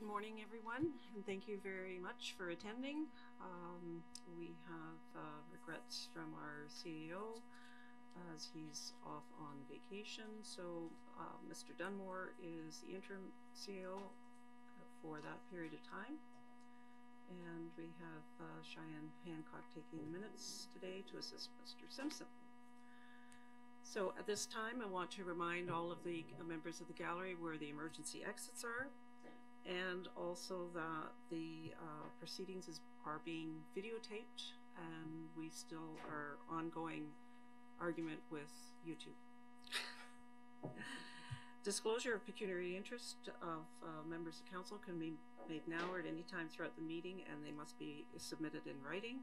good morning, everyone, and thank you very much for attending. Um, we have uh, regrets from our CEO as he's off on vacation. So uh, Mr. Dunmore is the interim CEO for that period of time. And we have uh, Cheyenne Hancock taking the minutes today to assist Mr. Simpson. So at this time, I want to remind all of the members of the gallery where the emergency exits are and also that the uh, proceedings is, are being videotaped and we still are ongoing argument with YouTube. Disclosure of pecuniary interest of uh, members of council can be made now or at any time throughout the meeting and they must be submitted in writing.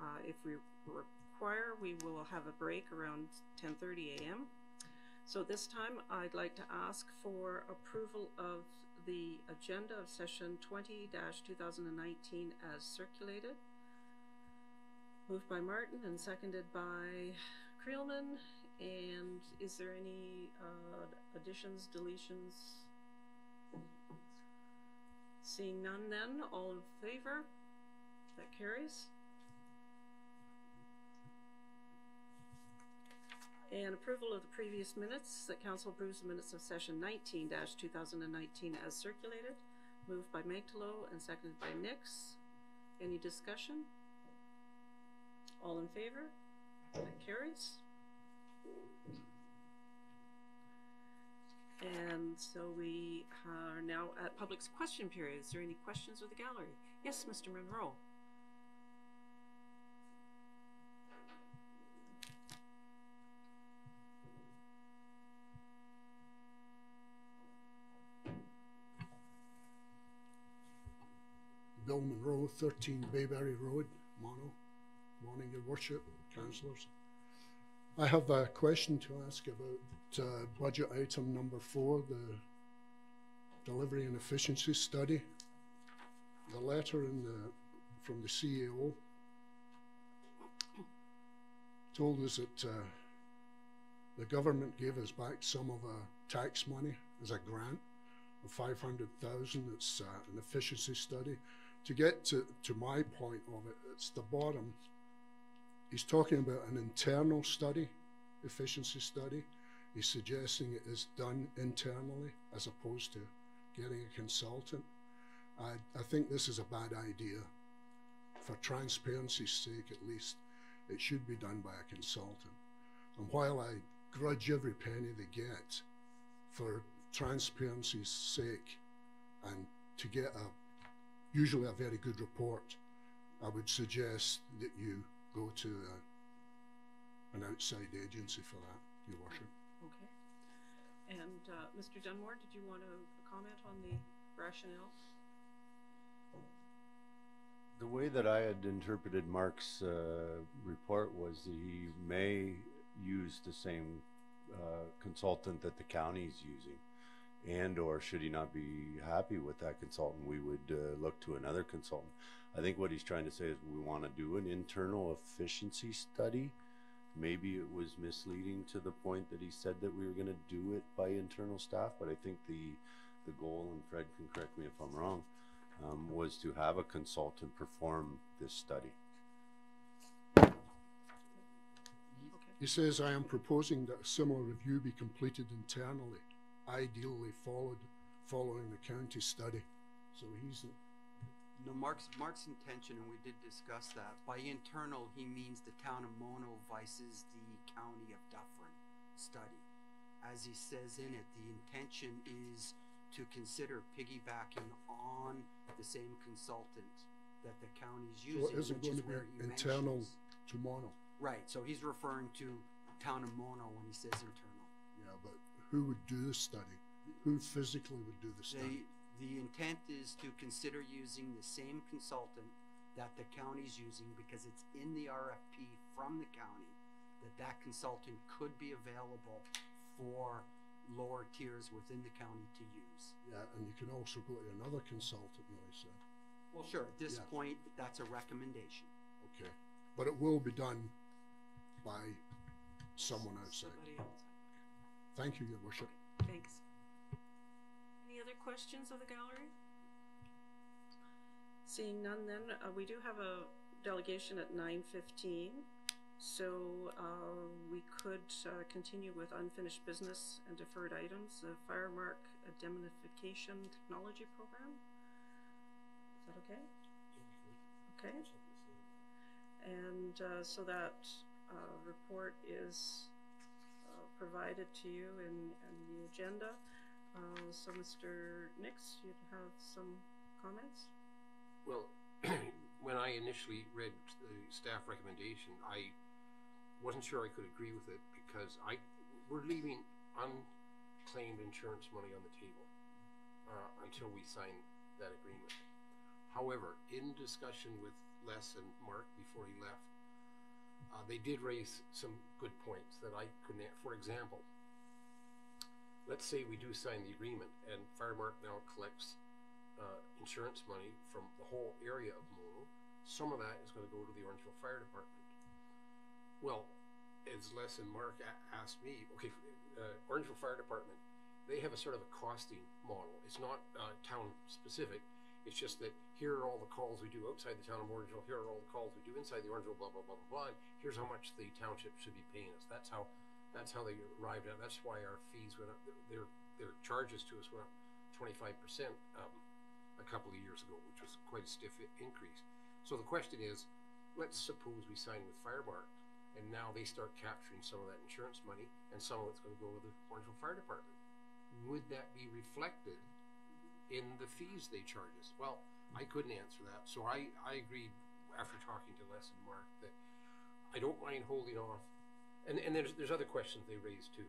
Uh, if we require, we will have a break around 10.30 a.m. So this time I'd like to ask for approval of the agenda of session 20-2019 as circulated. Moved by Martin and seconded by Creelman. And is there any uh, additions, deletions? Seeing none then, all in favor? That carries. And approval of the previous minutes, that council approves the minutes of session 19-2019 as circulated. Moved by Manktelow and seconded by Nix. Any discussion? All in favor? That carries. And so we are now at public's question period. Is there any questions of the gallery? Yes, Mr. Monroe. Bill Monroe, 13 Bayberry Road, Mono. Morning, Your Worship, councillors. I have a question to ask about uh, budget item number four, the delivery and efficiency study. The letter in the, from the CEO told us that uh, the government gave us back some of our tax money as a grant of 500,000. It's uh, an efficiency study to get to, to my point of it, it's the bottom. He's talking about an internal study, efficiency study. He's suggesting it is done internally as opposed to getting a consultant. I, I think this is a bad idea. For transparency's sake, at least, it should be done by a consultant. And while I grudge every penny they get, for transparency's sake, and to get a usually a very good report, I would suggest that you go to uh, an outside agency for that, Your Worship. Okay. And uh, Mr. Dunmore, did you want to comment on the rationale? The way that I had interpreted Mark's uh, report was that he may use the same uh, consultant that the county is using and or should he not be happy with that consultant we would uh, look to another consultant. I think what he's trying to say is we want to do an internal efficiency study. Maybe it was misleading to the point that he said that we were going to do it by internal staff but i think the the goal and fred can correct me if i'm wrong um, was to have a consultant perform this study. He says, I am proposing that a similar review be completed internally ideally followed following the county study. So he's No, Mark's, Mark's intention, and we did discuss that, by internal, he means the town of Mono vices the county of Dufferin study. As he says in it, the intention is to consider piggybacking on the same consultant that the county's so using, it isn't going is to be internal mentions. to mono. Right, so he's referring to town of Mono when he says internal. Yeah, but who would do the study? Who physically would do the study? The, the intent is to consider using the same consultant that the county's using because it's in the RFP from the county that that consultant could be available for lower tiers within the county to use. Yeah, and you can also go to another consultant, like I said. Well, sure, at this Yeah. point, that's a recommendation. Okay, but it will be done by someone outside. Thank you, Your Worship. Thanks. Any other questions of the gallery? Seeing none then, uh, we do have a delegation at nine fifteen. So, uh, we could, uh, continue with unfinished business and deferred items, the Fire Marque Indemnification Technology Program. Is that okay? Okay. And uh, so that uh, report is provided to you in, in the agenda. Uh, so, Mr. Nix, you'd have some comments? Well, when I initially read the staff recommendation, I wasn't sure I could agree with it because I, we're leaving unclaimed insurance money on the table uh, until we sign that agreement. However, in discussion with Les and Mark before he left, uh, they did raise some good points that I couldn't. For example, let's say we do sign the agreement and Fire Marque now collects uh, insurance money from the whole area of Mono. Some of that is going to go to the Orangeville Fire Department. Well, as Les and Mark asked me, okay, uh, Orangeville Fire Department, they have a sort of a costing model. It's not uh, town specific. It's just that here are all the calls we do outside the town of Orangeville. Here are all the calls we do inside the Orangeville. Blah blah blah blah blah. And here's how much the township should be paying us. That's how. That's how they arrived at. That's why our fees went up. Their their charges to us went up 25 percent um, a couple of years ago, which was quite a stiff increase. So the question is, let's suppose we sign with Fire Marque, and now they start capturing some of that insurance money, and some of it's going to go to the Orangeville Fire Department. Would that be reflected in the fees they charge us? Well, I couldn't answer that, so I, I agreed after talking to Les and Mark that I don't mind holding off. And, and there's, there's other questions they raised too.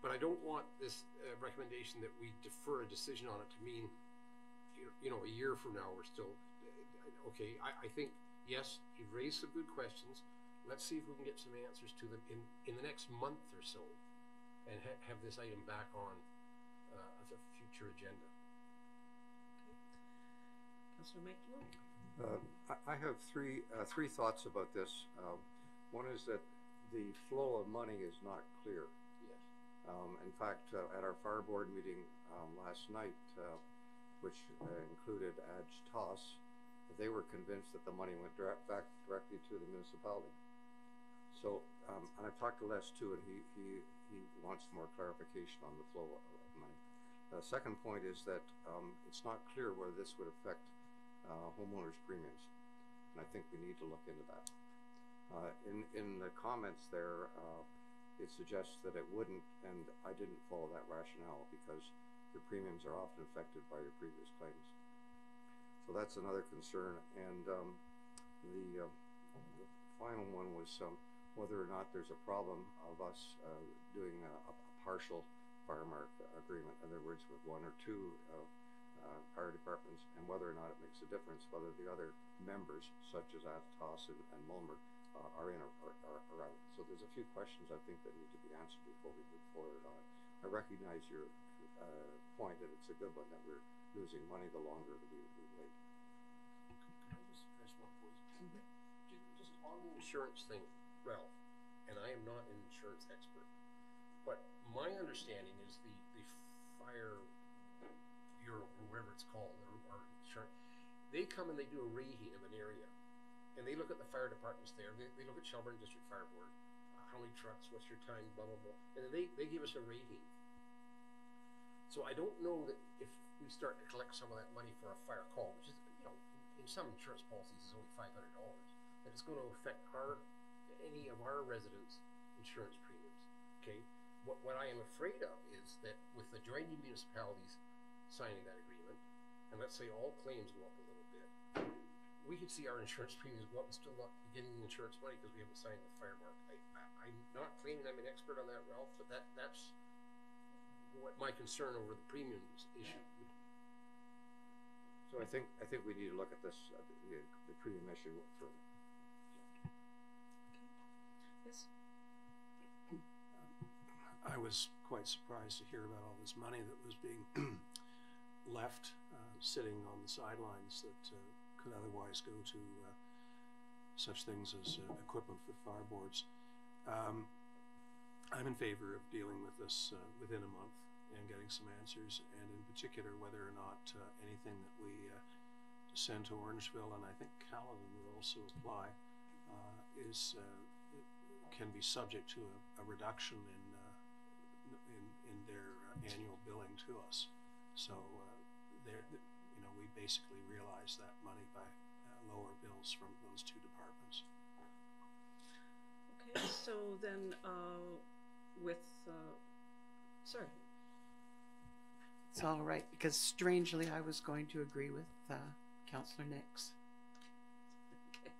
But I don't want this uh, recommendation that we defer a decision on it to mean, you know, you know, a year from now, we're still, uh, okay, I, I think, yes, you've raised some good questions. Let's see if we can get some answers to them in, in the next month or so and ha- have this item back on uh, as a future agenda. Councillor McDowell? Uh, I, I have three, uh, three thoughts about this. Um, one is that the flow of money is not clear. Yes. Um, in fact, uh, at our fire board meeting, um, last night, uh, which uh, included Adge Toss, they were convinced that the money went direct, back directly to the municipality. So, um, and I've talked to Les too, and he, he, he wants more clarification on the flow of of money. The second point is that, um, it's not clear whether this would affect, uh, homeowners' premiums. And I think we need to look into that. Uh, in, in the comments there, uh, it suggests that it wouldn't, and I didn't follow that rationale because your premiums are often affected by your previous claims. So that's another concern, and, um, the, uh, the final one was, um, whether or not there's a problem of us, uh, doing a, a partial Fire Marque agreement, in other words, with one or two, uh, fire departments, and whether or not it makes a difference whether the other members, such as Atos and, and Mulmur, uh, are in or, or, or, or out. So there's a few questions I think that need to be answered before we move forward on it. I recognize your uh, point that it's a good one that we're losing money the longer that we, we wait. Can I just address one point? Just on the insurance thing, Ralph, and I am not an insurance expert, but my understanding is the, the fire bureau, or whatever it's called, or, or they come and they do a reheat of an area. And they look at the fire departments there, they, they look at Shelburne District Fire Board, uh, how many trucks, what's your time, blah, blah, blah, and then they, they give us a rating. So I don't know that if we start to collect some of that money for a fire call, which is, you know, in some insurance policies is only five hundred dollars, that it's gonna affect our, any of our residents' insurance premiums, okay? What, what I am afraid of is that with the joining municipalities signing that agreement, and let's say all claims go up a little bit, we could see our insurance premiums go up and still not be getting the insurance money because we haven't signed the Fire Marque. I, I, I'm not claiming I'm an expert on that, Ralph, but that, that's what my concern over the premiums issue would So I think, I think we need to look at this, uh, the, the premium issue further. Yes? I was quite surprised to hear about all this money that was being left uh, sitting on the sidelines that uh, could otherwise go to uh, such things as uh, equipment for fire boards. Um, I'm in favor of dealing with this uh, within a month and getting some answers, and in particular whether or not uh, anything that we send to Orangeville, and I think Caledon will also apply, is, can be subject to a, a reduction in, in, in their annual billing to us. So, they're, you know, we basically realize that money by uh, lower bills from those two departments. Okay, so then, uh, with, uh, sorry, It's all right, because strangely, I was going to agree with uh, Counselor Nix. Okay.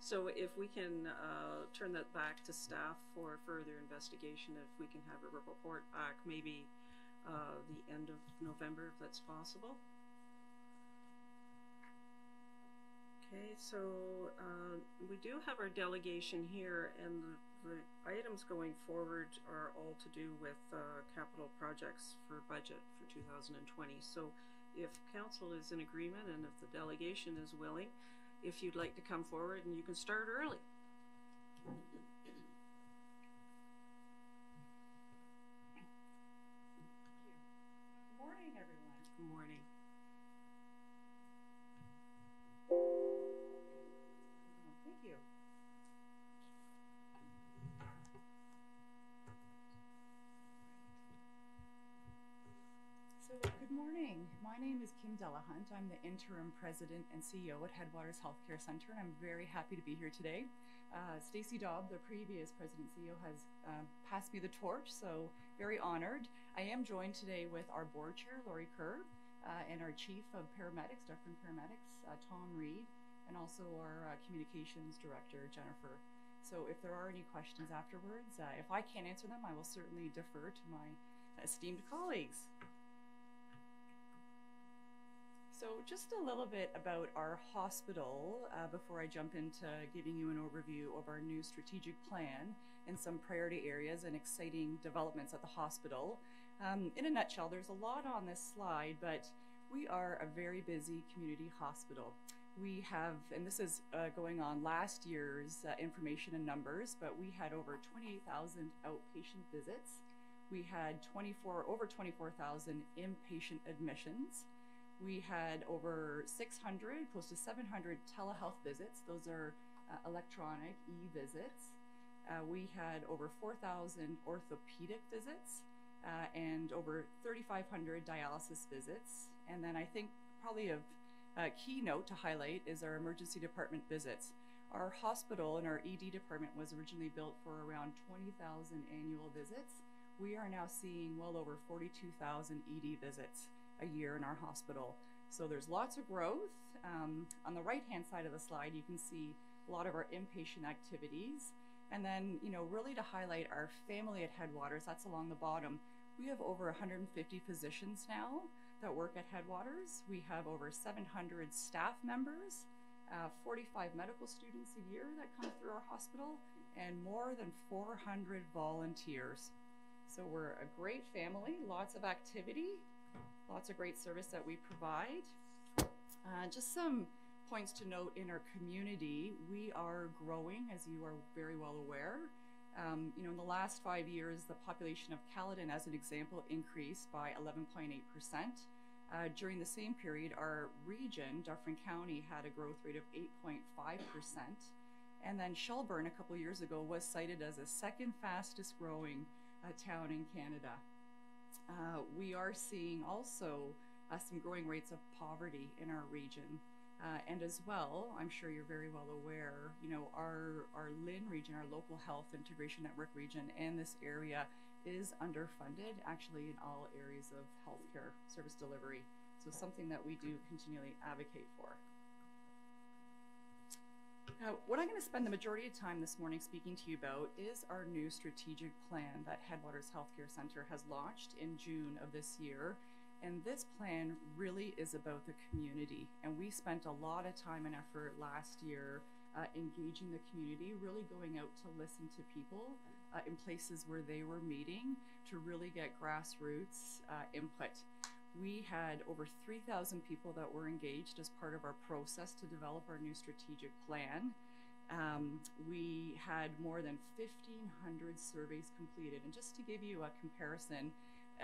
So if we can uh, turn that back to staff for further investigation, if we can have a report back maybe uh, the end of November, if that's possible. Okay, so uh, we do have our delegation here, and the, the items going forward are all to do with uh, capital projects for budget for 2020. So if council is in agreement and if the delegation is willing, if you'd like to come forward and you can start early. Good morning, everyone. Good morning. Oh, Thank you. So, good morning. My name is Kim Delahunt. I'm the interim president and CEO at Headwaters Healthcare Center, and I'm very happy to be here today. Uh, Stacy Dobb, the previous president CEO, has uh, passed me the torch, so very honored. I am joined today with our board chair, Lori Kerr, uh, and our chief of paramedics, Dufferin Paramedics, uh, Tom Reed, and also our uh, communications director, Jennifer. So if there are any questions afterwards, uh, if I can't answer them, I will certainly defer to my esteemed colleagues. So, just a little bit about our hospital uh, before I jump into giving you an overview of our new strategic plan and some priority areas and exciting developments at the hospital. Um, in a nutshell, there's a lot on this slide, but we are a very busy community hospital. We have, and this is uh, going on last year's uh, information and numbers, but we had over 28,000 outpatient visits. We had 24, over 24,000 inpatient admissions. We had over 600, close to 700 telehealth visits. Those are uh, electronic e visits. Uh, we had over 4,000 orthopedic visits uh, and over 3,500 dialysis visits. And then I think probably a uh, keynote to highlight is our emergency department visits. Our hospital and our ED department was originally built for around 20,000 annual visits. We are now seeing well over 42,000 ED visits a year in our hospital. So there's lots of growth. Um, on the right hand side of the slide, you can see a lot of our inpatient activities. And then, you know, really to highlight our family at Headwaters, that's along the bottom. We have over 150 physicians now that work at Headwaters. We have over 700 staff members, uh, 45 medical students a year that come through our hospital, and more than 400 volunteers. So we're a great family, lots of activity, lots of great service that we provide. Uh, just some points to note in our community, we are growing, as you are very well aware. Um, you know, in the last five years, the population of Caledon, as an example, increased by 11.8%. Uh, during the same period, our region, Dufferin County, had a growth rate of 8.5%. And then Shelburne, a couple years ago, was cited as the second fastest growing uh, town in Canada. Uh, we are seeing also uh, some growing rates of poverty in our region. Uh, and as well, I'm sure you're very well aware, you know, our, our LHIN region, our local health integration network region, and this area is underfunded actually in all areas of healthcare service delivery. So something that we do continually advocate for. Now, what I'm going to spend the majority of time this morning speaking to you about is our new strategic plan that Headwaters Healthcare Center has launched in June of this year. And this plan really is about the community. And we spent a lot of time and effort last year uh, engaging the community, really going out to listen to people uh, in places where they were meeting to really get grassroots uh, input. We had over 3,000 people that were engaged as part of our process to develop our new strategic plan. Um, we had more than 1,500 surveys completed. And just to give you a comparison,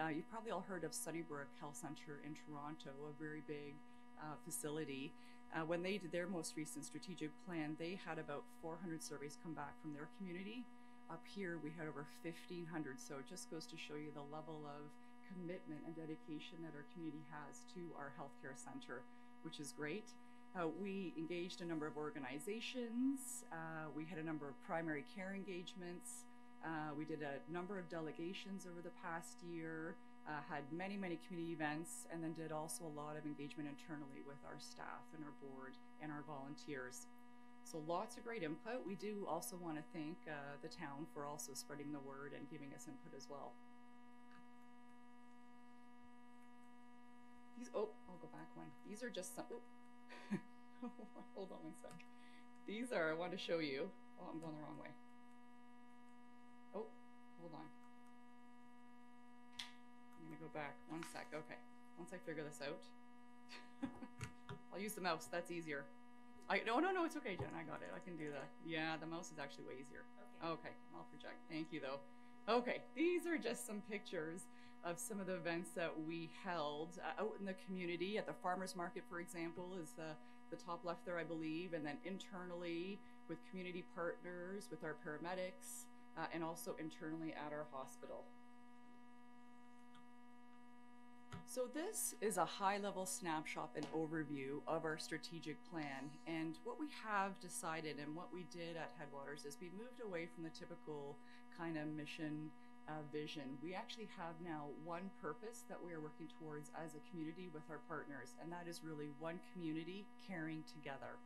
uh, you've probably all heard of Sunnybrook Health Center in Toronto, a very big uh, facility. Uh, when they did their most recent strategic plan, they had about 400 surveys come back from their community. Up here, we had over 1,500. So it just goes to show you the level of commitment and dedication that our community has to our healthcare center, which is great. Uh, we engaged a number of organizations. Uh, we had a number of primary care engagements. Uh, we did a number of delegations over the past year, uh, had many, many community events, and then did also a lot of engagement internally with our staff and our board and our volunteers. So lots of great input. We do also want to thank uh, the town for also spreading the word and giving us input as well. These, oh, I'll go back one. These are just some, oh, hold on one sec. These are, I want to show you. Oh, I'm going the wrong way. Oh, hold on. I'm going to go back one sec. Okay. Once I figure this out, I'll use the mouse. That's easier. I, no, no, no, it's okay, Jen. I got it. I can do that. Yeah, the mouse is actually way easier. Okay. Okay, I'll project. Thank you, though. Okay, these are just some pictures of some of the events that we held uh, out in the community. At the farmers market, for example, is the, the top left there, I believe, and then internally with community partners, with our paramedics, uh, and also internally at our hospital. So this is a high-level snapshot and overview of our strategic plan. And what we have decided and what we did at Headwaters is we moved away from the typical kind of mission uh, vision. We actually have now one purpose that we are working towards as a community with our partners, and that is really one community caring together.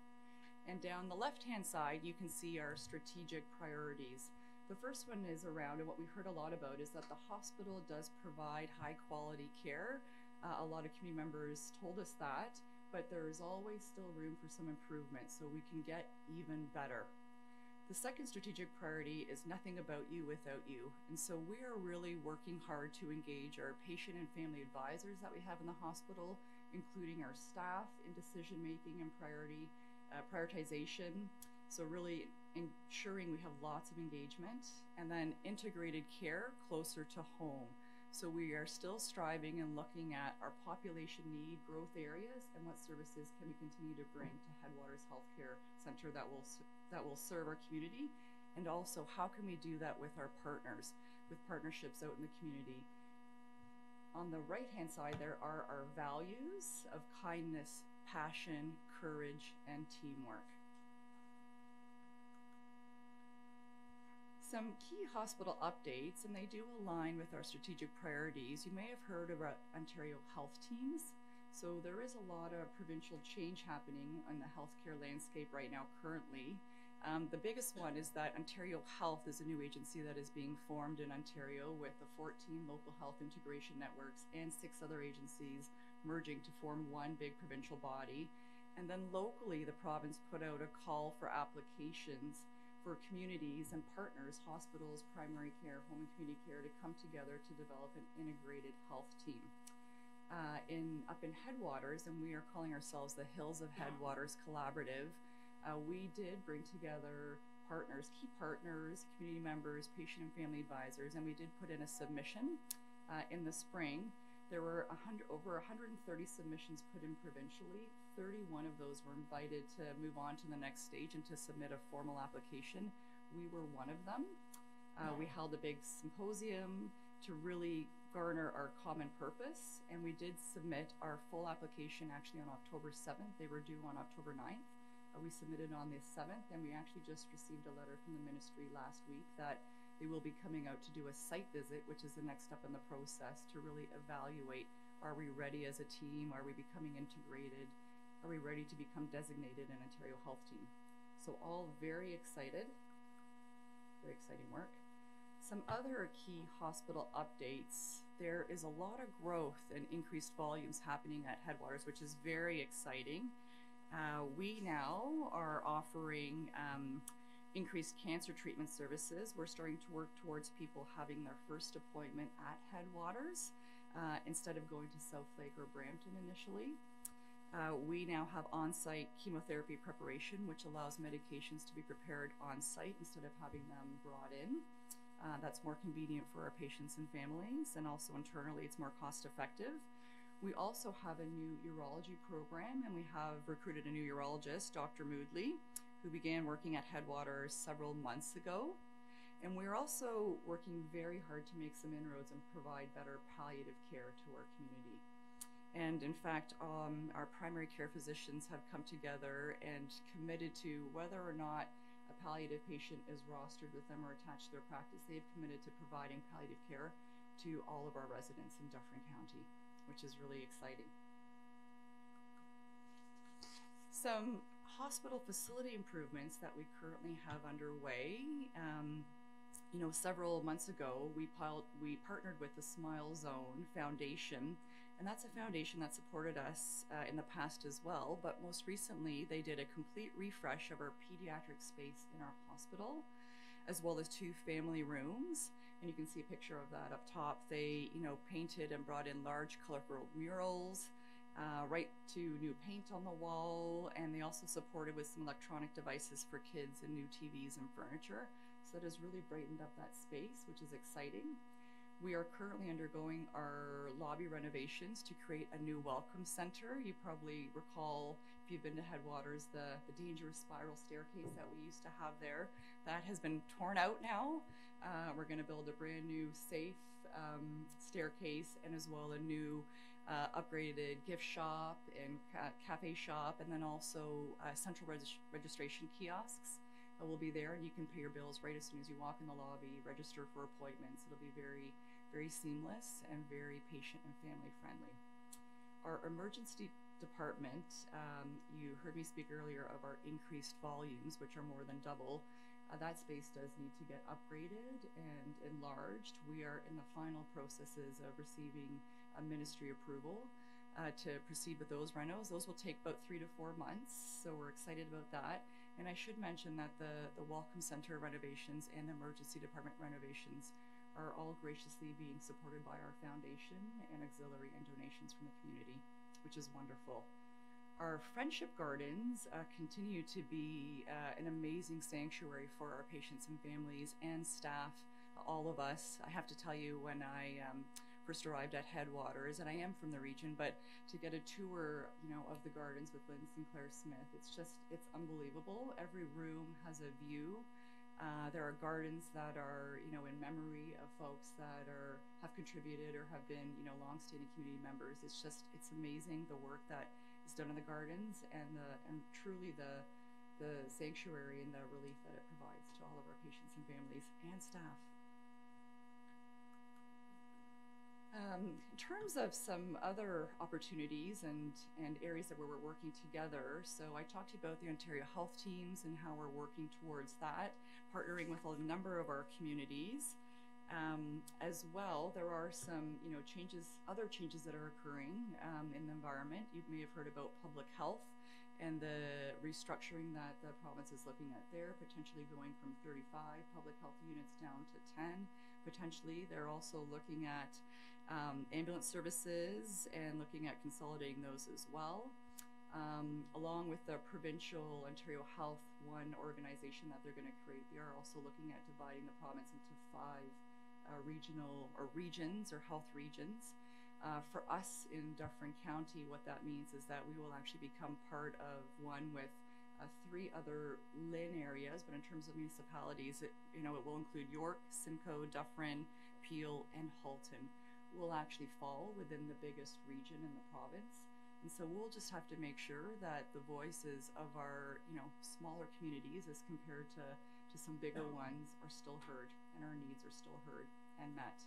And down the left-hand side, you can see our strategic priorities. The first one is around, and what we heard a lot about, is that the hospital does provide high quality care. Uh, a lot of community members told us that, but there is always still room for some improvement so we can get even better. The second strategic priority is nothing about you without you. And so we are really working hard to engage our patient and family advisors that we have in the hospital, including our staff in decision making and priority uh, prioritization. So really ensuring we have lots of engagement and then integrated care closer to home. So we are still striving and looking at our population need growth areas and what services can we continue to bring to Headwaters Healthcare Center that will that will serve our community and also how can we do that with our partners with partnerships out in the community. On the right hand side there are our values of kindness, passion, courage and teamwork. some key hospital updates, and they do align with our strategic priorities. You may have heard about Ontario health teams. So there is a lot of provincial change happening on the healthcare landscape right now currently. Um, the biggest one is that Ontario Health is a new agency that is being formed in Ontario with the 14 local health integration networks and six other agencies merging to form one big provincial body. And then locally, the province put out a call for applications for communities and partners, hospitals, primary care, home and community care, to come together to develop an integrated health team. Uh, in up in Headwaters, and we are calling ourselves the Hills of Headwaters Collaborative. Uh, we did bring together partners, key partners, community members, patient and family advisors, and we did put in a submission uh, in the spring there were 100, over 130 submissions put in provincially. 31 of those were invited to move on to the next stage and to submit a formal application. We were one of them. Uh, we held a big symposium to really garner our common purpose, and we did submit our full application actually on October 7th. They were due on October 9th. We submitted on the 7th, and we actually just received a letter from the ministry last week that they will be coming out to do a site visit, which is the next step in the process to really evaluate are we ready as a team? Are we becoming integrated? Are we ready to become designated an Ontario Health Team? So, all very excited. Very exciting work. Some other key hospital updates. There is a lot of growth and increased volumes happening at Headwaters, which is very exciting. Uh, we now are offering um, increased cancer treatment services. We're starting to work towards people having their first appointment at Headwaters uh, instead of going to Southlake or Brampton initially. Uh, we now have on-site chemotherapy preparation, which allows medications to be prepared on-site instead of having them brought in. Uh, that's more convenient for our patients and families, and also internally, it's more cost-effective. We also have a new urology program, and we have recruited a new urologist, Dr. Moodley, who began working at Headwaters several months ago. And we're also working very hard to make some inroads and provide better palliative care to our community. And in fact, um, our primary care physicians have come together and committed to whether or not a palliative patient is rostered with them or attached to their practice, they've committed to providing palliative care to all of our residents in Dufferin County, which is really exciting. Some hospital facility improvements that we currently have underway. Um, you know, several months ago, we, piled, we partnered with the Smile Zone Foundation, and that's a foundation that supported us uh, in the past as well. But most recently, they did a complete refresh of our pediatric space in our hospital, as well as two family rooms. And you can see a picture of that up top. They, you know, painted and brought in large, colorful murals, uh, right to new paint on the wall, and they also supported with some electronic devices for kids and new TVs and furniture. So that has really brightened up that space, which is exciting. We are currently undergoing our lobby renovations to create a new welcome center. You probably recall, if you've been to Headwaters, the, the dangerous spiral staircase that we used to have there. That has been torn out now. Uh, we're going to build a brand new safe um, staircase and as well a new uh, upgraded gift shop and ca- cafe shop, and then also uh, central regis- registration kiosks uh, will be there, and you can pay your bills right as soon as you walk in the lobby, register for appointments. It'll be very, very seamless and very patient and family friendly. Our emergency department, um, you heard me speak earlier of our increased volumes, which are more than double. Uh, that space does need to get upgraded and enlarged. We are in the final processes of receiving a ministry approval uh, to proceed with those renos. Those will take about three to four months, so we're excited about that. And I should mention that the, the Welcome Center renovations and the Emergency Department renovations are all graciously being supported by our foundation and auxiliary and donations from the community, which is wonderful. Our Friendship Gardens uh, continue to be uh, an amazing sanctuary for our patients and families and staff, all of us. I have to tell you, when I um, first arrived at Headwaters, and I am from the region, but to get a tour, you know, of the gardens with Lynn Sinclair Smith, it's just, it's unbelievable. Every room has a view. Uh, there are gardens that are, you know, in memory of folks that are have contributed or have been, you know, longstanding community members. It's just, it's amazing the work that is done in the gardens and the and truly the the sanctuary and the relief that it provides to all of our patients and families and staff. Um, in terms of some other opportunities and, and areas that we're working together, so I talked to you about the Ontario Health Teams and how we're working towards that, partnering with a number of our communities. Um, as well, there are some, you know, changes, other changes that are occurring um, in the environment. You may have heard about public health and the restructuring that the province is looking at there, potentially going from 35 public health units down to 10. Potentially, they're also looking at um, ambulance services and looking at consolidating those as well. Um, along with the provincial Ontario Health One organization that they're going to create, they are also looking at dividing the province into five uh, regional or regions or health regions. Uh, for us in Dufferin County, what that means is that we will actually become part of one with uh, three other LHIN areas, but in terms of municipalities, it you know it will include York, Simcoe, Dufferin, Peel, and Halton. Will actually fall within the biggest region in the province. And so we'll just have to make sure that the voices of our, you know, smaller communities as compared to, to some bigger ones are still heard and our needs are still heard and met.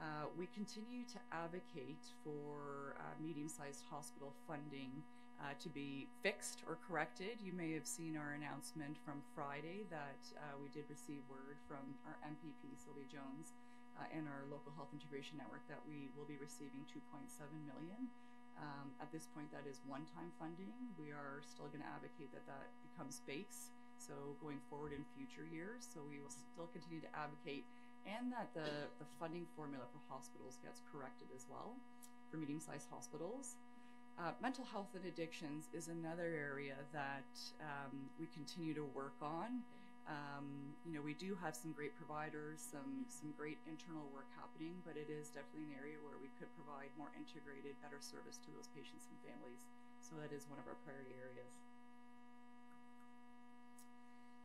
Uh, we continue to advocate for uh, medium-sized hospital funding uh, to be fixed or corrected. You may have seen our announcement from Friday that uh, we did receive word from our MPP, Sylvia Jones, uh, and our local health integration network that we will be receiving 2.7 million. Um, at this point, that is one-time funding. We are still going to advocate that that becomes base. So going forward in future years, so we will still continue to advocate, and that the the funding formula for hospitals gets corrected as well, for medium-sized hospitals. Uh, mental health and addictions is another area that um, we continue to work on. Um, you know, we do have some great providers, some some great internal work happening, but it is definitely an area where we could provide more integrated, better service to those patients and families. So that is one of our priority areas.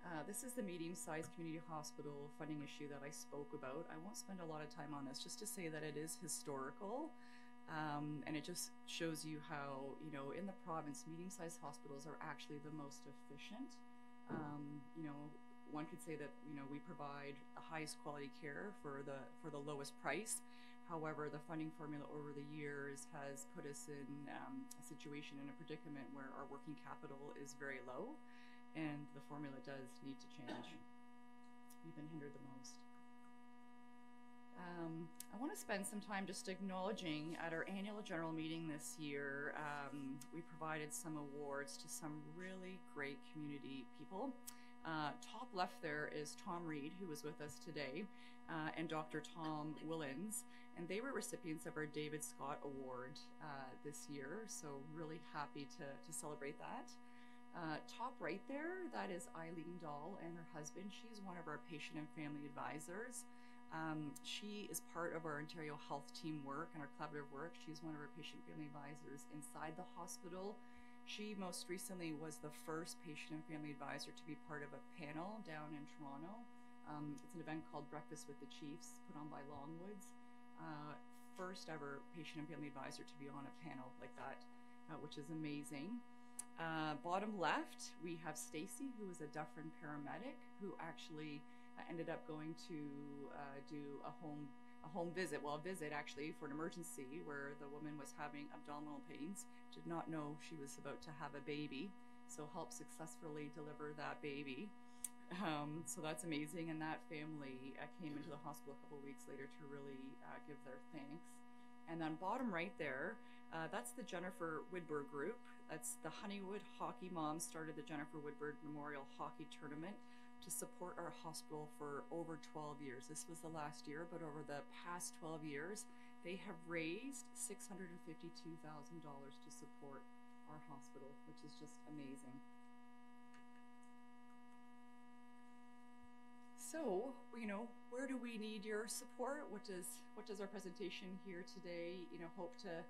Uh, this is the medium-sized community hospital funding issue that I spoke about. I won't spend a lot of time on this, just to say that it is historical, um, and it just shows you how, you know, in the province, medium-sized hospitals are actually the most efficient. Um, you know, one could say that you know we provide the highest quality care for the for the lowest price. However, the funding formula over the years has put us in um, a situation in a predicament where our working capital is very low, and the formula does need to change. We've been hindered the most. Um, I want to spend some time just acknowledging at our annual general meeting this year, um, we provided some awards to some really great community people. Uh, top left there is Tom Reed, who was with us today, uh, and Dr. Tom Willens, and they were recipients of our David Scott Award uh, this year. So really happy to to celebrate that. Uh, top right there, that is Eileen Dahl and her husband. She's one of our patient and family advisors. Um, she is part of our Ontario Health Team work and our collaborative work. She's one of our patient family advisors inside the hospital. She most recently was the first patient and family advisor to be part of a panel down in Toronto. Um, it's an event called Breakfast with the Chiefs, put on by Longwoods. Uh, first ever patient and family advisor to be on a panel like that, uh, which is amazing. Uh, bottom left, we have Stacy, who is a Dufferin paramedic, who actually uh, ended up going to uh, do a home a home visit. Well, a visit actually for an emergency where the woman was having abdominal pains, did not know she was about to have a baby, so helped successfully deliver that baby. Um, so that's amazing, and that family uh, came into the hospital a couple weeks later to really uh, give their thanks. And then bottom right there, uh, that's the Jennifer Woodburn group. That's the Honeywood Hockey Moms started the Jennifer Woodburn Memorial Hockey Tournament to support our hospital for over 12 years. This was the last year, but over the past 12 years, they have raised $652,000 to support our hospital, which is just amazing. So, you know, where do we need your support? What does what does our presentation here today, you know, hope to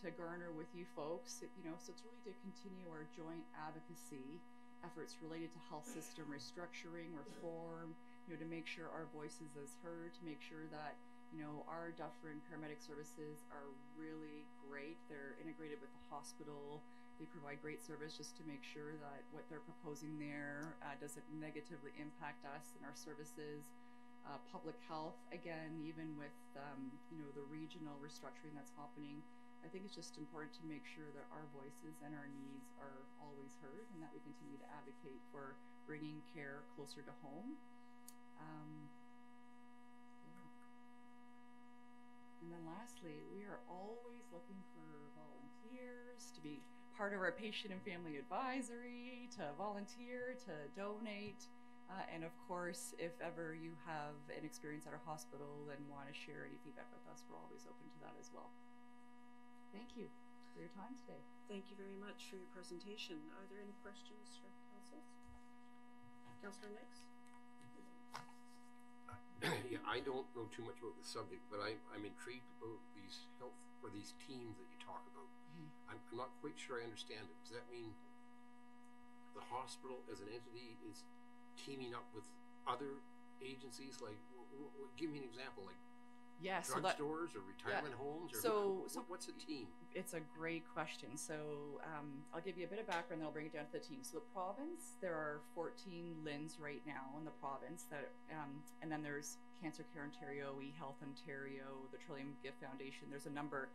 to garner with you folks? You know, so it's really to continue our joint advocacy efforts related to health system restructuring, reform, you know, to make sure our voices is heard, to make sure that, you know, our Dufferin paramedic services are really great. They're integrated with the hospital. They provide great service just to make sure that what they're proposing there uh, doesn't negatively impact us and our services. Uh, public health, again, even with, um, you know, the regional restructuring that's happening, I think it's just important to make sure that our voices and our needs are always heard and that we continue to advocate for bringing care closer to home. Um. And then lastly, we are always looking for volunteers to be part of our patient and family advisory, to volunteer, to donate. Uh, and of course, if ever you have an experience at our hospital and want to share any feedback with us, we're always open to that as well. Thank you for your time today. Thank you very much for your presentation. Are there any questions for council? Councillor Nix? yeah, I don't know too much about the subject, but I, I'm intrigued about these health or these teams that you talk about. Mhm. I'm, I'm not quite sure I understand it. Does that mean the hospital as an entity is teaming up with other agencies? Like, w- w- w- give me an example. Like Yeah, so that, drugstores or retirement homes, or So- so- what's a team? it's a great question. So um, I'll give you a bit of background, then I'll bring it down to the team. So the province, there are 14 LHINs right now in the province that, um, and then there's Cancer Care Ontario, eHealth Ontario, the Trillium Gift Foundation. There's a number.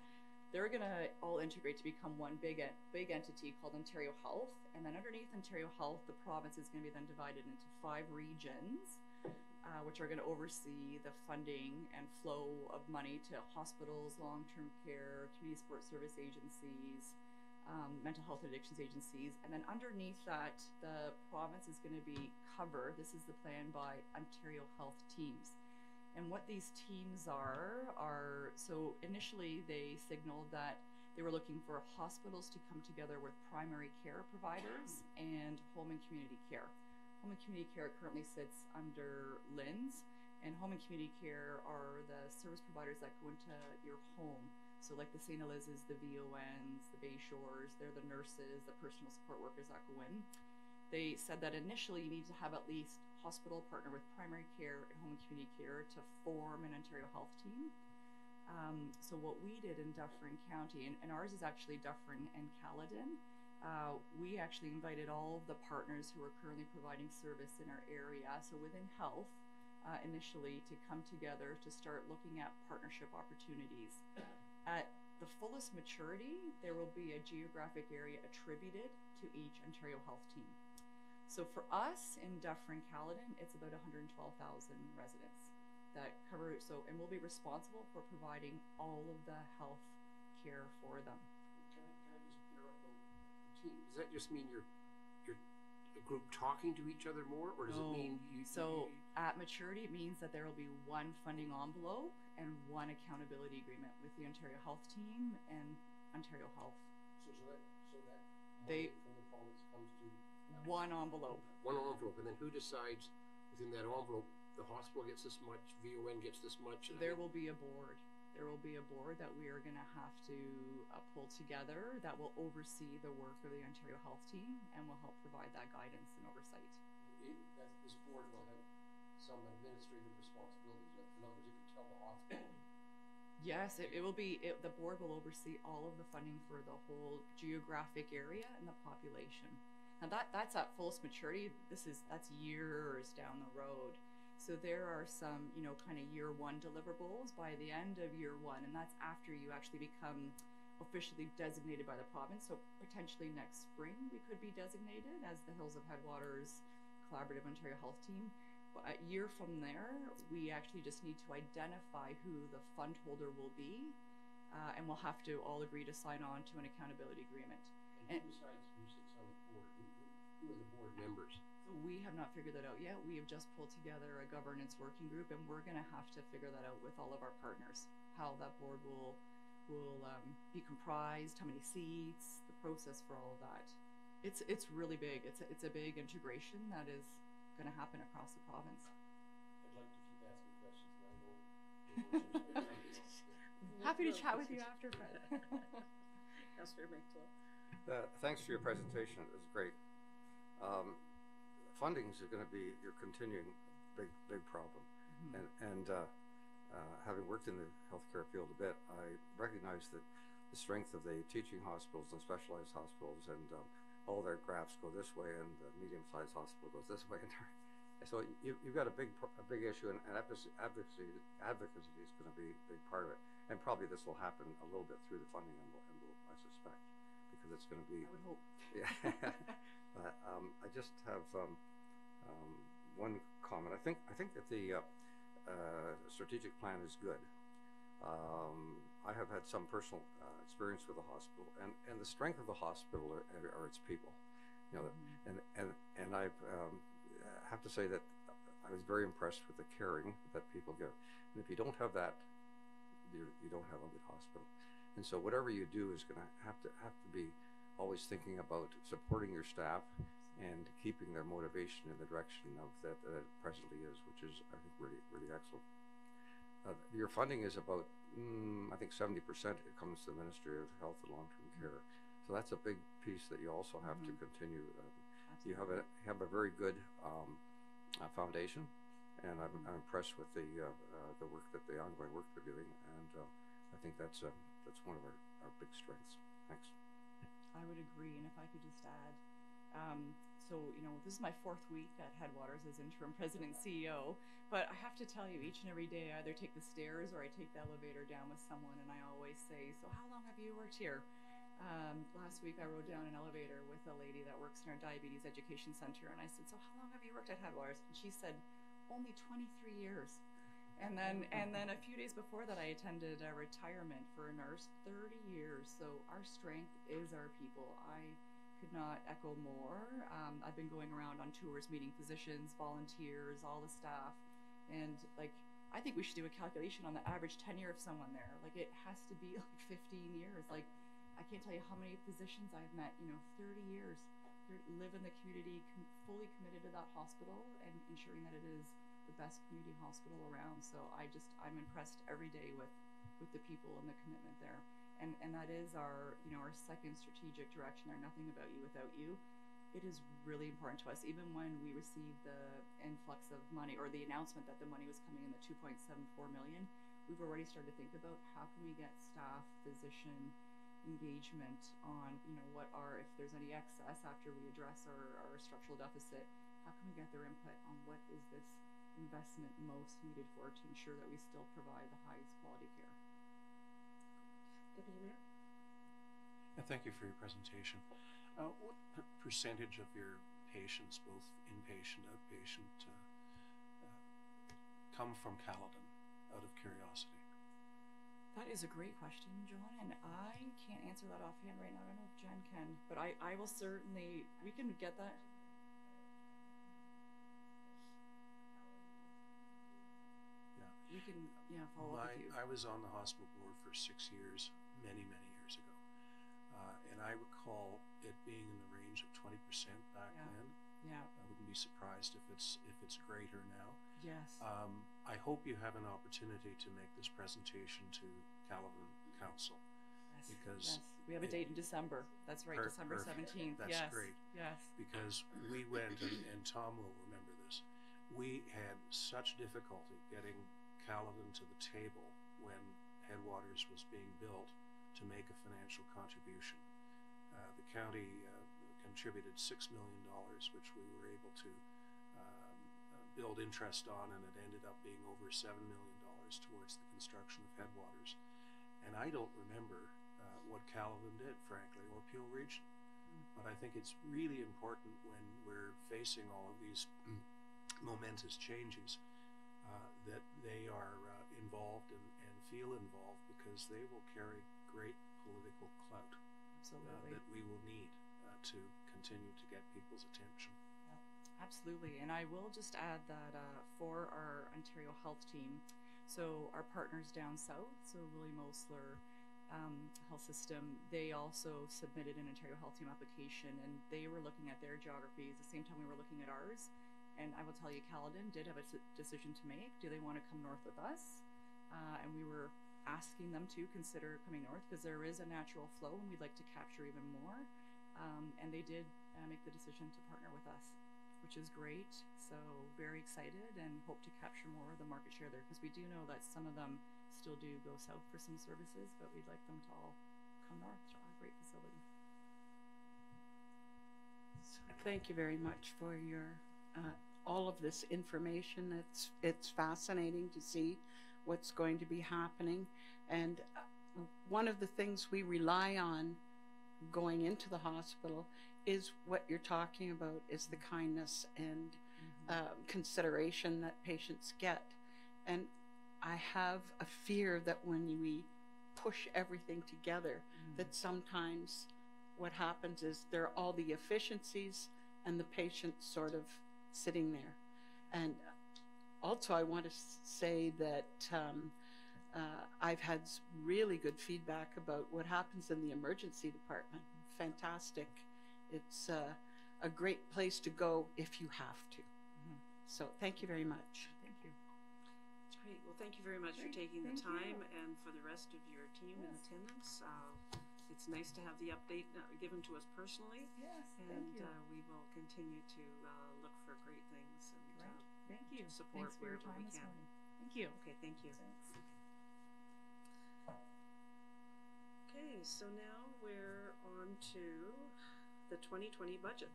They're gonna all integrate to become one big en- big entity called Ontario Health, and then underneath Ontario Health, the province is gonna be then divided into five regions uh, which are going to oversee the funding and flow of money to hospitals, long-term care, community support service agencies, um, mental health addictions agencies, and then underneath that, the province is going to be covered. This is the plan by Ontario Health Teams. And what these teams are are so initially they signaled that they were looking for hospitals to come together with primary care providers and home and community care Home and Community Care currently sits under LHINs, and Home and Community Care are the service providers that go into your home. So, like the St. Eliz's, the VONs, the Bayshores, they're the nurses, the personal support workers that go in. They said that initially you need to have at least hospital partner with primary care and home and community care to form an Ontario Health team. Um, so what we did in Dufferin County, and, and ours is actually Dufferin and Caledon, uh, we actually invited all of the partners who are currently providing service in our area, so within health, uh, initially to come together to start looking at partnership opportunities. At the fullest maturity, there will be a geographic area attributed to each Ontario Health team. So for us in Dufferin Caledon, it's about 112,000 residents that cover so and we'll be responsible for providing all of the health care for them. Can I, can I just interrupt though? Team, does that just mean you're, you're a group talking to each other more, or does No. it oh, mean you? So you- at maturity, it means that there will be one funding envelope and one accountability agreement with the Ontario Health Team and Ontario Health. So, so that, so that They- from the province comes to One envelope. one envelope, and then who decides within that envelope, the hospital gets this much, VON gets this much? I There mean- will be a board. There will be a board that we are going to have to uh, pull together that will oversee the work of the Ontario Health Team and will help provide that guidance and oversight. it, that this board will have some administrative responsibilities. In other words, it could tell the hospital. Yes, it, it will be, it, the board will oversee all of the funding for the whole geographic area and the population. Now that, that's at fullest maturity, this is, that's years down the road. So there are some, you know, kind of year one deliverables by the end of year one, and that's after you actually become officially designated by the province. So potentially next spring, we could be designated as the Hills of Headwaters Collaborative Ontario Health Team. But a year from there, we actually just need to identify who the fund holder will be, uh, and we'll have to all agree to sign on to an accountability agreement. And And- who decides who sits on the board? Who, who, who are the board members? So we have not figured that out yet. We have just pulled together a governance working group, and we're going to have to figure that out with all of our partners. How that board will will um, be comprised, how many seats, the process for all of that. It's it's really big. It's a, it's a big integration that is going to happen across the province. I'd like to keep asking questions, but I know. the answers are coming. Happy to chat with you after, Fred. Councillor Manktelow. Uh, thanks for your presentation, it was great. Um, fundings is gonna be your continuing big, big problem. Mhm. And, and, uh, uh, having worked in the healthcare field a bit, I recognize that the strength of the teaching hospitals and specialized hospitals and, um, all their graphs go this way and the medium-sized hospital goes this way. And so you, you've got a big, a big issue and and advocacy, advocacy, is gonna be a big part of it. And probably this will happen a little bit through the funding envelope, I suspect, because it's gonna be. I would hope. Yeah, but um, I just have um, um, one comment. I think I think that the uh, uh, strategic plan is good. Um, I have had some personal uh, experience with the hospital, and, and the strength of the hospital are, are, its people. You know, and and and I um, have to say that I was very impressed with the caring that people give. And if you don't have that, you, you don't have a good hospital. And so whatever you do is going to have to have to be always thinking about supporting your staff and keeping their motivation in the direction of that, that it presently is, which is I think really really excellent. Uh, your funding is about mm, I think seventy percent it comes to the Ministry of Health and Long Term Care, so that's a big piece that you also have to Mhm. continue. Uh, you have a have a very good um, uh, foundation, and I'm, I'm impressed with the uh, uh, the work that the ongoing work they're doing, and uh, I think that's that's one of our, our big strengths. Thanks. I would agree, and if I could just add, um, so you know, this is my fourth week at Headwaters as interim president and CEO, but I have to tell you, each and every day, I either take the stairs or I take the elevator down with someone, and I always say, "So how long have you worked here?" Um, last week, I rode down an elevator with a lady that works in our diabetes education center, and I said, "So how long have you worked at Headwaters?" And she said, "Only 23 years." And then, and then a few days before that, I attended a retirement for a nurse, 30 years. So our strength is our people. I could not echo more. Um, I've been going around on tours, meeting physicians, volunteers, all the staff, and like I think we should do a calculation on the average tenure of someone there. Like it has to be like 15 years. Like I can't tell you how many physicians I've met. You know, 30 years. they're, live in the community, com- fully committed to that hospital and ensuring that it is the best community hospital around. So I just, I'm impressed every day with, with the people and the commitment there. And, and that is our, you know, our second strategic direction, our nothing about you without you. It is really important to us, even when we received the influx of money or the announcement that the money was coming in, the 2.74 million. We've already started to think about how can we get staff, physician engagement on, you know, what are if there's any excess after we address our, our structural deficit, how can we get their input on what is this investment most needed for to ensure that we still provide the highest quality care. Deputy Mayor? Yeah, thank you for your presentation. Uh, what per- percentage of your patients, both inpatient, outpatient, uh, uh, come from Caledon, out of curiosity? That is a great question, John, and I can't answer that offhand right now. I don't know if Jen can, but I, I will certainly, we can get that. Yeah. We can, yeah, follow up with you. I was on the hospital board for six years, many, many years ago. Uh, and I recall it being in the range of twenty percent back Yeah. then. Yeah, I wouldn't be surprised if it's, if it's greater now. yes. Um, I hope you have an opportunity to make this presentation to Caledon Council. yes, because yes. We have a it- date in December. That's right, Per- December perfect. seventeenth. That's Yes. great. Yes. because we went, and, and Tom will remember this, we had such difficulty getting Caledon to the table when Headwaters was being built to make a financial contribution. Uh, the county uh, contributed $6 million, which we were able to um, uh, build interest on, and it ended up being over $7 million towards the construction of Headwaters. And I don't remember uh, what Caledon did, frankly, or Peel Region. But I think it's really important when we're facing all of these momentous changes that they are uh, involved and, and feel involved because they will carry great political clout uh, that we will need uh, to continue to get people's attention. Absolutely. And I will just add that uh, for our Ontario Health team, so our partners down south, so William Osler um, Health System, they also submitted an Ontario Health Team application and they were looking at their geographies the same time we were looking at ours. And I will tell you, Caledon did have a decision to make. Do they want to come north with us? Uh, and we were asking them to consider coming north because there is a natural flow and we'd like to capture even more. Um, and they did uh, make the decision to partner with us, which is great. So very excited and hope to capture more of the market share there because we do know that some of them still do go south for some services, but we'd like them to all come north to our great facility. Thank you very much for your, uh, all of this information. It's, it's fascinating to see what's going to be happening. And uh, one of the things we rely on going into the hospital is what you're talking about is the kindness and um, consideration that patients get. And I have a fear that when we push everything together, that sometimes what happens is there are all the efficiencies and the patient sort of sitting there. And also, I want to say that um, uh, I've had really good feedback about what happens in the emergency department. Fantastic. It's uh, a great place to go if you have to. Mhm. So, thank you very much. Thank you. That's great. Well, thank you very much for taking the Thank you. time and for the rest of your team in Yes. attendance. Uh, it's nice to have the update uh, given to us personally, Yes, thank and you. uh, we will continue to uh, look for great things and Great. uh, Thank you. support Thanks for your wherever we time this can. morning. Thank you. Okay, thank you. Thanks. Okay, so now we're on to the 2020 budget.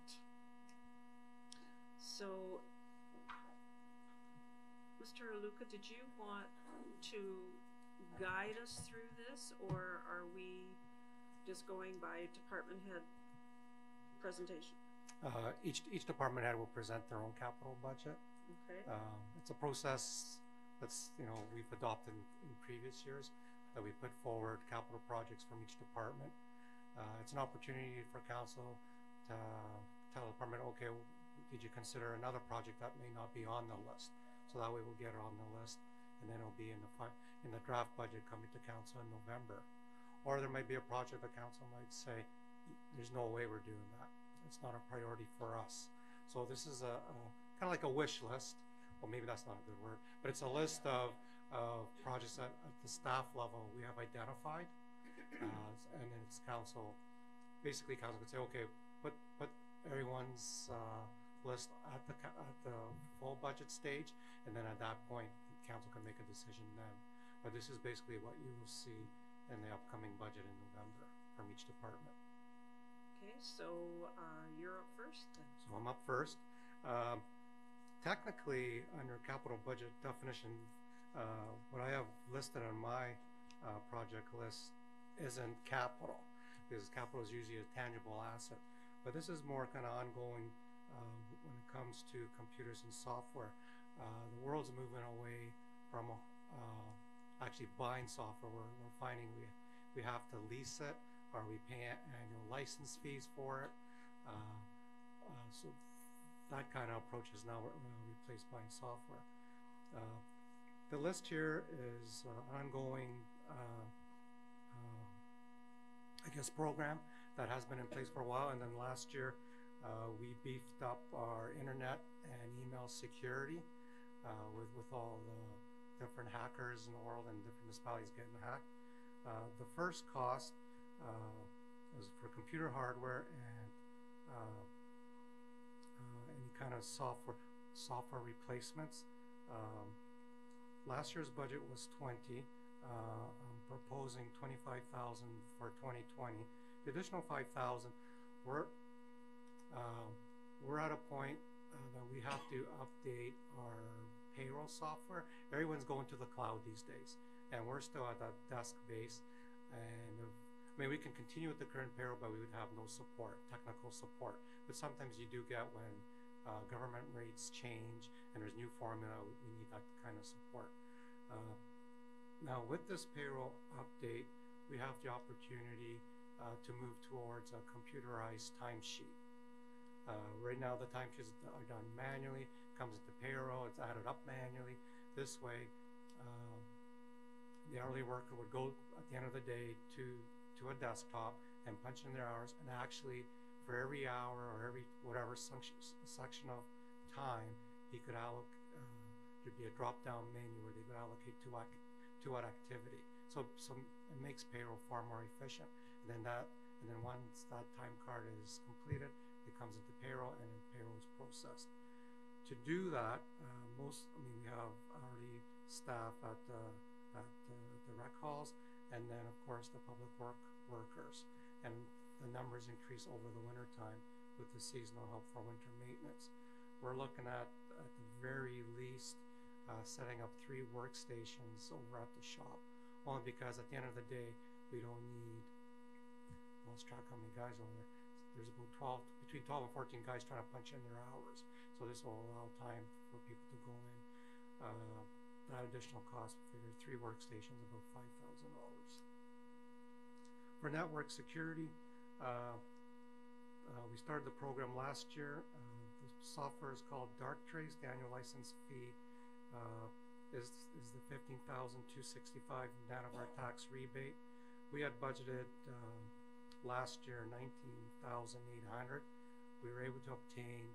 So, Mr. Halucha, did you want to guide us through this, or are we just going by department head presentation? Uh, each, each department head will present their own capital budget. Okay, Um, it's a process that's, you know, we've adopted in, in previous years, that we put forward capital projects from each department. Uh, it's an opportunity for council to tell the department, okay, did you consider another project that may not be on the list? So that way we'll get it on the list, and then it'll be in the fi- in the draft budget coming to council in November. Or there might be a project the council might say, there's no way we're doing that. it's not a priority for us. So this is a, a kind of like a wish list. Well, maybe that's not a good word, but it's a list of, of projects that at the staff level we have identified. Uh, and then it's council, basically council could say, okay, put, put everyone's, uh, list at the, at the full budget stage. And then at that point, council can make a decision then. But this is basically what you will see in the upcoming budget in November from each department. Okay, so, uh, you're up first then. So I'm up first. Um, technically, under capital budget definition, uh, what I have listed on my, uh, project list isn't capital, because capital is usually a tangible asset. But this is more kind of ongoing, uh, when it comes to computers and software. Uh, the world's moving away from, uh, actually buying software. We're, we're finding we, we have to lease it, or we pay annual license fees for it. Uh, uh, so that kind of approach is now uh, replaced by software. Uh, the list here is uh, ongoing, uh, I guess, program that has been in place for a while. And then last year, we beefed up our internet and email security with with all the different hackers in the world and different municipalities getting hacked. Uh, the first cost uh, is for computer hardware and uh, uh, any kind of software software replacements. Um, last year's budget was 20. Uh, I'm proposing 25,000 for 2020. The additional 5,000, we're we're at a point uh, that we have to update our payroll software. Everyone's going to the cloud these days, and we're still at that desk base. And if, I mean, we can continue with the current payroll, but we would have no support, technical support. But sometimes you do get when uh, government rates change and there's new formula, we, we need that kind of support. Uh, now, with this payroll update, we have the opportunity uh, to move towards a computerized timesheet. Uh, right now, the timesheets are done manually, comes into payroll, it's added up manually. This way, uh, the hourly worker would go at the end of the day to, to a desktop and punch in their hours, and actually, for every hour or every whatever section, of time, he could allocate, uh, there'd be a drop-down menu where they could allocate to, ac- to an activity. So, so it makes payroll far more efficient. And then that, and then once that time card is completed, it comes into payroll and payroll is processed. To do that, uh, most, I mean, we have already staff at the, at the, the rec halls, and then of course the public work workers. And the numbers increase over the winter time with the seasonal help for winter maintenance. We're looking at, at the very least, uh, setting up three workstations over at the shop. Only because at the end of the day, we don't need, lost track how many guys over there. There's about twelve, between twelve and fourteen guys trying to punch in their hours. So this will allow time for people to go in. Uh, that additional cost, figure three workstations, about five thousand dollars. For network security, uh, uh, we started the program last year. Uh, the software is called Darktrace. The annual license fee uh, is is the fifteen thousand two sixty five net of our tax rebate. We had budgeted uh, last year nineteen thousand eight hundred. We were able to obtain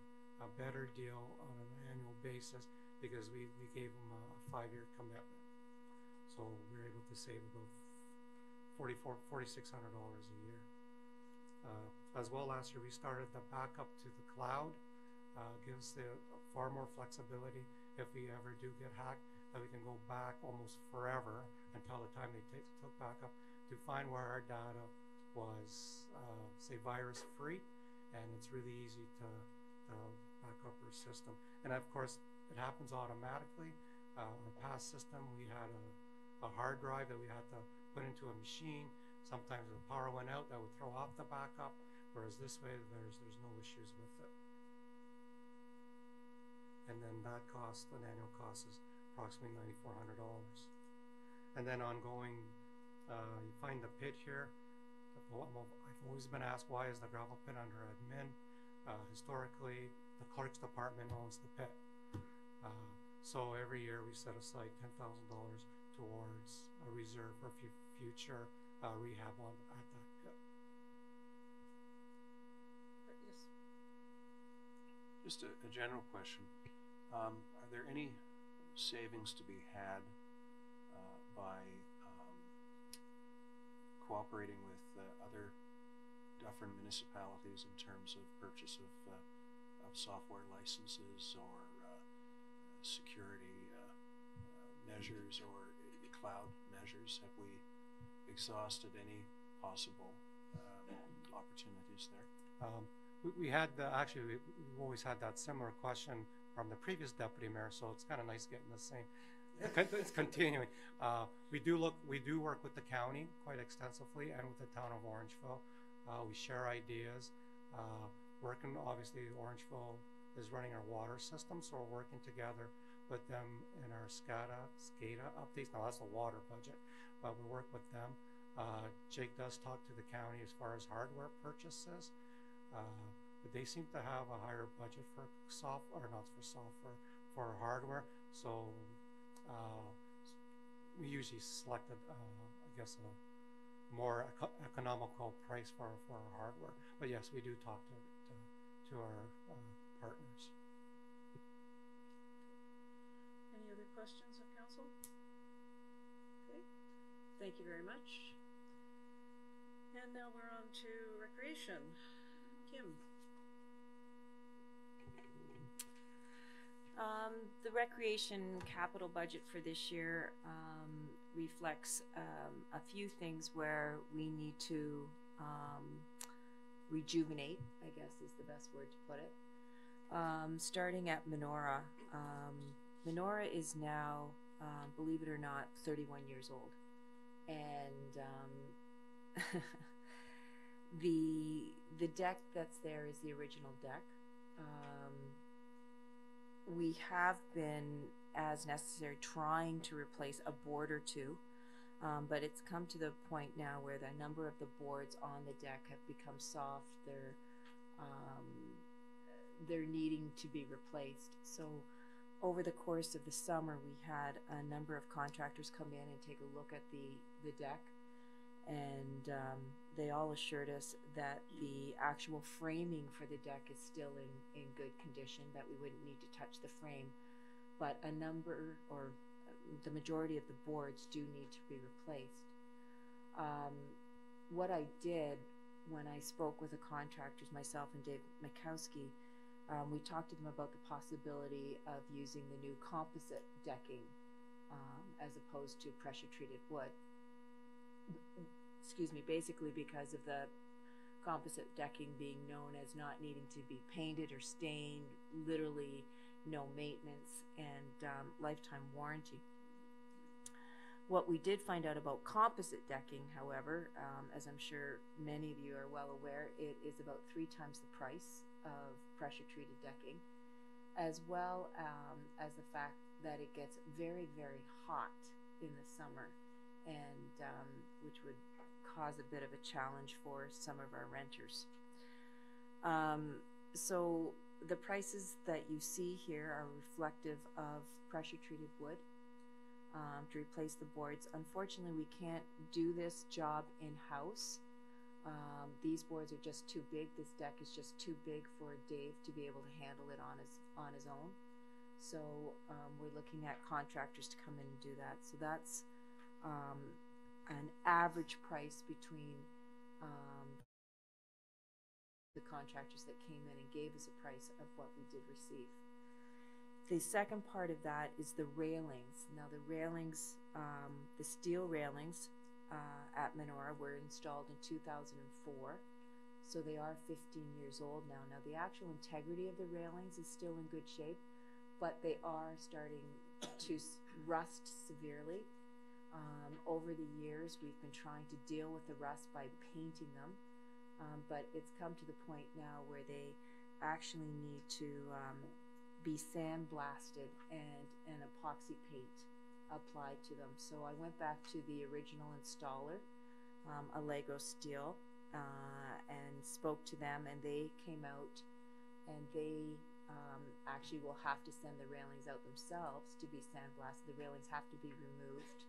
a better deal on an annual basis because we, we gave them a five year commitment. So we were able to save about forty-four, forty-six hundred dollars a year. Uh, as well, last year we started the backup to the cloud. Uh, gives the far more flexibility if we ever do get hacked that we can go back almost forever until the time they take took backup to find where our data was, uh, say, virus free, and it's really easy to, to back system. And of course, it happens automatically. Uh, our past system, we had a, a hard drive that we had to put into a machine. Sometimes the power went out, that would throw off the backup. Whereas this way, there's there's no issues with it. And then that cost, an annual cost is approximately ninety-four hundred dollars. And then ongoing, uh, you find the pit here. I've I've always been asked, why is the gravel pit under admin? Uh, historically, the clerk's department owns the pit. Uh, so every year we set aside ten thousand dollars towards a reserve for fu- future uh, rehab on at that pit. Yes, Just a, a general question. Um, are there any savings to be had uh, by um, cooperating with uh, other Dufferin municipalities in terms of purchase of, uh, of software licenses or uh, security uh, uh, measures or cloud measures? Have we exhausted any possible um, opportunities there? Um, we, we had, the- actually, we, we've always had that similar question from the previous deputy mayor, so it's kind of nice getting the same. It's continuing. Uh, we do look, we do work with the county quite extensively and with the town of Orangeville. Uh, we share ideas. Uh, working, obviously, Orangeville is running our water system, so we're working together with them in our SCADA, SCADA updates. Now, that's the water budget, but we work with them. Uh, Jake does talk to the county as far as hardware purchases. Uh, but they seem to have a higher budget for soft, or not for software, for hardware. So, uh, we usually selected, uh, I guess, a more eco- economical price for, for our hardware. But yes, we do talk to, to, to our, uh, partners. Any other questions of council? Okay, thank you very much. And now we're on to recreation. Kim? Um, the recreation capital budget for this year, um, reflects, um, a few things where we need to, um, rejuvenate, I guess is the best word to put it. Um, starting at Monora, um, Monora is now, um, believe it or not, thirty-one years old. And, um, the, the deck that's there is the original deck. Um, we have been, as necessary, trying to replace a board or two. Um, but it's come to the point now where the number of the boards on the deck have become soft. They're, um, they're needing to be replaced. So, over the course of the summer, we had a number of contractors come in and take a look at the, the deck. And um, they all assured us that the actual framing for the deck is still in, in good condition, that we wouldn't need to touch the frame. But a number, or the majority of the boards, do need to be replaced. Um, what I did when I spoke with the contractors, myself and Dave Mikowski, um, we talked to them about the possibility of using the new composite decking um, as opposed to pressure treated wood. Excuse me, basically because of the composite decking being known as not needing to be painted or stained, literally no maintenance and um, lifetime warranty. What we did find out about composite decking, however, um, as I'm sure many of you are well aware, it is about three times the price of pressure treated decking, as well um, as the fact that it gets very, very hot in the summer, and um, which would cause a bit of a challenge for some of our renters. Um, so the prices that you see here are reflective of pressure treated wood um, to replace the boards. Unfortunately, we can't do this job in house. Um, these boards are just too big. This deck is just too big for Dave to be able to handle it on his on his own. So um, we're looking at contractors to come in and do that. So that's um, an average price between um, the contractors that came in and gave us a price of what we did receive. The second part of that is the railings. Now, the railings, um, the steel railings uh, at Monora were installed in 2004, so they are 15 years old now. Now, the actual integrity of the railings is still in good shape, but they are starting to rust severely. Um, over the years, we've been trying to deal with the rust by painting them, um, but it's come to the point now where they actually need to um, be sandblasted and an epoxy paint applied to them. So I went back to the original installer, um, Allegro Steel, uh, and spoke to them, and they came out and they um, actually will have to send the railings out themselves to be sandblasted. The railings have to be removed,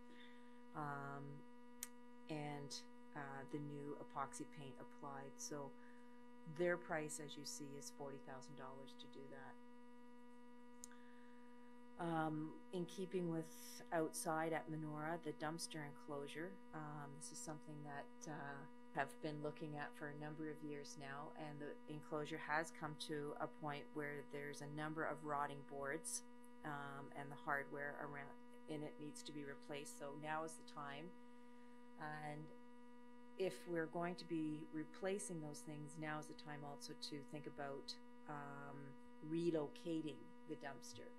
um, and uh, the new epoxy paint applied. So their price, as you see, is forty thousand dollars to do that. Um, in keeping with outside at Monora, the dumpster enclosure, um, this is something that, uh, have been looking at for a number of years now, and the enclosure has come to a point where there's a number of rotting boards, um, and the hardware around, in it needs to be replaced, so now is the time. And if we're going to be replacing those things, now is the time also to think about um, relocating the dumpster.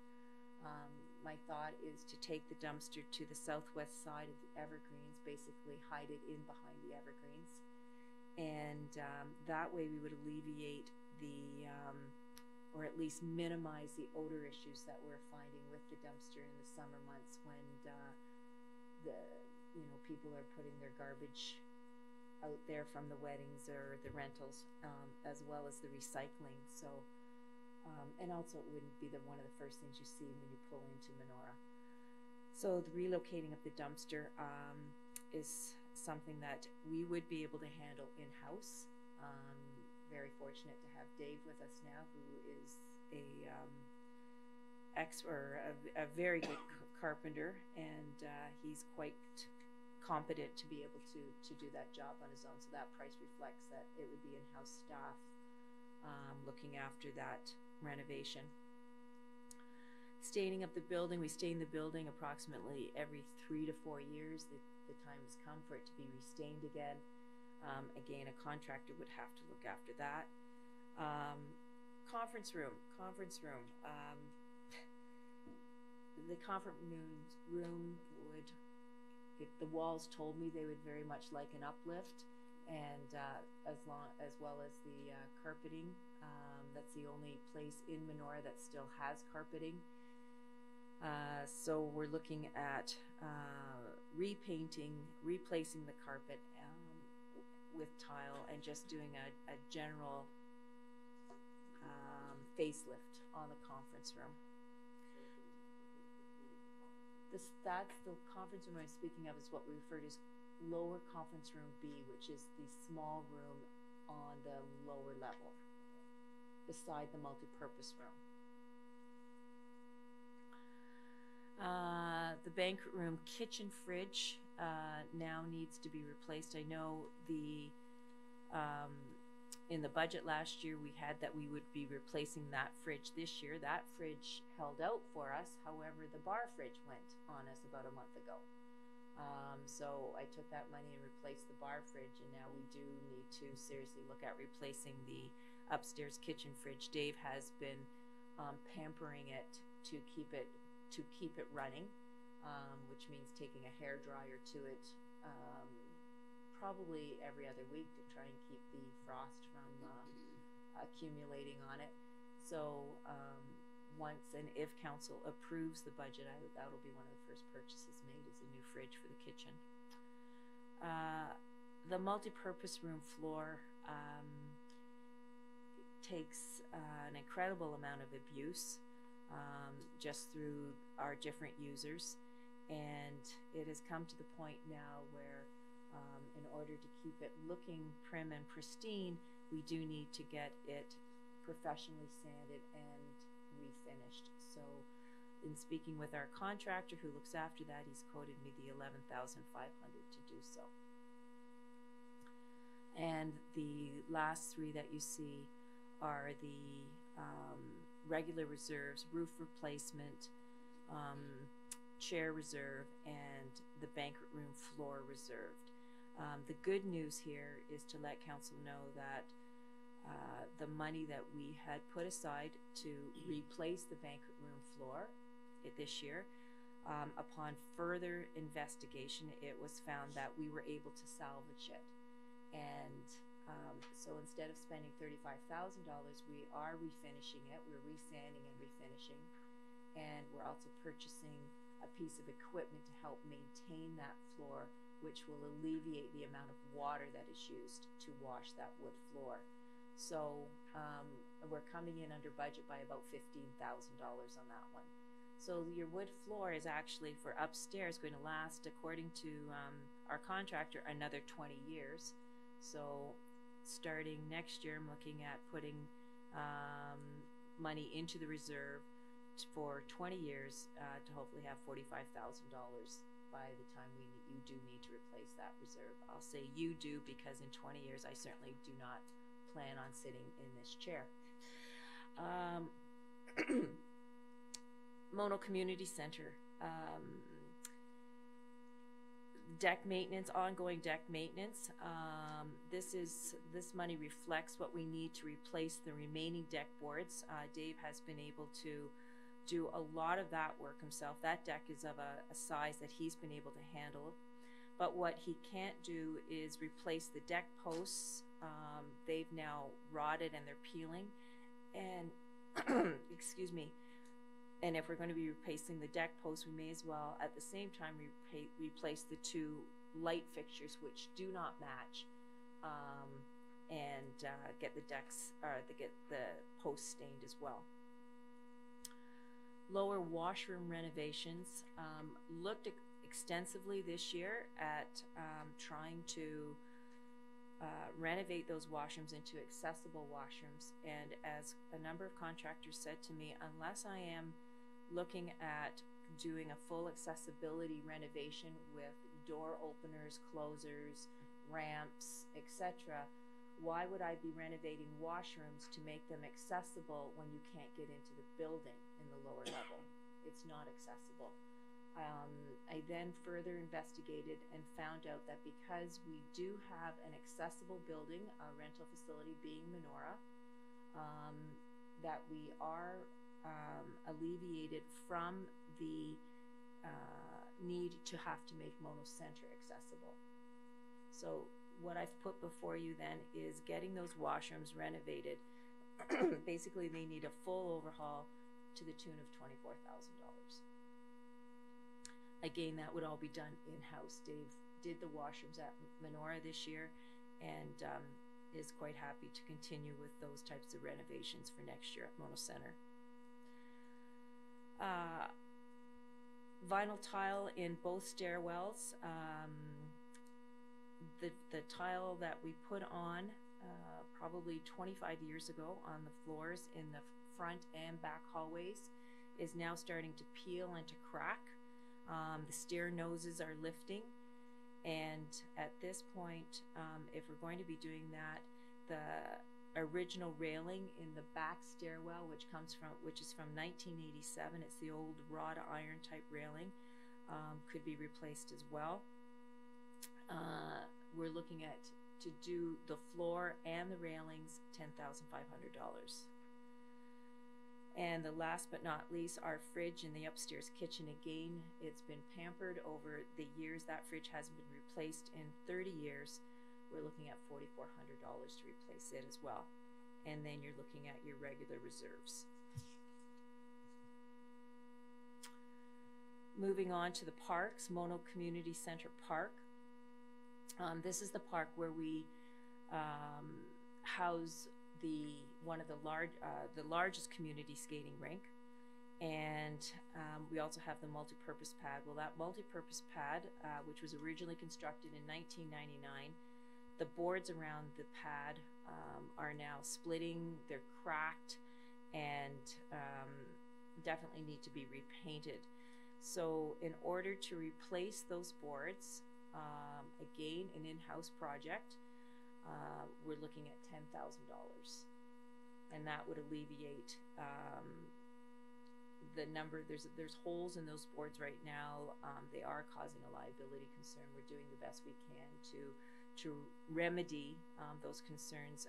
Um, my thought is to take the dumpster to the southwest side of the evergreens, basically hide it in behind the evergreens. And um, that way we would alleviate the, um, or at least minimize the odor issues that we're finding with the dumpster in the summer months when uh, the, you know, people are putting their garbage out there from the weddings or the rentals, um, as well as the recycling. So, um, and also it wouldn't be the one of the first things you see when you pull into Monora. So the relocating of the dumpster um, is something that we would be able to handle in house. Um, very fortunate to have Dave with us now, who is a um, ex or a, a very good carpenter, and uh, he's quite competent to be able to to do that job on his own. So that price reflects that it would be in-house staff um, looking after that renovation. Staining of the building, we stain the building approximately every three to four years. The, the time has come for it to be restained again. Um, again, a contractor would have to look after that. Um, conference room, conference room. Um, the conference room, would, if the walls told me they would very much like an uplift, and uh, as long as well as the uh, carpeting. Um, that's the only place in Monora that still has carpeting. Uh, so we're looking at uh, repainting, replacing the carpet um, with tile, and just doing a, a general um, facelift on the conference room. This, that's the conference room I'm speaking of is what we refer to as lower conference room B, which is the small room on the lower level beside the multi-purpose room. Uh, the banquet room kitchen fridge uh, now needs to be replaced. I know the um, in the budget last year we had that we would be replacing that fridge this year. That fridge held out for us. However, the bar fridge went on us about a month ago. Um, so I took that money and replaced the bar fridge, and now we do need to seriously look at replacing the upstairs kitchen fridge. Dave has been um, pampering it to keep it to keep it running, um, which means taking a hair dryer to it um, probably every other week to try and keep the frost from uh, accumulating on it. So um, once and if council approves the budget, I, that'll be one of the first purchases made is a new fridge for the kitchen. Uh, the multi-purpose room floor um, takes uh, an incredible amount of abuse um, just through our different users, and it has come to the point now where, um, in order to keep it looking prim and pristine, we do need to get it professionally sanded and refinished. So, in speaking with our contractor who looks after that, he's quoted me the eleven thousand five hundred to do so. And the last three that you see are the um, regular reserves, roof replacement, um, chair reserve, and the banquet room floor reserved. Um, the good news here is to let council know that uh, the money that we had put aside to replace the banquet room floor this year, um, upon further investigation, it was found that we were able to salvage it. And um, so instead of spending thirty-five thousand dollars, we are refinishing it. We're resanding and refinishing, and we're also purchasing a piece of equipment to help maintain that floor, which will alleviate the amount of water that is used to wash that wood floor. So um, we're coming in under budget by about fifteen thousand dollars on that one. So your wood floor is actually for upstairs going to last, according to um, our contractor, another 20 years. So starting next year, I'm looking at putting um, money into the reserve t- for 20 years uh, to hopefully have $45,000 by the time we you do need to replace that reserve. I'll say you do because in 20 years I certainly do not plan on sitting in this chair. Um, Mono Community Center. Um, deck maintenance, ongoing deck maintenance. Um, this is, this money reflects what we need to replace the remaining deck boards. Uh, Dave has been able to do a lot of that work himself. That deck is of a, a size that he's been able to handle. But what he can't do is replace the deck posts. Um, they've now rotted and they're peeling. And, excuse me, and if we're going to be replacing the deck posts, we may as well at the same time repa- replace the two light fixtures which do not match, um, and uh, get the decks or the get the posts stained as well. Lower washroom renovations um, looked ex- extensively this year at um, trying to uh, renovate those washrooms into accessible washrooms. And as a number of contractors said to me, unless I am looking at doing a full accessibility renovation with door openers, closers, ramps, etc., why would I be renovating washrooms to make them accessible when you can't get into the building in the lower level? It's not accessible. Um, I then further investigated and found out that because we do have an accessible building, a rental facility being Monora, um, that we are um, alleviated from the uh, need to have to make Mono Center accessible. So what I've put before you then is getting those washrooms renovated. Basically, they need a full overhaul to the tune of twenty-four thousand dollars. Again, that would all be done in-house. Dave did the washrooms at Monora this year and um, is quite happy to continue with those types of renovations for next year at Mono Center. Uh, vinyl tile in both stairwells. Um, the, the tile that we put on uh, probably 25 years ago on the floors in the front and back hallways is now starting to peel and to crack. Um, the stair noses are lifting. And at this point, um, if we're going to be doing that, the original railing in the back stairwell, which comes from, which is from 1987, it's the old wrought iron type railing, um, could be replaced as well. Uh, we're looking at to do the floor and the railings, ten thousand five hundred dollars. And the last but not least, our fridge in the upstairs kitchen. Again, it's been pampered over the years. That fridge hasn't been replaced in 30 years. We're looking at $4,400 to replace it as well. And then you're looking at your regular reserves. Moving on to the parks, Mono Community Center Park. Um, this is the park where we um, house the one of the large uh, the largest community skating rink and um, we also have the multi-purpose pad well that multi-purpose pad uh, which was originally constructed in 1999 the boards around the pad um, are now splitting they're cracked and um, definitely need to be repainted so in order to replace those boards um, again an in-house project uh, we're looking at ten thousand dollars, and that would alleviate um, the number. There's there's holes in those boards right now. Um, they are causing a liability concern. We're doing the best we can to to remedy um, those concerns.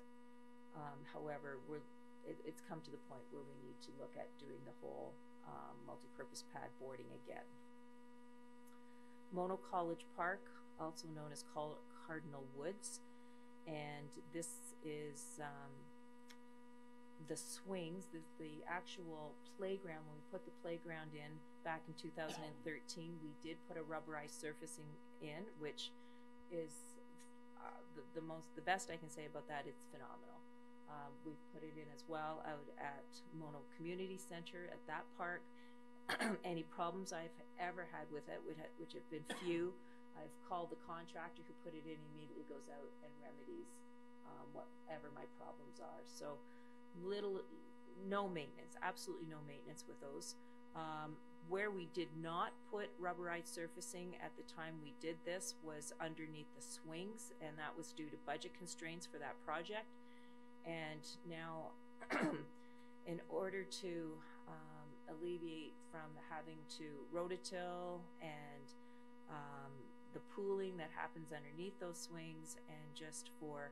Um, however, we're it, it's come to the point where we need to look at doing the whole um, multi-purpose pad boarding again. Mono College Park, also known as Cardinal Woods and this is um, the swings, the, the actual playground. When we put the playground in back in 2013, we did put a rubberized surfacing in, which is the, the most, the best I can say about that. It's phenomenal. Um, we've put it in as well out at Mono Community Center at that park. Any problems I've ever had with it, which, ha- which have been few, I've called the contractor who put it in, immediately goes out and remedies um, whatever my problems are. So little, no maintenance, absolutely no maintenance with those. Um, where we did not put rubberized surfacing at the time we did this was underneath the swings, and that was due to budget constraints for that project. And now, in order to um, alleviate from having to rototill and um, the pooling that happens underneath those swings, and just for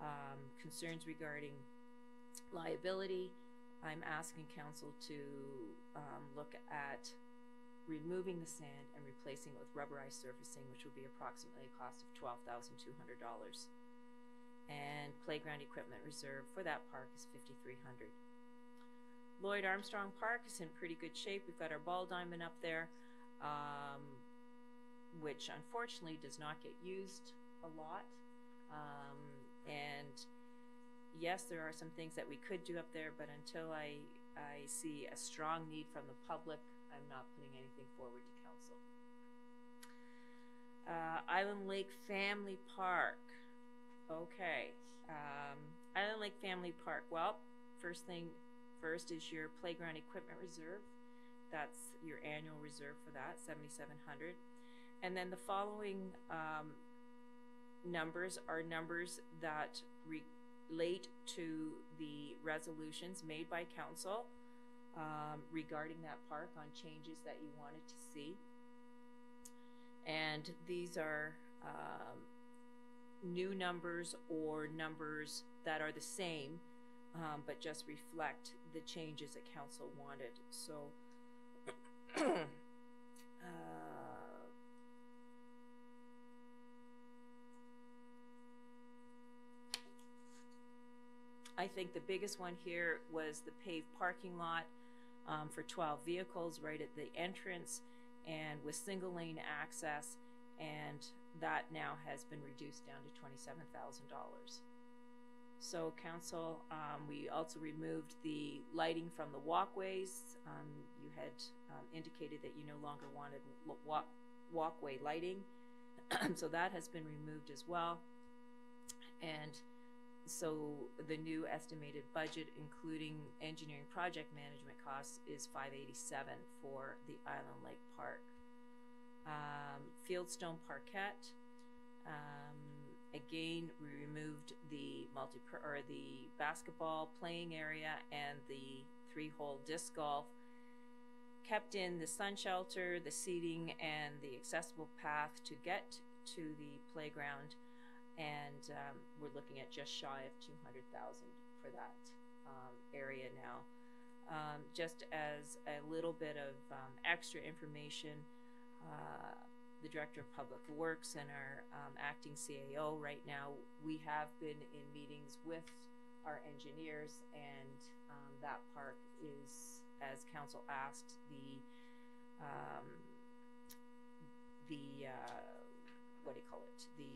um, concerns regarding liability, I'm asking council to um, look at removing the sand and replacing it with rubberized surfacing, which will be approximately a cost of twelve thousand two hundred dollars. And playground equipment reserve for that park is fifty-three hundred. Lloyd Armstrong Park is in pretty good shape. We've got our ball diamond up there, um, which unfortunately does not get used a lot. Yes, there are some things that we could do up there, but until I, I see a strong need from the public, I'm not putting anything forward to council. Uh, Island Lake Family Park. Okay. Um, Island Lake Family Park. Well, first thing first is your playground equipment reserve. That's your annual reserve for that, seventy-seven hundred. And then the following um, numbers are numbers that relate to the resolutions made by council um, regarding that park on changes that you wanted to see. And these are um, new numbers or numbers that are the same, um, but just reflect the changes that council wanted. So, uh, I think the biggest one here was the paved parking lot um, for 12 vehicles right at the entrance and with single lane access. And that now has been reduced down to $27,000. So council, um, we also removed the lighting from the walkways. Um, you had um, indicated that you no longer wanted walk walkway lighting. so that has been removed as well. And so the new estimated budget, including engineering project management costs, is 587 for the Island Lake Park. Um, Fieldstone Parkette. Um, again, we removed the multi or the basketball playing area and the three-hole disc golf. Kept in the sun shelter, the seating, and the accessible path to get to the playground and um, we're looking at just shy of 200,000 for that um, area now. Um, just as a little bit of um, extra information, uh, the Director of Public Works and our um, acting CAO right now, we have been in meetings with our engineers and um, that park is, as council asked, the the uh, what do you call it? The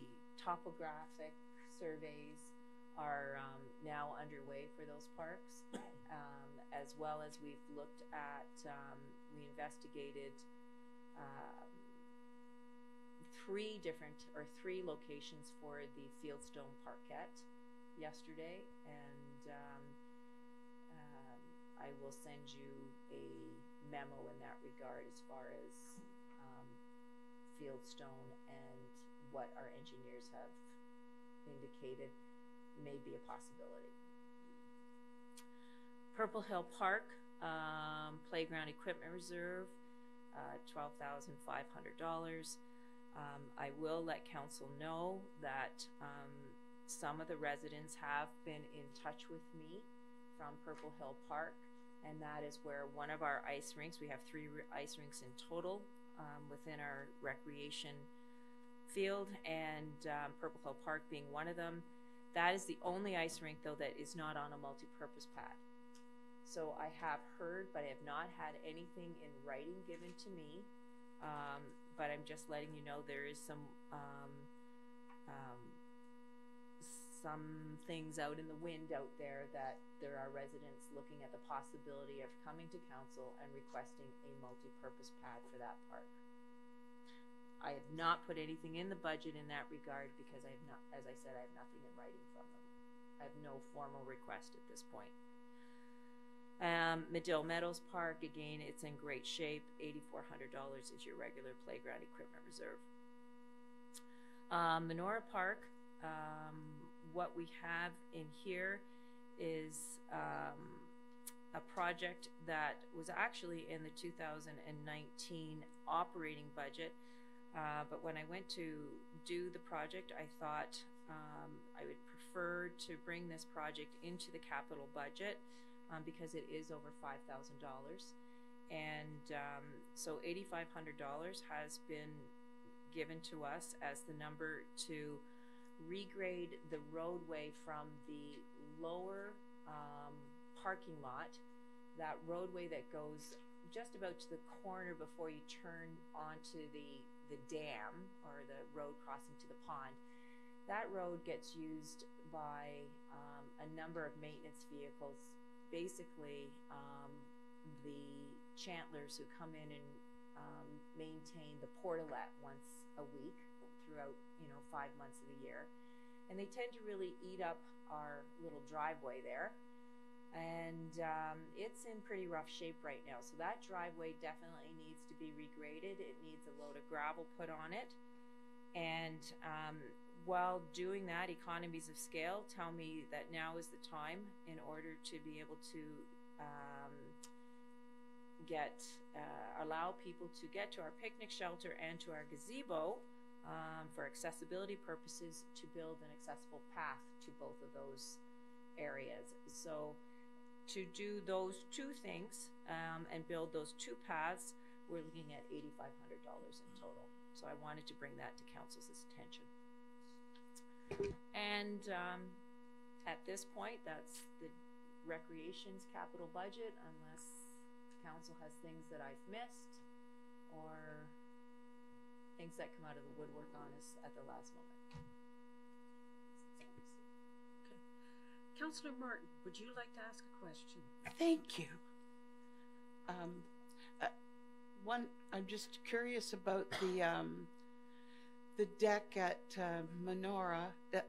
topographic surveys are um, now underway for those parks, um, as well as we've looked at, um, we investigated um, three different, or three locations for the Fieldstone Parkette yesterday, and um, um, I will send you a memo in that regard as far as Fieldstone and what our engineers have indicated may be a possibility. Purple Hill Park, um, playground equipment reserve, uh, $12,500. Um, I will let council know that um, some of the residents have been in touch with me from Purple Hill Park, and that is where one of our ice rinks, we have three ice rinks in total um, within our recreation Field and um, Purple Hill Park being one of them. That is the only ice rink, though, that is not on a multi-purpose pad. So I have heard, but I have not had anything in writing given to me. Um, but I'm just letting you know there is some um, um, some things out in the wind out there that there are residents looking at the possibility of coming to council and requesting a multi-purpose pad for that park. I have not put anything in the budget in that regard because I have not, as I said, I have nothing in writing from them. I have no formal request at this point. Um, Medill Meadows Park, again, it's in great shape. Eighty-four hundred dollars is your regular playground equipment reserve. Um, Monora Park, um, what we have in here is, um, a project that was actually in the two thousand and nineteen operating budget. Uh, but when I went to do the project, I thought, um, I would prefer to bring this project into the capital budget, um, because it is over five thousand dollars. And, um, so eighty-five hundred dollars has been given to us as the number to regrade the roadway from the lower, um, parking lot, that roadway that goes just about to the corner before you turn onto the, the dam or the road crossing to the pond. That road gets used by, um, a number of maintenance vehicles, basically, um, the Chantlers who come in and, um, maintain the portalet once a week throughout, you know, five months of the year. And they tend to really eat up our little driveway there. And um, it's in pretty rough shape right now. So that driveway definitely needs to be regraded. It needs a load of gravel put on it. And um, while doing that, economies of scale tell me that now is the time in order to be able to um, get uh, allow people to get to our picnic shelter and to our gazebo um, for accessibility purposes to build an accessible path to both of those areas. So to do those two things um, and build those two paths, we're looking at eighty-five hundred dollars in total. So I wanted to bring that to council's attention. And um, at this point, that's the recreation's capital budget, unless council has things that I've missed or things that come out of the woodwork on us at the last moment. Councillor Martin, would you like to ask a question? Thank you. Um, uh, one, I'm just curious about the, um, the deck at, uh, Monora. That,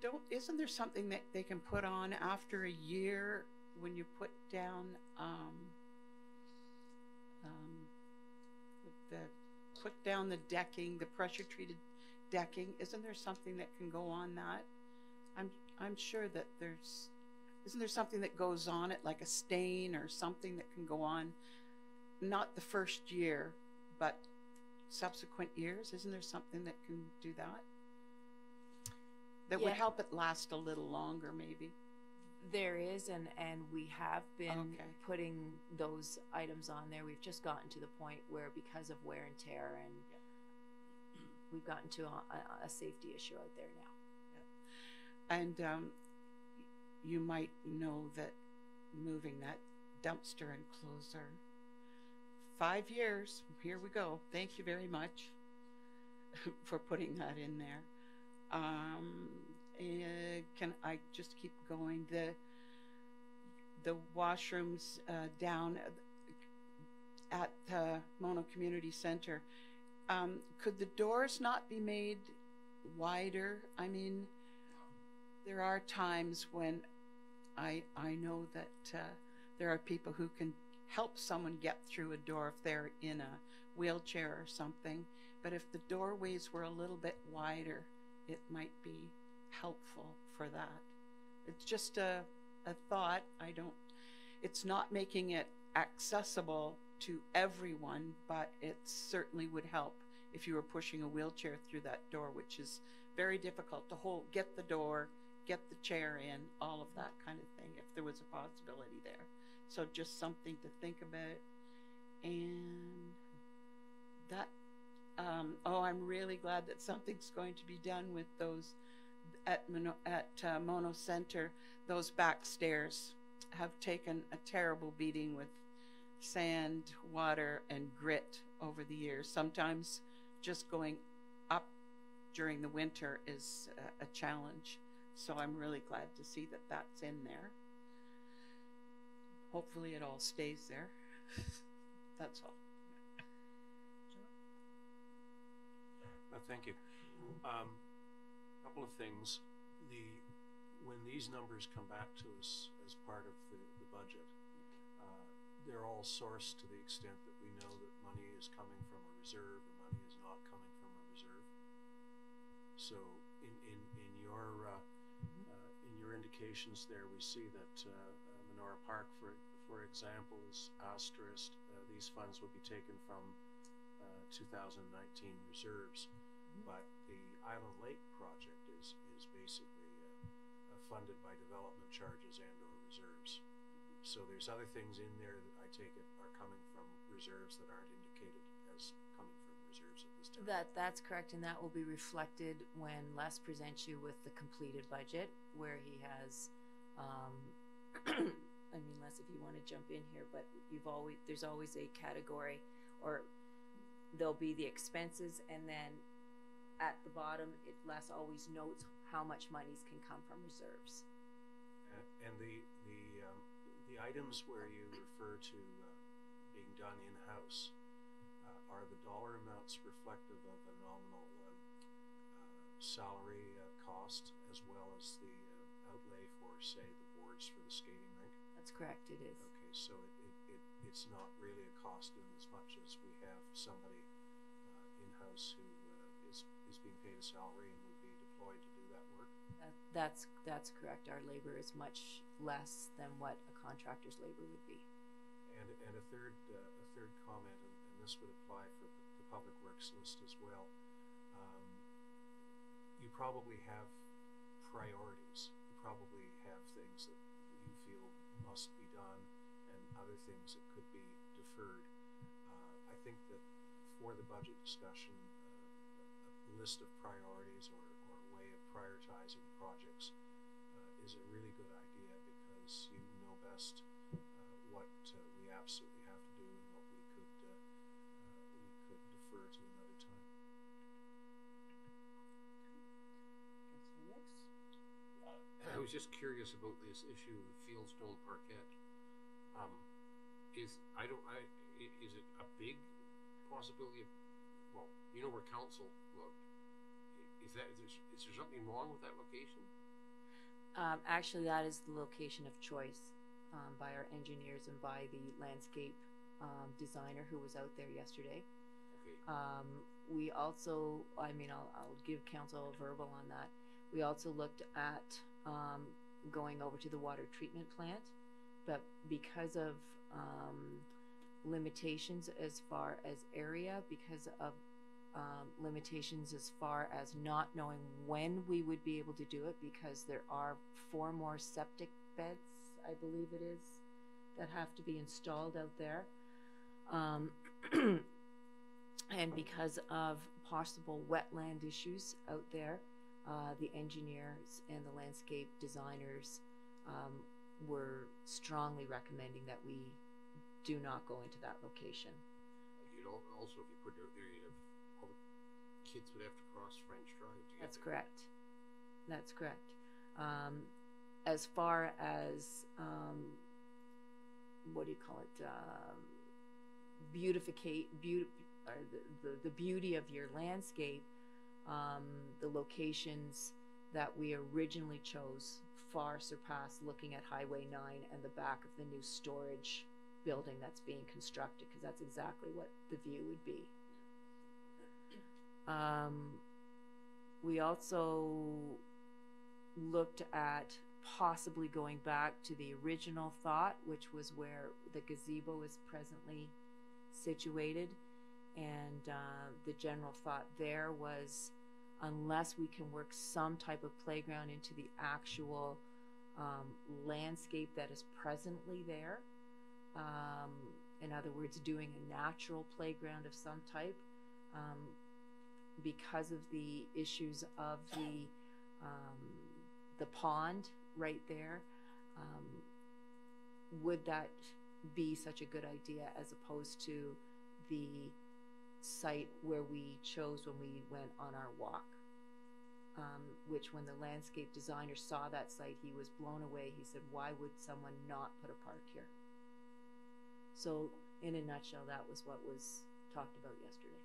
don't, isn't there something that they can put on after a year when you put down, um, um, the, put down the decking, the pressure treated decking? Isn't there something that can go on that? I'm, I'm sure that there's, isn't there something that goes on it, like a stain or something that can go on? Not the first year, but subsequent years? Isn't there something that can do that? That would help it last a little longer, maybe? There is, and, and we have been Okay. putting those items on there. We've just gotten to the point where because of wear and tear and we've gotten to a, a, a safety issue out there now. And um, you might know that moving that dumpster enclosure, five years, here we go. Thank you very much for putting that in there. Um, can I just keep going? The the washrooms uh, down at the Mono Community Center. Um, could the doors not be made wider? I mean, there are times when I I know that uh, there are people who can help someone get through a door if they're in a wheelchair or something. But if the doorways were a little bit wider, it might be helpful for that. It's just a a thought. I don't. It's not making it accessible to everyone, but it certainly would help if you were pushing a wheelchair through that door, which is very difficult to hold, get the door, get the chair in, all of that kind of thing, if there was a possibility there. So just something to think about. And that, um, oh, I'm really glad that something's going to be done with those at Mono, at uh, Mono Center. Those back stairs have taken a terrible beating with sand, water, and grit over the years. Sometimes just going up during the winter is a, a challenge. So I'm really glad to see that that's in there. Hopefully it all stays there. that's all. Uh, thank you. Um, couple of things. The, when these numbers come back to us as part of the, the budget, uh, they're all sourced to the extent that we know that money is coming from a reserve and money is not coming from a reserve. So in, in, in your, uh, in your indications there, we see that, uh, uh, Monora Park, for, for example, is asterisked. Uh, these funds will be taken from, uh, two thousand nineteen reserves. But the Island Lake project is, is basically, uh, uh, funded by development charges and or reserves. So there's other things in there that I take it are coming from reserves that aren't indicated as coming from reserves at this time. That, that's correct, and that will be reflected when Les presents you with the completed budget, where he has, um, I mean, Les, if you wanna jump in here, but you've always, there's always a category, or there'll be the expenses, and then at the bottom, it, Les always notes how much monies can come from reserves. And the, the, um, the items where you refer to, uh, being done in-house, uh, are the dollar amounts reflective of a nominal, um, uh, salary, uh, cost as well as the, for, say, the boards for the skating rink? That's correct, it is. Okay, so it, it, it, it's not really a cost in as much as we have somebody, uh, in-house who, uh, is, is being paid a salary and would be deployed to do that work? That, that's, that's correct, our labor is much less than what a contractor's labor would be. And, and a third, uh, a third comment, and, and this would apply for the, the public works list as well. Um, you probably have priorities. Probably have things that you feel must be done and other things that could be deferred. Uh, I think that for the budget discussion, uh, a, a list of priorities or, or a way of prioritizing projects uh, is a really good idea because you know best uh, what uh, we absolutely have to do and what we could uh, uh, we could defer to another time. Councillor Nix? I was just curious about this issue of fieldstone parkette. Um, is, I don't, I, i- is it a big possibility of, well, you know where council looked. I- Is that, is there, is there something wrong with that location? Um, actually, that is the location of choice, um, by our engineers and by the landscape, um, designer who was out there yesterday. Okay, Um, we also, I mean, I'll, I'll give council a verbal on that. We also looked at, um, going over to the water treatment plant, but because of, um, limitations as far as area, because of, um, limitations as far as not knowing when we would be able to do it, because there are four more septic beds, I believe it is, that have to be installed out there. Um, and because of possible wetland issues out there, uh, the engineers and the landscape designers um, were strongly recommending that we do not go into that location. you'd al- also, if you put it out there, you'd have, all the kids would have to cross French Drive to get That's there. correct. That's correct. Um, as far as um, what do you call it? Um, beautificate, beauty, or the, the the beauty of your landscape. Um, the locations that we originally chose far surpass looking at Highway 9 and the back of the new storage building that's being constructed, because that's exactly what the view would be. Um, we also looked at possibly going back to the original thought, which was where the gazebo is presently situated. And uh, the general thought there was unless we can work some type of playground into the actual um, landscape that is presently there, um, in other words, doing a natural playground of some type, um, because of the issues of the um, the pond right there, um, would that be such a good idea as opposed to the site where we chose when we went on our walk. Um, which, when the landscape designer saw that site, he was blown away. He said, Why would someone not put a park here? So, in a nutshell, that was what was talked about yesterday.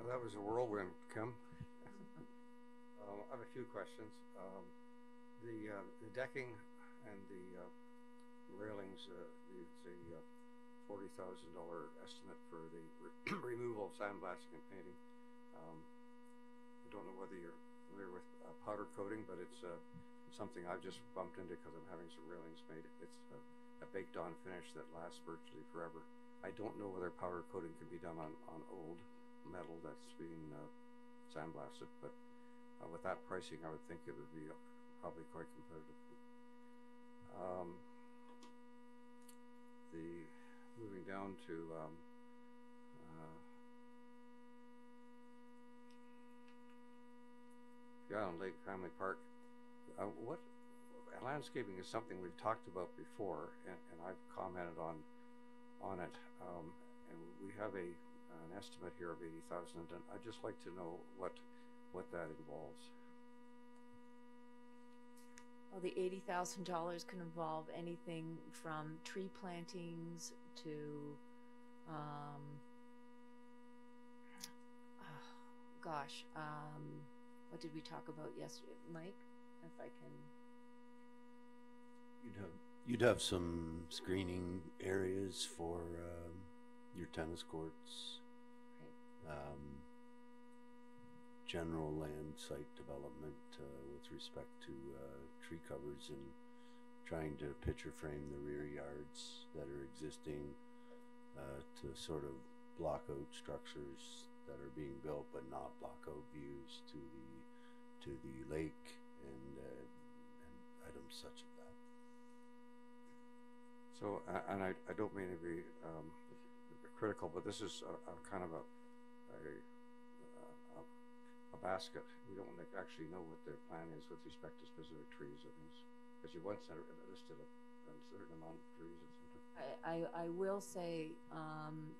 Well, that was a whirlwind, Kim. um, I have a few questions. Um, the, uh, the decking and the uh, railings, uh, the, the uh, $40,000 estimate for the re removal of sandblasting and painting. Um, I don't know whether you're familiar with uh, powder coating, but it's uh, something I've just bumped into because I'm having some railings made. It's a, a, baked on finish that lasts virtually forever. I don't know whether powder coating can be done on, on old metal that's been uh, sandblasted, but uh, with that pricing, I would think it would be probably quite competitive. Um, the moving down to, um, uh, Lake Family Park, uh, what, landscaping is something we've talked about before, and, and I've commented on, on it. Um, and we have a, an estimate here of eighty thousand, and I'd just like to know what, what that involves. Well, the eighty thousand dollars can involve anything from tree plantings to, um, oh, gosh, um, what did we talk about yesterday, Mike? If I can, You'd have, you'd have some screening areas for, um, your tennis courts. right, um, general land site development uh, with respect to uh, tree covers and trying to picture frame the rear yards that are existing uh, to sort of block out structures that are being built but not block out views to the to the lake and uh, and items such as that. So, and I, I don't mean to be, um, critical, but this is a, a kind of a, a, basket. We don't actually know what their plan is with respect to specific trees or things. Because you once listed a, a certain amount of trees. I, I, I will say, um,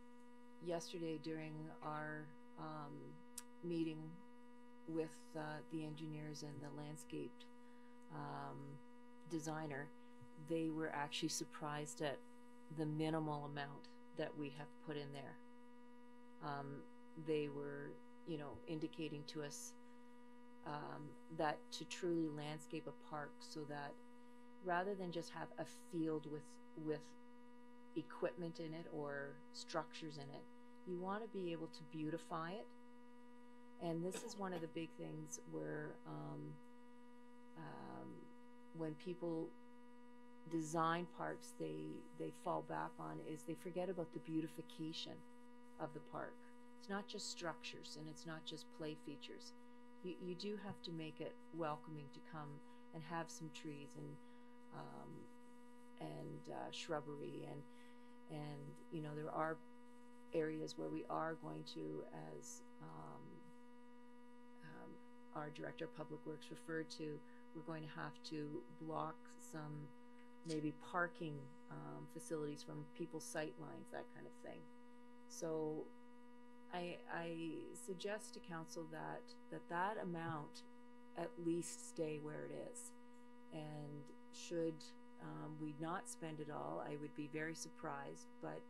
yesterday during our, um, meeting with, uh, the engineers and the landscaped, um, designer, they were actually surprised at the minimal amount that we have put in there. Um, they were, you know, indicating to us, um, that to truly landscape a park so that rather than just have a field with, with equipment in it or structures in it, you want to be able to beautify it. And this is one of the big things where, um, um, when people design parks, they they fall back on is they forget about the beautification of the park. It's not just structures and it's not just play features. You you do have to make it welcoming to come and have some trees and um, and uh, shrubbery and and you know there are areas where we are going to as um, um, our director of public works referred to we're going to have to block some maybe parking um, facilities from people's sight lines that kind of thing so I, I suggest to council that that that amount at least stay where it is and should um, we not spend it all I would be very surprised but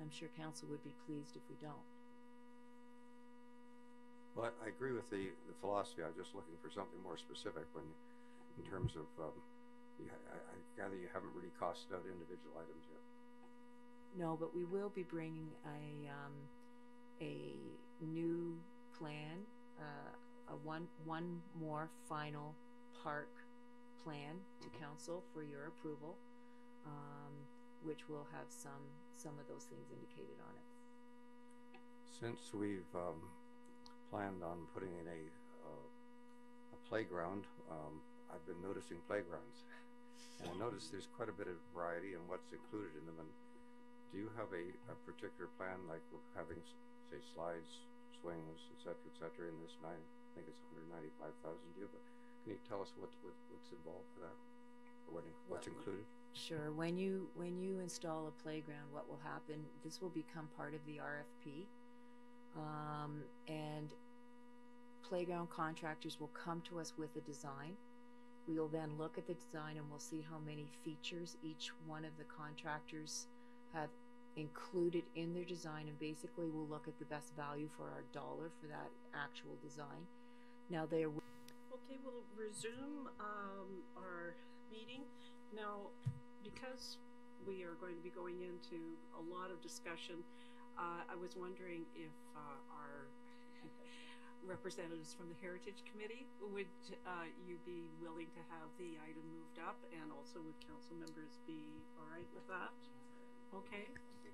I'm sure council would be pleased if we don't Well, I, I agree with the, the philosophy. I was just looking for something more specific when, in terms of, um, you, I, I gather you haven't really costed out individual items yet. No, but we will be bringing a, um, a new plan, uh, a one, one more final park plan to Mhm. council for your approval, um, which will have some, some of those things indicated on it. Since we've, um, planned on putting in a, uh, a playground, um, I've been noticing playgrounds. And I noticed there's quite a bit of variety in what's included in them, and do you have a, a particular plan, like having, say, slides, swings, et cetera, et cetera, in this nine, I think it's hundred ninety-five thousand, do you have, can you tell us what, what, what's involved for that? Or what, what's Well, included? Sure. When you when you install a playground, what will happen? This will become part of the RFP, um, and playground contractors will come to us with a design. We will then look at the design and we'll see how many features each one of the contractors have included in their design and basically we'll look at the best value for our dollar for that actual design. Now there Okay, we'll resume um, our meeting. Now, because we are going to be going into a lot of discussion, uh, I was wondering if uh, our representatives from the Heritage Committee, would uh, you be willing to have the item moved up? And also would council members be all right with that? Okay,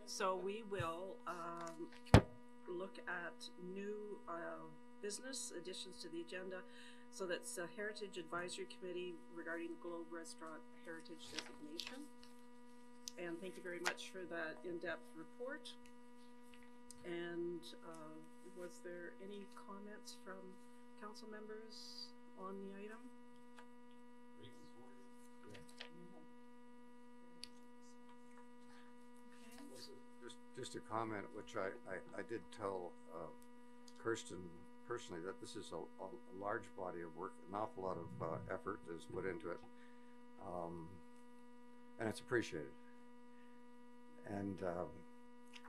so we will um, look at new uh, business additions to the agenda. So that's the Heritage Advisory Committee regarding the Globe Restaurant Heritage Designation. And thank you very much for that in-depth report. And uh, was there any comments from council members on the item? Just, a comment, which I, I, I did tell, uh, Kirsten personally that this is a, a, large body of work, an awful lot of, uh, effort is put into it. Um, and it's appreciated. And, um,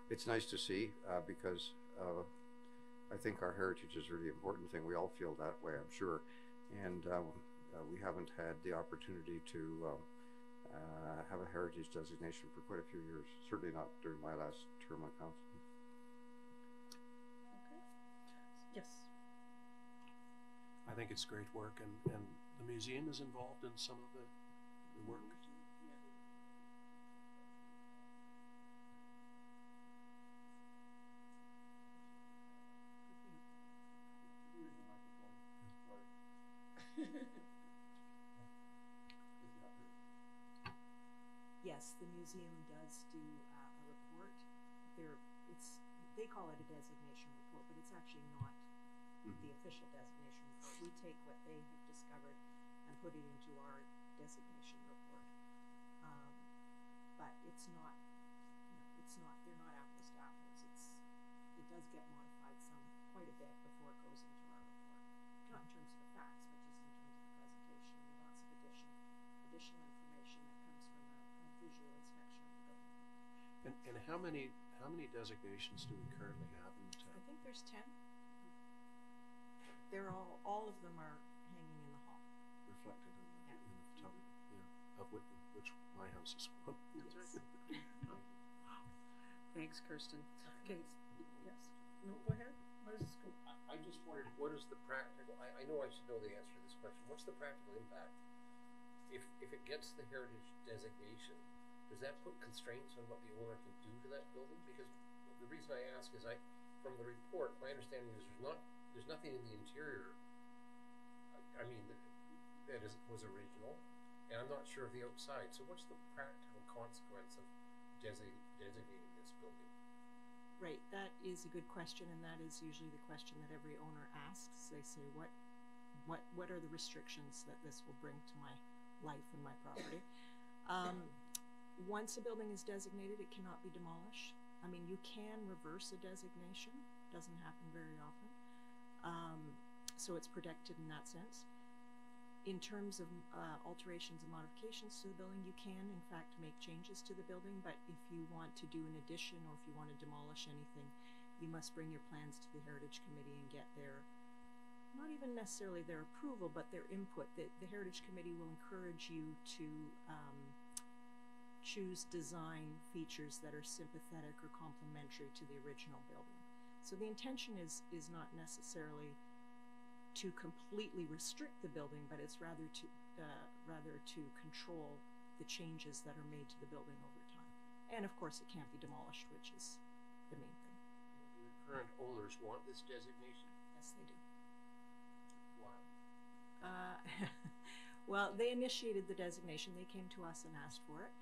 it's nice to see, uh, because, uh, I think our heritage is a really important thing. We all feel that way, I'm sure. And, uh, uh, we haven't had the opportunity to, um, uh, have a heritage designation for quite a few years, certainly not during my last term on council. Okay. Yes. I think it's great work and, and the museum is involved in some of the, the work. Museum does do uh, a report. There, it's, they call it a designation report, but it's actually not the official designation report. We take what they have discovered and put it into our designation report. Um, but it's not, you know, it's not, they're not apples to apples. It's, it does get modified some, quite a bit before it goes into our report. Not in terms of the facts, but just in terms of the presentation lots of addition, additional information that comes from a, a visual inspection of the building. And, and how many, how many designations do we currently have in the I town? think there's ten. They're all, all of them are hanging in the hall. Reflected in the, Yeah. in the photography, yeah, of which, which my house is one. That's right. Thanks, Kirsten. Okay, yes. No, go ahead. What is, I, I just wondered, what is the practical, I, I know I should know the answer to this question, what's the practical impact? If, if it gets the heritage designation, does that put constraints on what the owner can do to that building? Because the reason I ask is I, from the report, my understanding is there's not, there's nothing in the interior, I, I mean, that, that is, was original, and I'm not sure of the outside, so what's the practical consequence of desi- designating this building? Right, that is a good question, and that is usually the question that every owner asks. They say, what, what, what are the restrictions that this will bring to my life and my property? Um, once a building is designated, it cannot be demolished. I mean, you can reverse a designation, doesn't happen very often. Um, so it's protected in that sense. In terms of uh, alterations and modifications to the building, you can in fact make changes to the building, but if you want to do an addition or if you want to demolish anything, you must bring your plans to the Heritage Committee and get their, not even necessarily their approval, but their input. The, the Heritage Committee will encourage you to um, choose design features that are sympathetic or complementary to the original building. So the intention is, is not necessarily to completely restrict the building, but it's rather to, uh, rather to control the changes that are made to the building over time. And of course, it can't be demolished, which is the main thing. Do the current owners want this designation? Yes, they do. Why? Uh, well, they initiated the designation. They came to us and asked for it.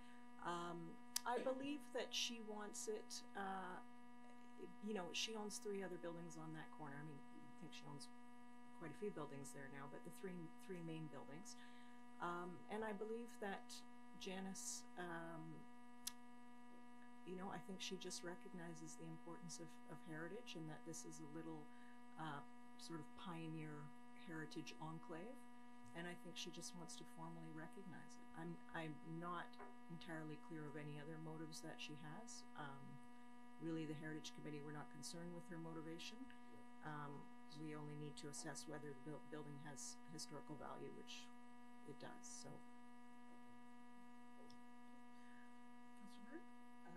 Um, I believe that she wants it. Uh, you know, she owns three other buildings on that corner. I mean, I think she owns quite a few buildings there now, but the three three main buildings. Um, and I believe that Janice, um, you know, I think she just recognizes the importance of, of heritage and that this is a little uh, sort of pioneer heritage enclave. And I think she just wants to formally recognize it. I'm I'm not entirely clear of any other motives that she has. Um, really the Heritage Committee we're not concerned with her motivation. Um, we only need to assess whether the buil- building has historical value, which it does, so.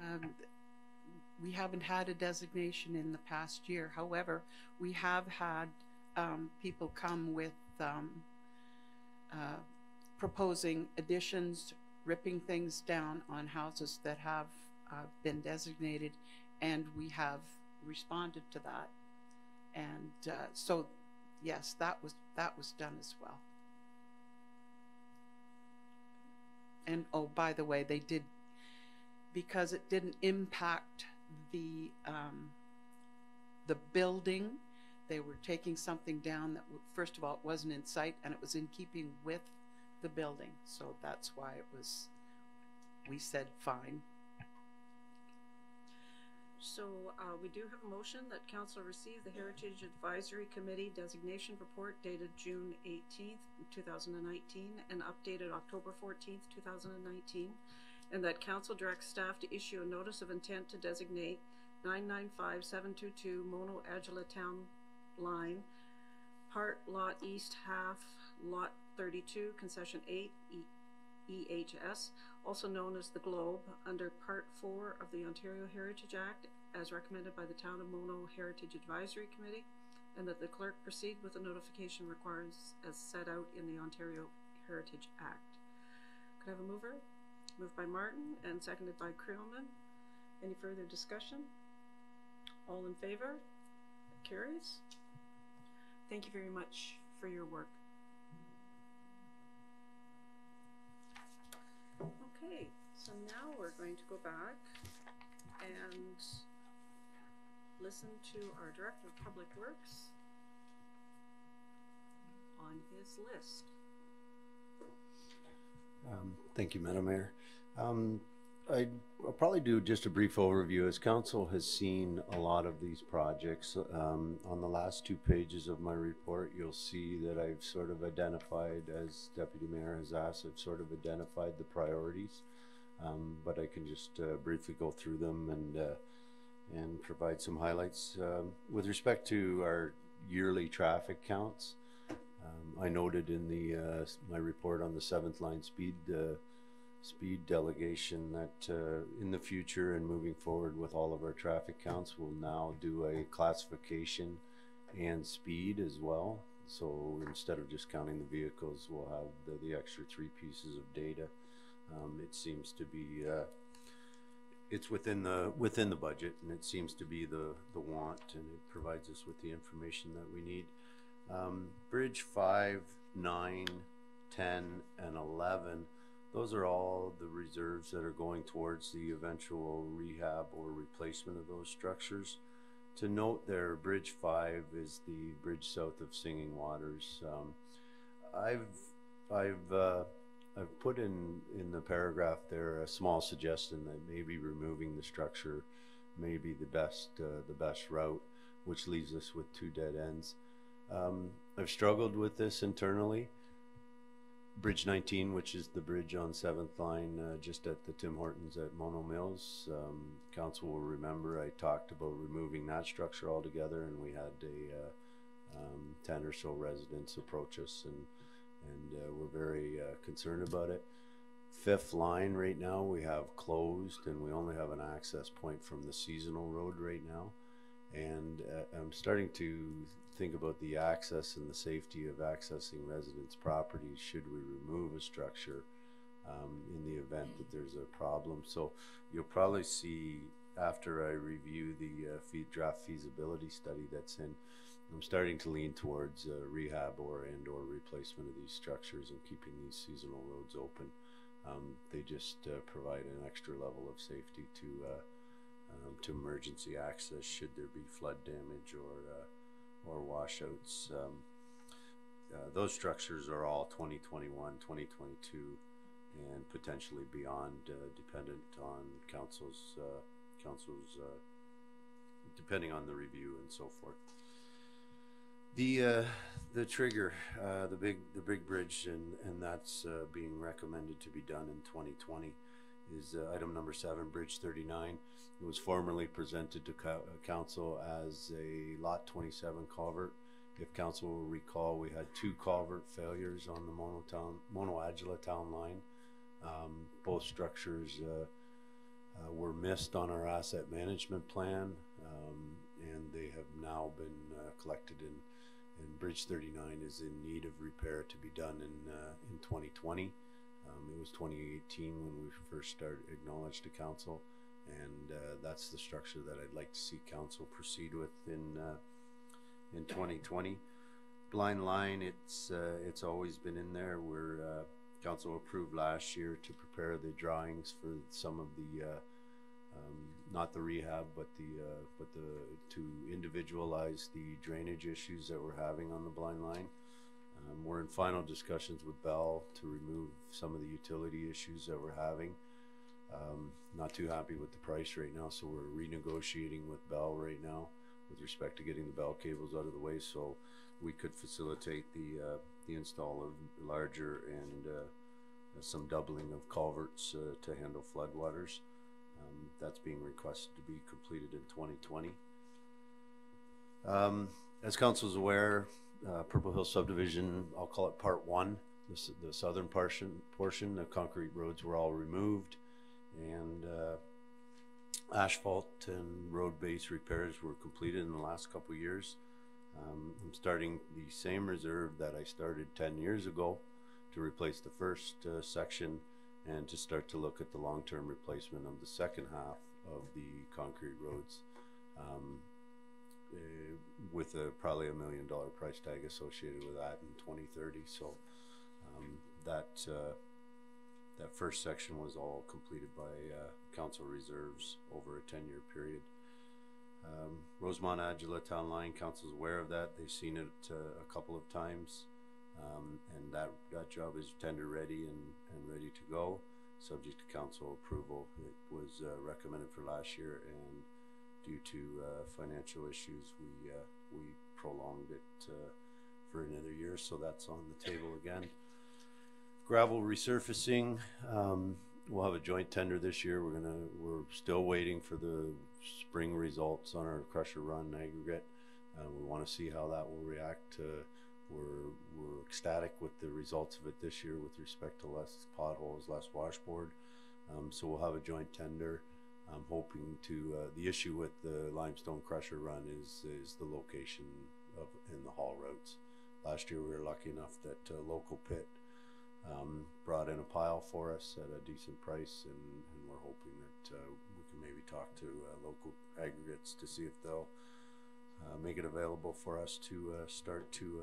Um, we haven't had a designation in the past year. However, we have had um, people come with um, uh, proposing additions, ripping things down on houses that have uh, been designated, and we have responded to that. And uh, so, yes, that was that was done as well. And oh, by the way, they did because it didn't impact the um, the building. They were taking something down that, first of all, it wasn't in sight and it was in keeping with the building. So that's why it was. We said fine. So, uh, we do have a motion that council receive the Heritage Advisory Committee designation report dated June eighteenth, two thousand and nineteen, and updated October fourteenth, two thousand and nineteen, and that council directs staff to issue a notice of intent to designate nine nine five seven two two Mono Adjala Town Line, part lot east half, lot thirty-two, concession eight, E- EHS, also known as the Globe, under Part 4 of the Ontario Heritage Act, as recommended by the Town of Mono Heritage Advisory Committee, and that the clerk proceed with the notification requirements as set out in the Ontario Heritage Act. Could I have a mover? Moved by Martin and seconded by Creelman. Any further discussion? All in favor? Carries. Thank you very much for your work. Okay, so now we're going to go back and listen to our Director of Public Works on his list. Um, Thank you, Madam Mayor. Um, I- I'll probably do just a brief overview. As council has seen a lot of these projects, um, on the last two pages of my report, you'll see that I've sort of identified, as Deputy Mayor has asked, I've sort of identified the priorities. Um, But I can just uh, briefly go through them and, uh, and provide some highlights. Um, With respect to our yearly traffic counts, um, I noted in the, uh, my report on the seventh line speed, uh, speed delegation that, uh, in the future and moving forward with all of our traffic counts, we'll now do a classification and speed as well. So instead of just counting the vehicles, we'll have the, the extra three pieces of data. Um, it seems to be, uh, it's within the, within the budget and it seems to be the, the want and it provides us with the information that we need. Um, Bridge five, nine, ten, and eleven, those are all the reserves that are going towards the eventual rehab or replacement of those structures. To note there, Bridge five is the bridge south of Singing Waters. Um, I've, I've, uh, I've put in, in the paragraph there a small suggestion that maybe removing the structure may be the best, uh, the best route, which leaves us with two dead ends. Um, I've struggled with this internally. Bridge 19, which is the bridge on Seventh Line, uh, just at the Tim Hortons at Mono Mills. Um, council will remember I talked about removing that structure altogether, and we had a uh, um, 10 or so residents approach us, and and uh, we're very uh, concerned about it. Fifth line right now we have closed, and we only have an access point from the seasonal road right now and uh, I'm starting to think about the access and the safety of accessing residents' properties should we remove a structure um, in the event that there's a problem. So you'll probably see after I review the uh, feed draft feasibility study that's in, I'm starting to lean towards uh, rehab or and or replacement of these structures and keeping these seasonal roads open. Um, they just uh, provide an extra level of safety to uh, um, to emergency access should there be flood damage or uh, or washouts. Um, uh, those structures are all 2021, 2022, and potentially beyond, uh, dependent on council's uh, council's uh, depending on the review and so forth. The uh, the trigger, uh, the big the big bridge, and and that's being recommended to be done in 2020 is uh, item number seven, Bridge thirty-nine. It was formerly presented to co- uh, council as a lot twenty-seven culvert. If council will recall, we had two culvert failures on the Mono Town, Mono Adjala Town line. Um, both structures, uh, uh, were missed on our asset management plan, um, and they have now been, uh, collected in, and Bridge thirty-nine is in need of repair to be done in, uh, in twenty twenty. Um, it was twenty eighteen when we first started, acknowledged to council, and, uh, that's the structure that I'd like to see council proceed with in, uh, in twenty twenty. Blind line, it's, uh, it's always been in there, we're, uh, council approved last year to prepare the drawings for some of the, uh, um, not the rehab, but the, uh, but the, to individualize the drainage issues that we're having on the blind line. Um, we're in final discussions with Bell to remove some of the utility issues that we're having. Um, not too happy with the price right now, so we're renegotiating with Bell right now with respect to getting the Bell cables out of the way, so we could facilitate the, uh, the install of larger and, uh, some doubling of culverts, uh, to handle floodwaters. Um, that's being requested to be completed in twenty twenty. Um, as is aware, uh, Purple Hill subdivision, I'll call it part one, the, the southern portion, portion, the concrete roads were all removed. And, uh, asphalt and road base repairs were completed in the last couple of years. Um, I'm starting the same reserve that I started ten years ago to replace the first, uh, section and to start to look at the long-term replacement of the second half of the concrete roads. Um, uh, with a, probably a million dollar price tag associated with that in twenty thirty, so, um, that, uh, that first section was all completed by, uh, council reserves over a ten-year period. Um, Rosemont Adjala Town Line, council's aware of that, they've seen it, uh, a couple of times. Um, and that, that job is tender ready and, and ready to go, subject to council approval. It was, uh, recommended for last year and due to, uh, financial issues, we, uh, we prolonged it, uh, for another year, so that's on the table again. Gravel resurfacing, um, we'll have a joint tender this year. We're gonna, we're still waiting for the spring results on our crusher run aggregate. Uh, we wanna see how that will react to, we're, we're ecstatic with the results of it this year with respect to less potholes, less washboard. Um, so we'll have a joint tender. I'm hoping to, uh, the issue with the limestone crusher run is, is the location of, in the haul roads. Last year, we were lucky enough that, uh, local pit, um, brought in a pile for us at a decent price and, and we're hoping that, uh, we can maybe talk to, uh, local aggregates to see if they'll, uh, make it available for us to, start to,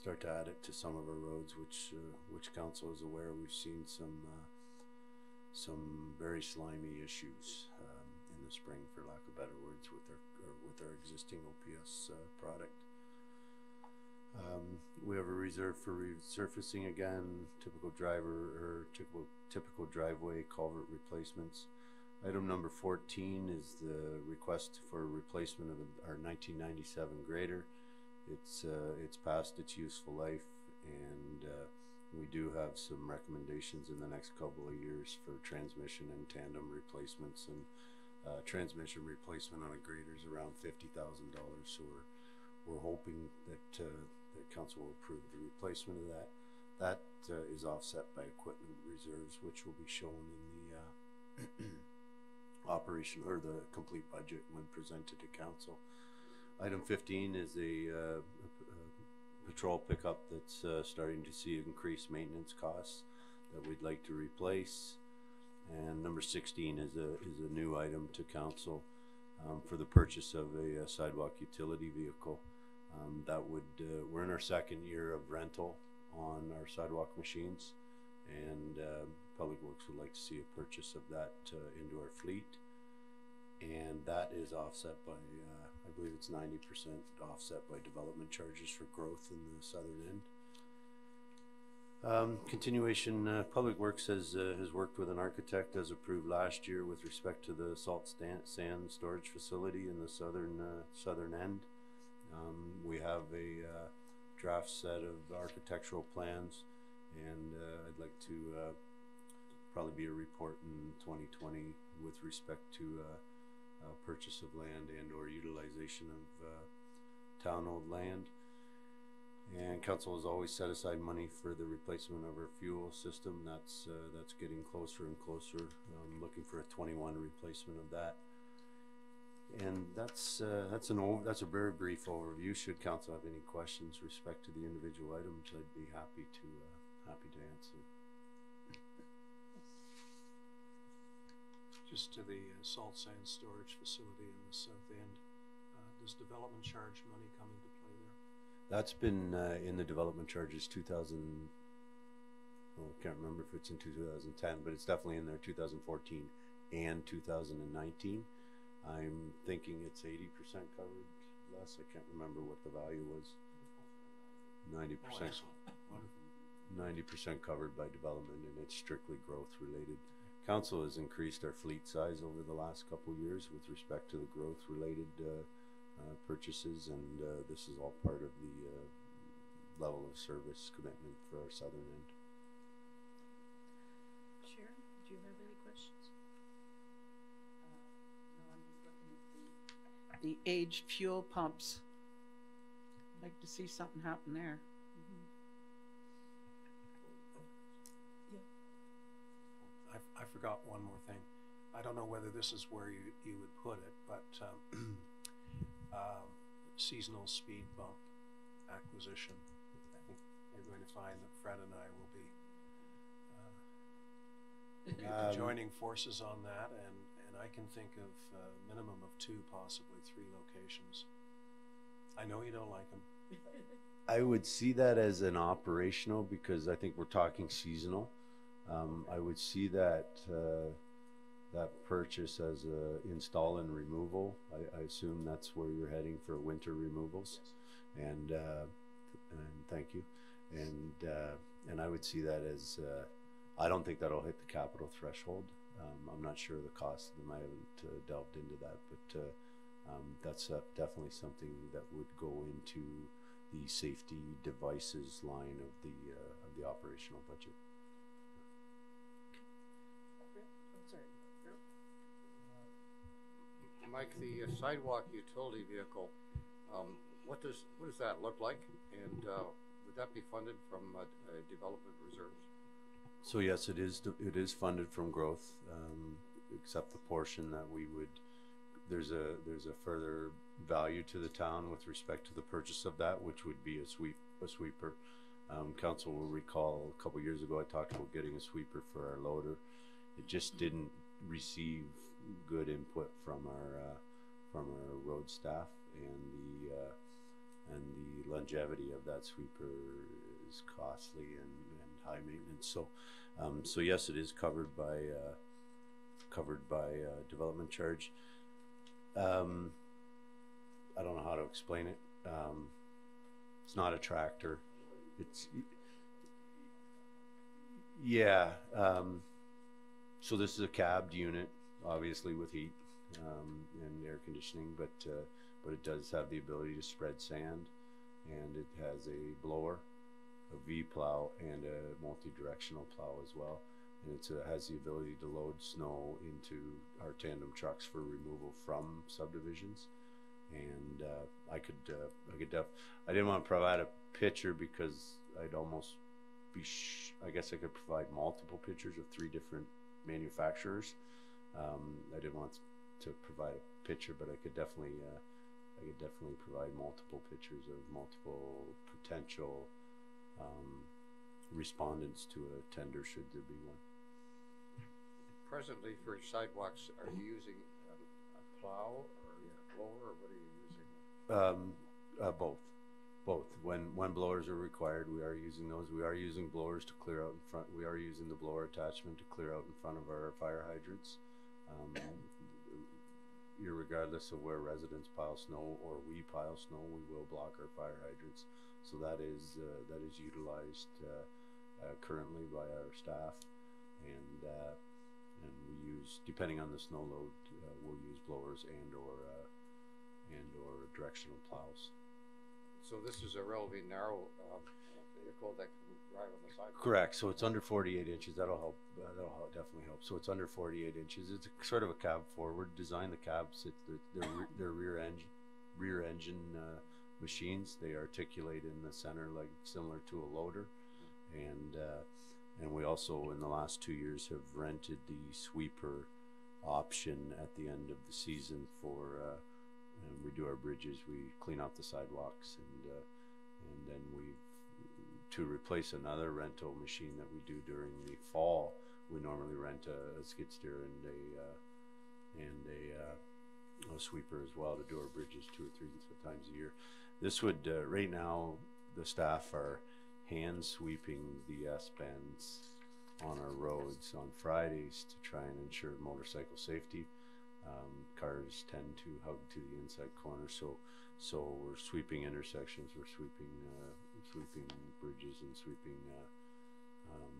start to add it to some of our roads, which, which council is aware, we've seen some, some very slimy issues, um, in the spring, for lack of better words, with our, with our existing OPS, uh, product. Um, we have a reserve for resurfacing again, typical driver, or typical, typical driveway culvert replacements. Item number fourteen is the request for replacement of our nineteen ninety-seven grader. It's, uh, it's past its useful life and, uh, we do have some recommendations in the next couple of years for transmission and tandem replacements and, uh, transmission replacement on a grader is around fifty thousand dollars, so we're, we're hoping that, uh, that council will approve the replacement of that. That, uh, is offset by equipment reserves, which will be shown in the, uh, operation or the complete budget when presented to council. Item fifteen is a, uh, patrol pickup that's, uh, starting to see increased maintenance costs that we'd like to replace. And number sixteen is a, is a new item to council, um, for the purchase of a uh, sidewalk utility vehicle. Um, that would, uh, we're in our second year of rental on our sidewalk machines. And, uh, Public Works would like to see a purchase of that, uh, into our fleet. And that is offset by, uh, believe it's ninety percent offset by development charges for growth in the southern end. Um, continuation, uh, Public Works has, uh, has worked with an architect as approved last year with respect to the salt sand storage facility in the southern, uh, southern end. Um, we have a, uh, draft set of architectural plans and, uh, I'd like to, uh, probably be a report in twenty twenty with respect to, uh, purchase of land and or utilization of, uh, town-owned land. And council has always set aside money for the replacement of our fuel system. That's, uh, that's getting closer and closer. Um, looking for a twenty-one replacement of that. And that's, uh, that's an, o- that's a very brief overview. Should council have any questions respect to the individual items, I'd be happy to, uh, happy to answer. Just to the uh, salt sand storage facility in the south end, uh, does development charge money come into play there? That's been, uh, in the development charges two thousand, well, I can't remember if it's in two thousand ten, but it's definitely in there, two thousand fourteen and two thousand and nineteen. I'm thinking it's eighty percent covered, less, I can't remember what the value was. Ninety Oh, percent, excellent. Wonderful. ninety percent covered by development and it's strictly growth related. Council has increased our fleet size over the last couple of years with respect to the growth related, uh, uh, purchases and, uh, this is all part of the, uh, level of service commitment for our southern end. Sharon, do you have any questions? The aged fuel pumps. I'd like to see something happen there. I, I forgot one more thing. I don't know whether this is where you, you would put it, but, um, um, seasonal speed bump acquisition. I think you're going to find that Fred and I will be, uh, Um, joining forces on that, and, and I can think of a minimum of two, possibly three locations. I know you don't like them. I would see that as an operational because I think we're talking seasonal. Um, I would see that, uh, that purchase as a install and removal. I, I assume that's where you're heading for winter removals. And, uh, and thank you. And, uh, and I would see that as, uh, I don't think that'll hit the capital threshold. Um, I'm not sure the cost of them. I haven't uh, delved into that, but, uh, um, that's definitely something that would go into the safety devices line of the, of the operational budget. Mike, the uh, sidewalk utility vehicle, um, what does, what does that look like? And, uh, would that be funded from, uh, uh, development reserves? So yes, it is, it is funded from growth, um, except the portion that we would, there's a, there's a further value to the town with respect to the purchase of that, which would be a sweep, a sweeper. Um, council will recall a couple years ago, I talked about getting a sweeper for our loader. It just didn't receive good input from our, uh, from our road staff and the, uh, and the longevity of that sweeper is costly and, and high maintenance. So, um, so yes, it is covered by, uh, covered by, uh, development charge. Um, I don't know how to explain it. Um, it's not a tractor. It's, yeah, um, so this is a cabbed unit, obviously with heat, um, and air conditioning, but, uh, but it does have the ability to spread sand and it has a blower, a V plow and a multi-directional plow as well. And it uh, has the ability to load snow into our tandem trucks for removal from subdivisions. And, uh, I could, uh, I could def, I didn't want to provide a picture because I'd almost be sh- I guess I could provide multiple pictures of three different manufacturers. Um, I didn't want to provide a picture, but I could definitely, uh, I could definitely provide multiple pictures of multiple potential, um, respondents to a tender should there be one. Presently, for sidewalks, are you using a, a plow or a blower, or what are you using? Um, uh, both, both. When, when blowers are required, we are using those. We are using blowers to clear out in front, we are using the blower attachment to clear out in front of our fire hydrants. Um, irregardless of where residents pile snow or we pile snow, we will block our fire hydrants. So that is, uh, that is utilized, uh, uh, currently by our staff. And, uh, and we use, depending on the snow load, uh, we'll use blowers and or, uh, and or directional plows. So this is a relatively narrow, vehicle that can drive on the sidewalk. Correct, so it's under forty-eight inches, that'll help, uh, that'll help, definitely help, so it's under forty-eight inches, it's a- sort of a cab forward. Design, the cabs, it's, the- they're rear engine, rear engine, uh, machines, they articulate in the center like, similar to a loader. And, uh, and we also, in the last two years, have rented the sweeper option at the end of the season for, uh, we do our bridges, we clean out the sidewalks and, uh, and then we, to replace another rental machine that we do during the fall, we normally rent a, a skid steer and a, uh, and a, uh, a sweeper as well to do our bridges two or three times a year. This would, uh, right now, the staff are hand sweeping the S-bends on our roads on Fridays to try and ensure motorcycle safety. Um, cars tend to hug to the inside corner, so so we're sweeping intersections, we're sweeping uh, sweeping bridges and sweeping. Uh, um,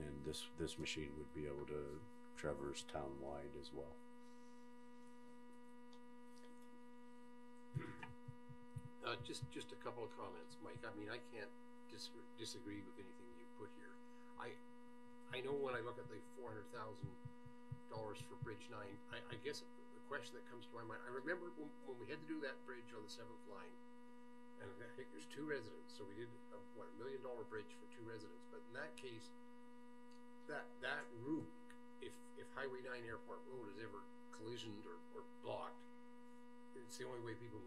and this this machine would be able to traverse town wide as well. Uh, just, just a couple of comments, Mike. I mean, I can't dis- disagree with anything you put here. I, I know when I look at the four hundred thousand dollars for Bridge Nine, I, I guess the question that comes to my mind, I remember when, when we had to do that bridge on the seventh line, and I think there's two residents, so we did a, what, a million dollar bridge for two residents, but in that case, that, that route, if, if Highway nine Airport Road is ever collisioned or, or blocked, it's the only way people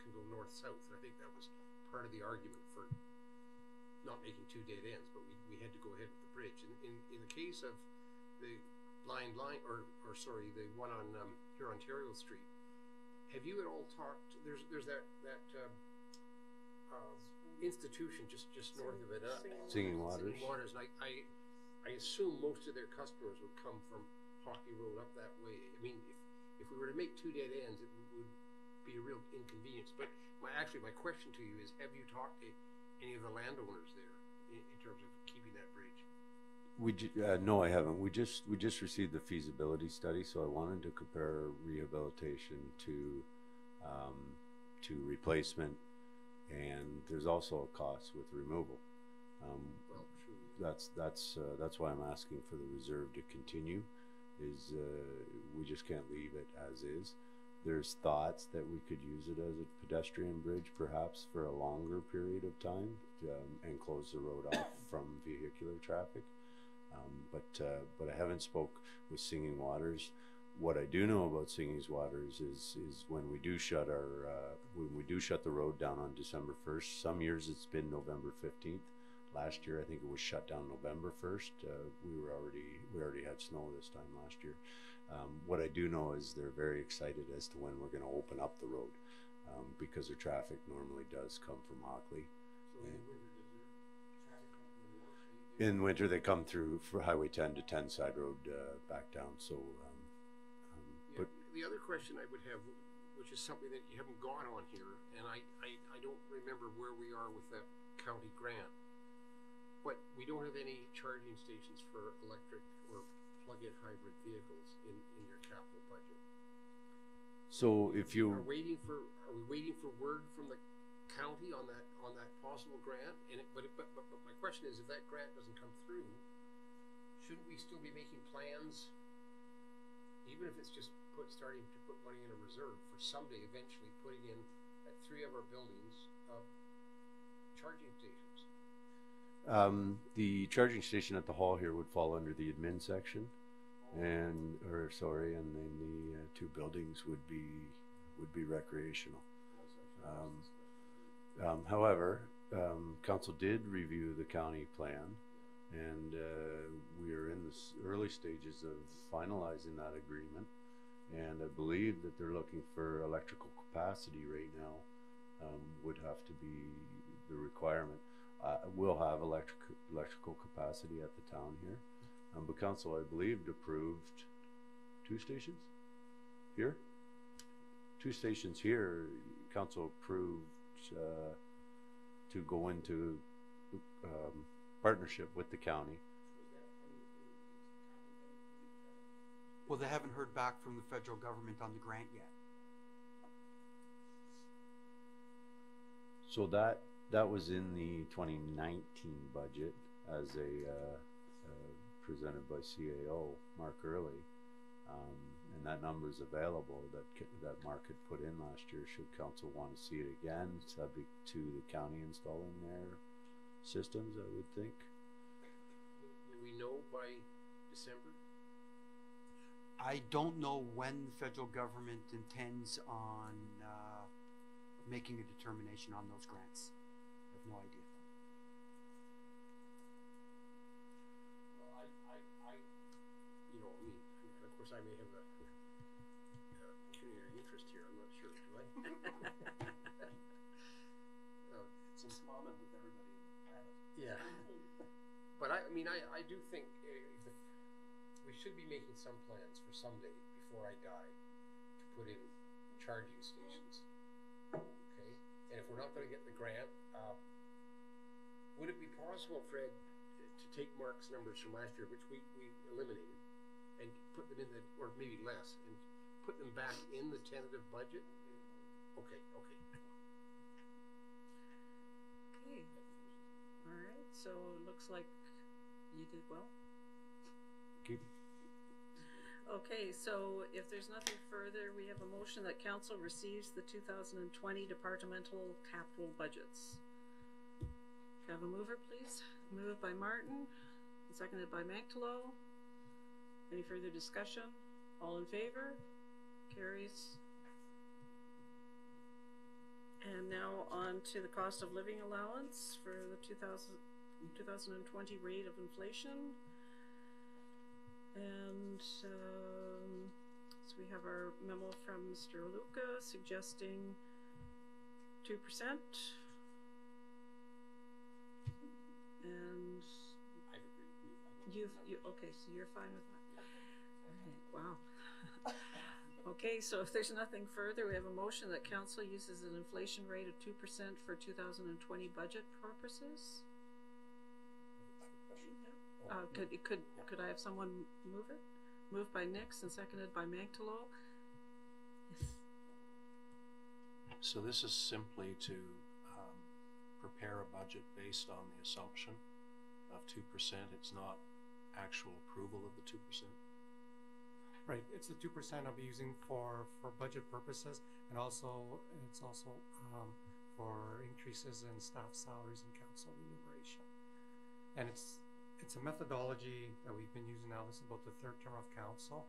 can go north-south, and I think that was part of the argument for not making two dead ends, but we, we had to go ahead with the bridge. In, in, in the case of the blind line, or, or sorry, the one on, um, here Ontario Street, have you at all talked, there's, there's that, that, um, institution just, just north of it, uh, Singing Waters. Singing Waters, and I, I, I assume most of their customers would come from Hockley Road up that way. I mean, if, if we were to make two dead ends, it would be a real inconvenience. But my, actually, my question to you is, have you talked to any of the landowners there in, in terms of keeping that bridge? We ju- uh, no, I haven't. We just we just received the feasibility study, so I wanted to compare rehabilitation to um, to replacement, and there's also a cost with removal. Um, Well, true. that's that's uh, that's why I'm asking for the reserve to continue. Is uh, we just can't leave it as is. There's thoughts that we could use it as a pedestrian bridge, perhaps for a longer period of time, um, and close the road off from vehicular traffic. Um, but uh, but I haven't spoke with Singing Waters. What I do know about Singing Waters is is when we do shut our uh, when we do shut the road down on December first. Some years it's been November fifteenth. Last year I think it was shut down November first. Uh, we were already we already had snow this time last year. Um, what I do know is they're very excited as to when we're going to open up the road um, because the traffic normally does come from Hockley. So in winter, does their traffic come from the north? They- they- In winter, they come through for Highway 10 to 10 side road uh, back down. So, but the other question I would have, which is something that you haven't gone on here, and I, I, I don't remember where we are with that county grant. But we don't have any charging stations for electric or plug-in hybrid vehicles in, in your capital budget. so if you Are you waiting for, are we waiting for word from the county on that, on that possible grant? And it, but, it- but, but, but my question is, if that grant doesn't come through, shouldn't we still be making plans? Even if it's just put, starting to put money in a reserve for someday eventually putting in at three of our buildings, uh, charging stations? um, the charging station at the hall here would fall under the admin section, and or sorry, and then the uh, two buildings would be would be recreational. Um, Um, however, um, council did review the county plan, and uh, we are in the early stages of finalizing that agreement. And I believe that they're looking for electrical capacity right now. Um, would have to be the requirement. Uh, we'll have electric electrical capacity at the town here, um, but council, I believe, approved two stations here. Two stations here. Council approved uh, to go into um, partnership with the county. Well, they haven't heard back from the federal government on the grant yet. So that That was in the twenty nineteen budget as a, uh, uh, presented by CAO, Mark Early. Um, and that number is available that, that Mark had put in last year, should council wanna see it again, subject to the county installing their systems, I would think. Will we know by December? I don't know when the federal government intends on uh, making a determination on those grants. I have no idea. Well, I, I, I, you know, I mean, of course, I may have a uh, pecuniary interest here, I'm not sure, do I? Uh, It's in common with everybody in the planet. Yeah. But I, I mean, I, I do think uh, the, we should be making some plans for someday before I die to put in charging stations. Okay? And if we're not gonna get the grant, uh, would it be possible, Fred, to take Mark's numbers from last year, which we, we eliminated, and put them in the, or maybe less, and put them back in the tentative budget? Okay, okay. Okay. All right, so it looks like you did well. Okay, so if there's nothing further, we have a motion that council receives the two thousand and twenty departmental capital budgets. Can I have a mover, please? Moved by Martin, seconded by Manktelow. Any further discussion? All in favor? Carries. And now on to the cost of living allowance for the 2000 2020 rate of inflation. And um, so we have our memo from Mr. Halucha suggesting two percent. And I agree. you've, you, okay, so you're fine with that? Alright, wow. Okay, so if there's nothing further, we have a motion that council uses an inflation rate of two percent for two thousand and twenty budget purposes. Uh, could, it could, could I have someone move it? Moved by Nix and seconded by Manktelow. Yes. So this is simply to um, prepare a budget based on the assumption of two percent. It's not actual approval of the two percent. Right, it's the two percent I'll be using for, for budget purposes, and also, it's also, um, for increases in staff salaries and council remuneration. And it's, it's a methodology that we've been using now, this is about the third term of council.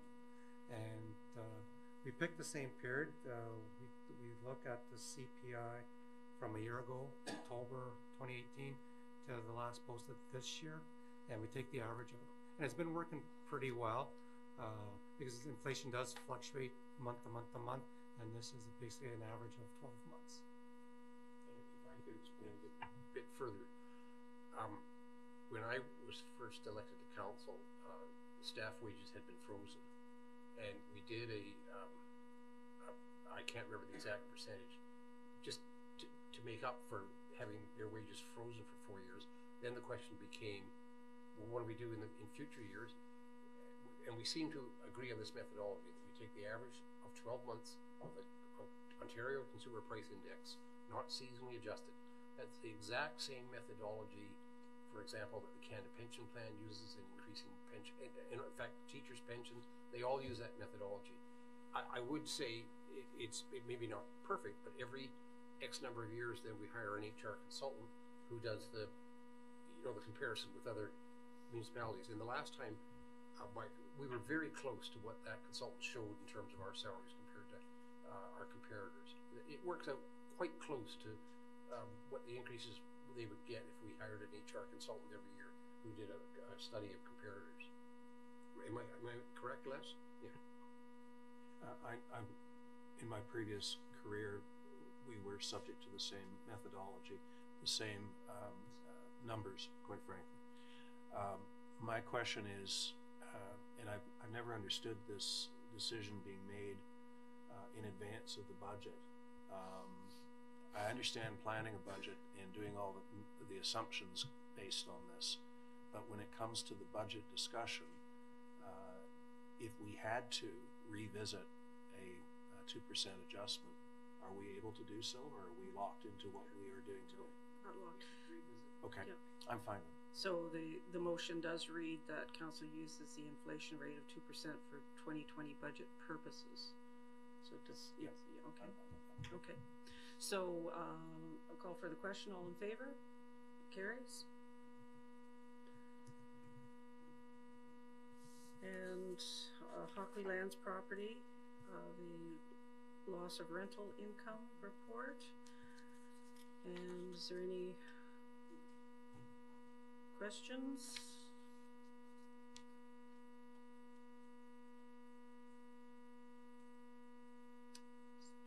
And, uh, we picked the same period, uh, we, we look at the CPI from a year ago, October twenty eighteen, to the last posted this year, and we take the average of it. And it's been working pretty well, uh, because inflation does fluctuate month to month to month, and this is basically an average of twelve months. And if I could explain a bit, bit further, um, when I was first elected to council, uh, staff wages had been frozen. And we did a, um, a, I can't remember the exact percentage, just to, to make up for having their wages frozen for four years. Then the question became, well, what do we do in the, in future years? And we seem to agree on this methodology. We take the average of twelve months of the Ontario Consumer Price Index, not seasonally adjusted. That's the exact same methodology, for example, that the Canada Pension Plan uses in increasing pension, in fact, teachers' pensions, they all use that methodology. I, I would say it, it's it maybe not perfect, but every X number of years, then we hire an HR consultant who does the, you know, the comparison with other municipalities. And the last time, uh, my, we were very close to what that consultant showed in terms of our salaries compared to uh, our comparators. It works out quite close to um, what the increases they would get if we hired an HR consultant every year who did a, a study of comparators. Am I, am I correct, Les? Yeah. Uh, I, I'm, in my previous career, we were subject to the same methodology, the same um, uh, numbers, quite frankly. Um, my question is, uh, and I've, I've never understood this decision being made uh, in advance of the budget. Um, I understand planning a budget and doing all the, the assumptions based on this, but when it comes to the budget discussion, uh, if we had to revisit a two percent adjustment, are we able to do so, or are we locked into what we are doing today? not long. Okay, Yep. I'm fine. So the, the motion does read that council uses the inflation rate of two percent for twenty twenty budget purposes. So does, yes, yeah, okay, okay. So, um, I'll call for the question, all in favor? Carries? And, uh, Hockley Lands property, uh, the loss of rental income report. And is there any questions?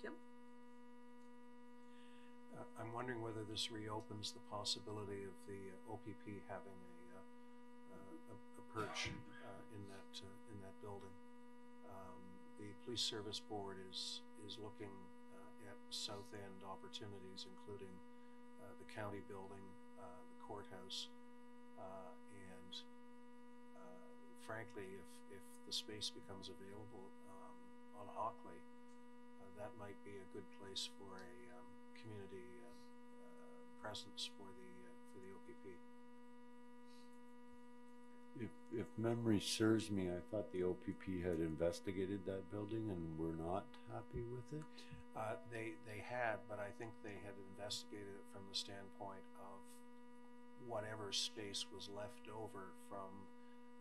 Kim? Uh, I'm wondering whether this reopens the possibility of the uh, OPP having a, uh, uh, a, a perch uh, in that uh, in that building. Um, the police service board is is looking at south end opportunities, including the county building, the courthouse, and frankly, if if the space becomes available um, on Hockley, that might be a good place for a um, community presence for the uh, for the OPP. If, if memory serves me, I thought the OPP had investigated that building and were not happy with it. Uh, they they had, but I think they had investigated it from the standpoint of whatever space was left over from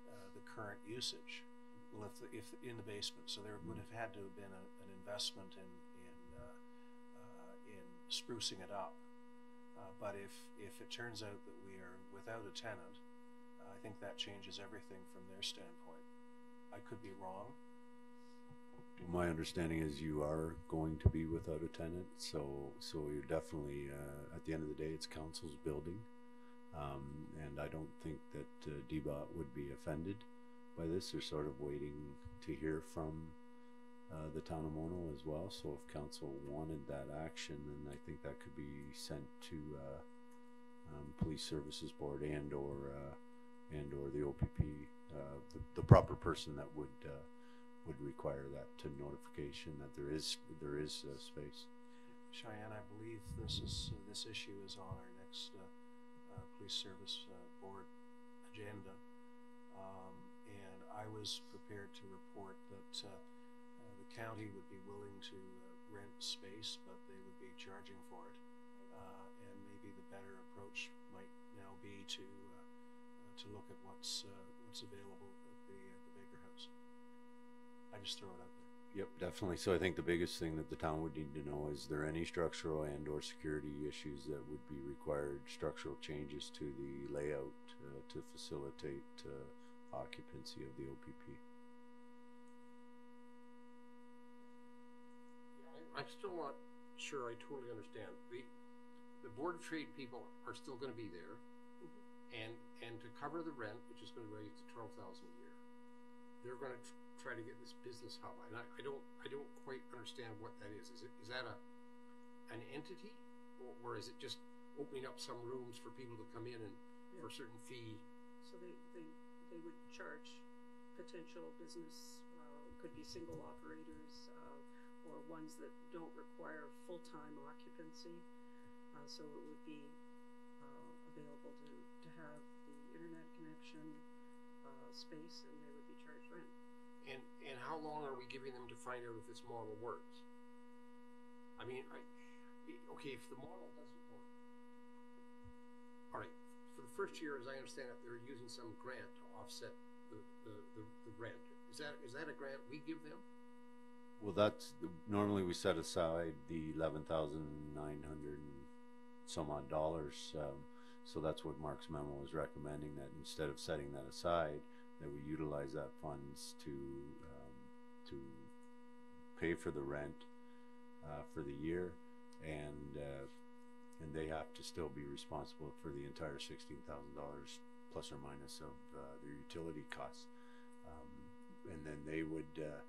uh, the current usage. Well, if the, if in the basement, so there would have had to have been a, an investment in in uh, uh, in sprucing it up. Uh, but if if it turns out that we are without a tenant, I think that changes everything from their standpoint. I could be wrong. My understanding is you are going to be without a tenant, so so you're definitely uh, at the end of the day, it's council's building, um, and I don't think that uh, DBOT would be offended by this. They're sort of waiting to hear from uh, the town of Mono as well. So if council wanted that action, then I think that could be sent to uh, um, police services board and or uh, and or the OPP, uh, the, the proper person that would. Uh, would require that to notification that there is there is space. Cheyenne, I believe this is this issue is on our next police service board agenda, um, and I was prepared to report that county would be willing to uh, rent space, but they would be charging for it, uh, and maybe the better approach might now be to uh, to look at what's uh, what's available at the at the Baker House. I just throw it out there. Yep, definitely. So I think the biggest thing that the town would need to know is there any structural and or security issues that would be required structural changes to the layout uh, to facilitate uh, occupancy of the OPP. I'm still not sure I totally understand. The, the Board of Trade people are still gonna be there. And, and to cover the rent, which is gonna raise to twelve thousand a year, they're gonna tr- try to get this business hub. And I, I don't, I don't quite understand what that is. Is it, is that a, an entity? Or, or is it just opening up some rooms for people to come in and for a certain fee? So they, they, they would charge potential business, uh, could be single operators, uh, or ones that don't require full-time occupancy. Uh, so it would be, uh, available to, to have the internet connection, uh, space, and they would be charged rent. And, and how long are we giving them to find out if this model works? I mean, I, okay, if the model doesn't work. All right, for the first year, as I understand it, they're using some grant to offset the, the, the, the rent. Is that, is that a grant we give them? Well, that's normally we set aside the eleven thousand nine hundred and some odd dollars. Um, so that's what Mark's memo is recommending that instead of setting that aside, that we utilize that funds to um, to pay for the rent uh, for the year, and uh, and they have to still be responsible for the entire sixteen thousand dollars plus or minus of uh, their utility costs, um, and then they would. Uh,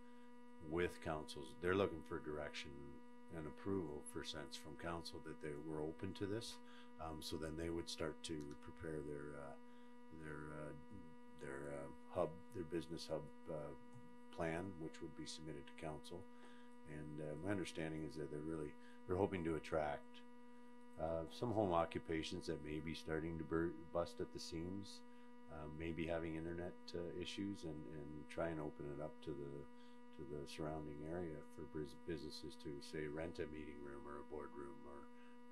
with councils, they're looking for direction and approval for sense from council that they were open to this. Um, so then they would start to prepare their uh, their uh, their uh, hub, their business hub uh, plan, which would be submitted to council. And uh, my understanding is that they're really they're hoping to attract uh, some home occupations that may be starting to bur- bust at the seams, uh, maybe having internet uh, issues, and, and try and open it up to the to the surrounding area for businesses to say rent a meeting room or a boardroom or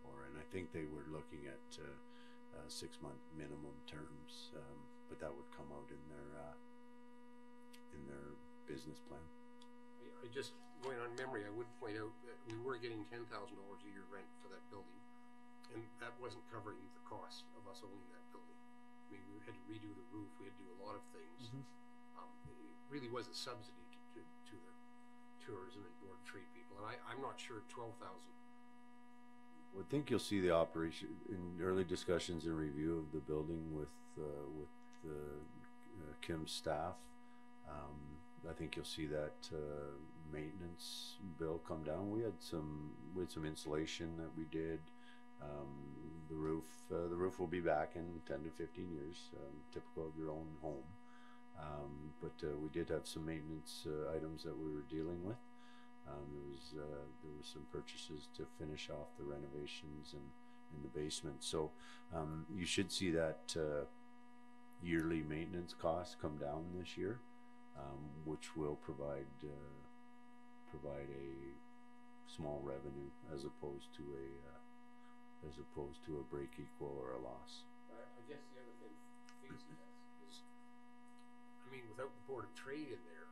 or and I think they were looking at uh, uh, six month minimum terms, um, but that would come out in their uh, in their business plan. I, I just, going on memory, I would point out that we were getting ten thousand dollars a year rent for that building. And that wasn't covering the cost of us owning that building. I mean, we had to redo the roof, we had to do a lot of things. Um, it it really was a subsidy to, tourism and board of trade people, and I, I'm not sure twelve thousand. I think you'll see the operation in early discussions and review of the building with uh, with the uh, Kim's staff. Um, I think you'll see that uh, maintenance bill come down. We had some had some insulation that we did. Um, the roof uh, the roof will be back in ten to fifteen years, um, typical of your own home. Um, but uh, we did have some maintenance uh, items that we were dealing with. Um, there was uh, there was some purchases to finish off the renovations and in the basement. So um, you should see that uh, yearly maintenance costs come down this year, um, which will provide uh, provide a small revenue as opposed to a uh, as opposed to a break equal or a loss. I, guess the other thing mean, without the board of trade in there,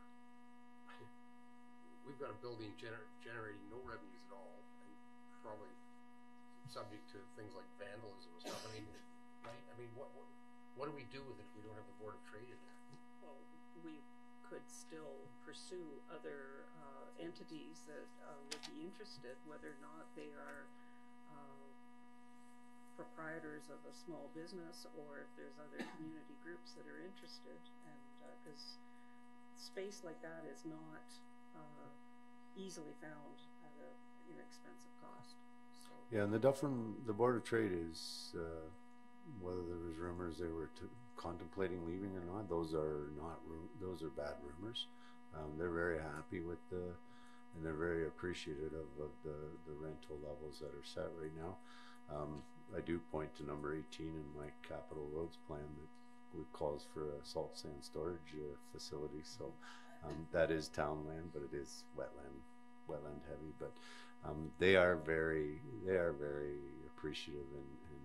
we've got a building gener- generating no revenues at all, and probably subject to things like vandalism and stuff. I mean, right? I mean, what, what what do we do with it if we don't have the board of trade in there? Well, we could still pursue other uh, entities that uh, would be interested, whether or not they are uh, proprietors of a small business or if there's other community groups that are interested. And because space like that is not uh, easily found at an inexpensive cost. So Yeah, and the Dufferin, the Board of Trade is, uh, whether there was rumors they were contemplating leaving or not, those are not those are bad rumors. Um, they're very happy with the, and they're very appreciative of, of the, the rental levels that are set right now. Um, I do point to number eighteen in my capital roads plan that we calls for a salt sand storage uh, facility, so, um, that is town land, but it is wetland, wetland heavy, but, um, they are very, they are very appreciative and, and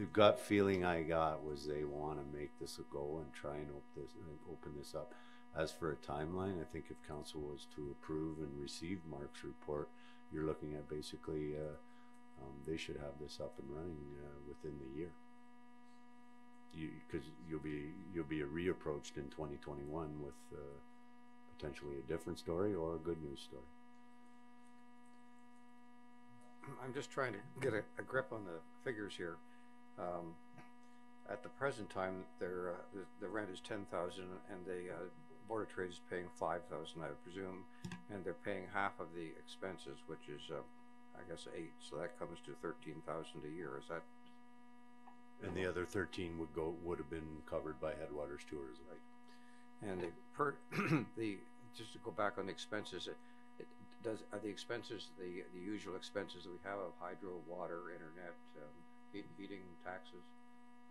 the gut feeling I got was they want to make this a go and try and open this, and open this up. As for a timeline, I think if council was to approve and receive Mark's report, you're looking at basically, uh, um, they should have this up and running, uh, within the year. You, cause you'll be, you'll be reapproached in twenty twenty-one with, uh, potentially a different story or a good news story. I'm just trying to get a, a grip on the figures here. Um, at the present time, their, uh, the, the rent is ten thousand and the, uh, Board of Trade is paying five thousand, I presume. And they're paying half of the expenses, which is, uh, I guess eight, so that comes to thirteen thousand a year, is that? And the other thirteen would go, would have been covered by Headwaters Tourism. Right. And the per, the, just to go back on the expenses, it, it does, are the expenses, the, the usual expenses that we have of hydro, water, internet, um, heat, heating, taxes?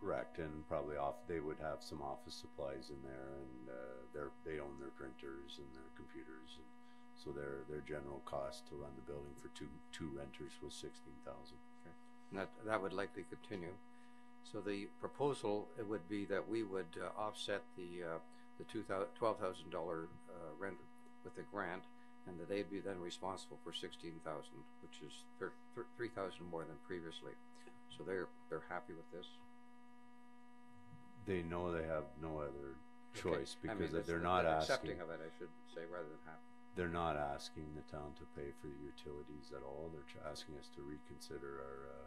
Correct, and probably off, they would have some office supplies in there and, uh, they're, they own their printers and their computers and so their, their general cost to run the building for two, two renters was sixteen thousand. And that, that would likely continue. So the proposal, it would be that we would uh, offset the, uh, the two thou, twelve thousand dollar, uh, rent with the grant, and that they'd be then responsible for sixteen thousand, which is thir- thir- three thousand more than previously. So they're, they're happy with this? They know they have no other Okay. choice I mean, because they're not asking, Accepting of it, I should say, rather than happy. they're not asking the town to pay for the utilities at all. They're asking us to reconsider our, uh,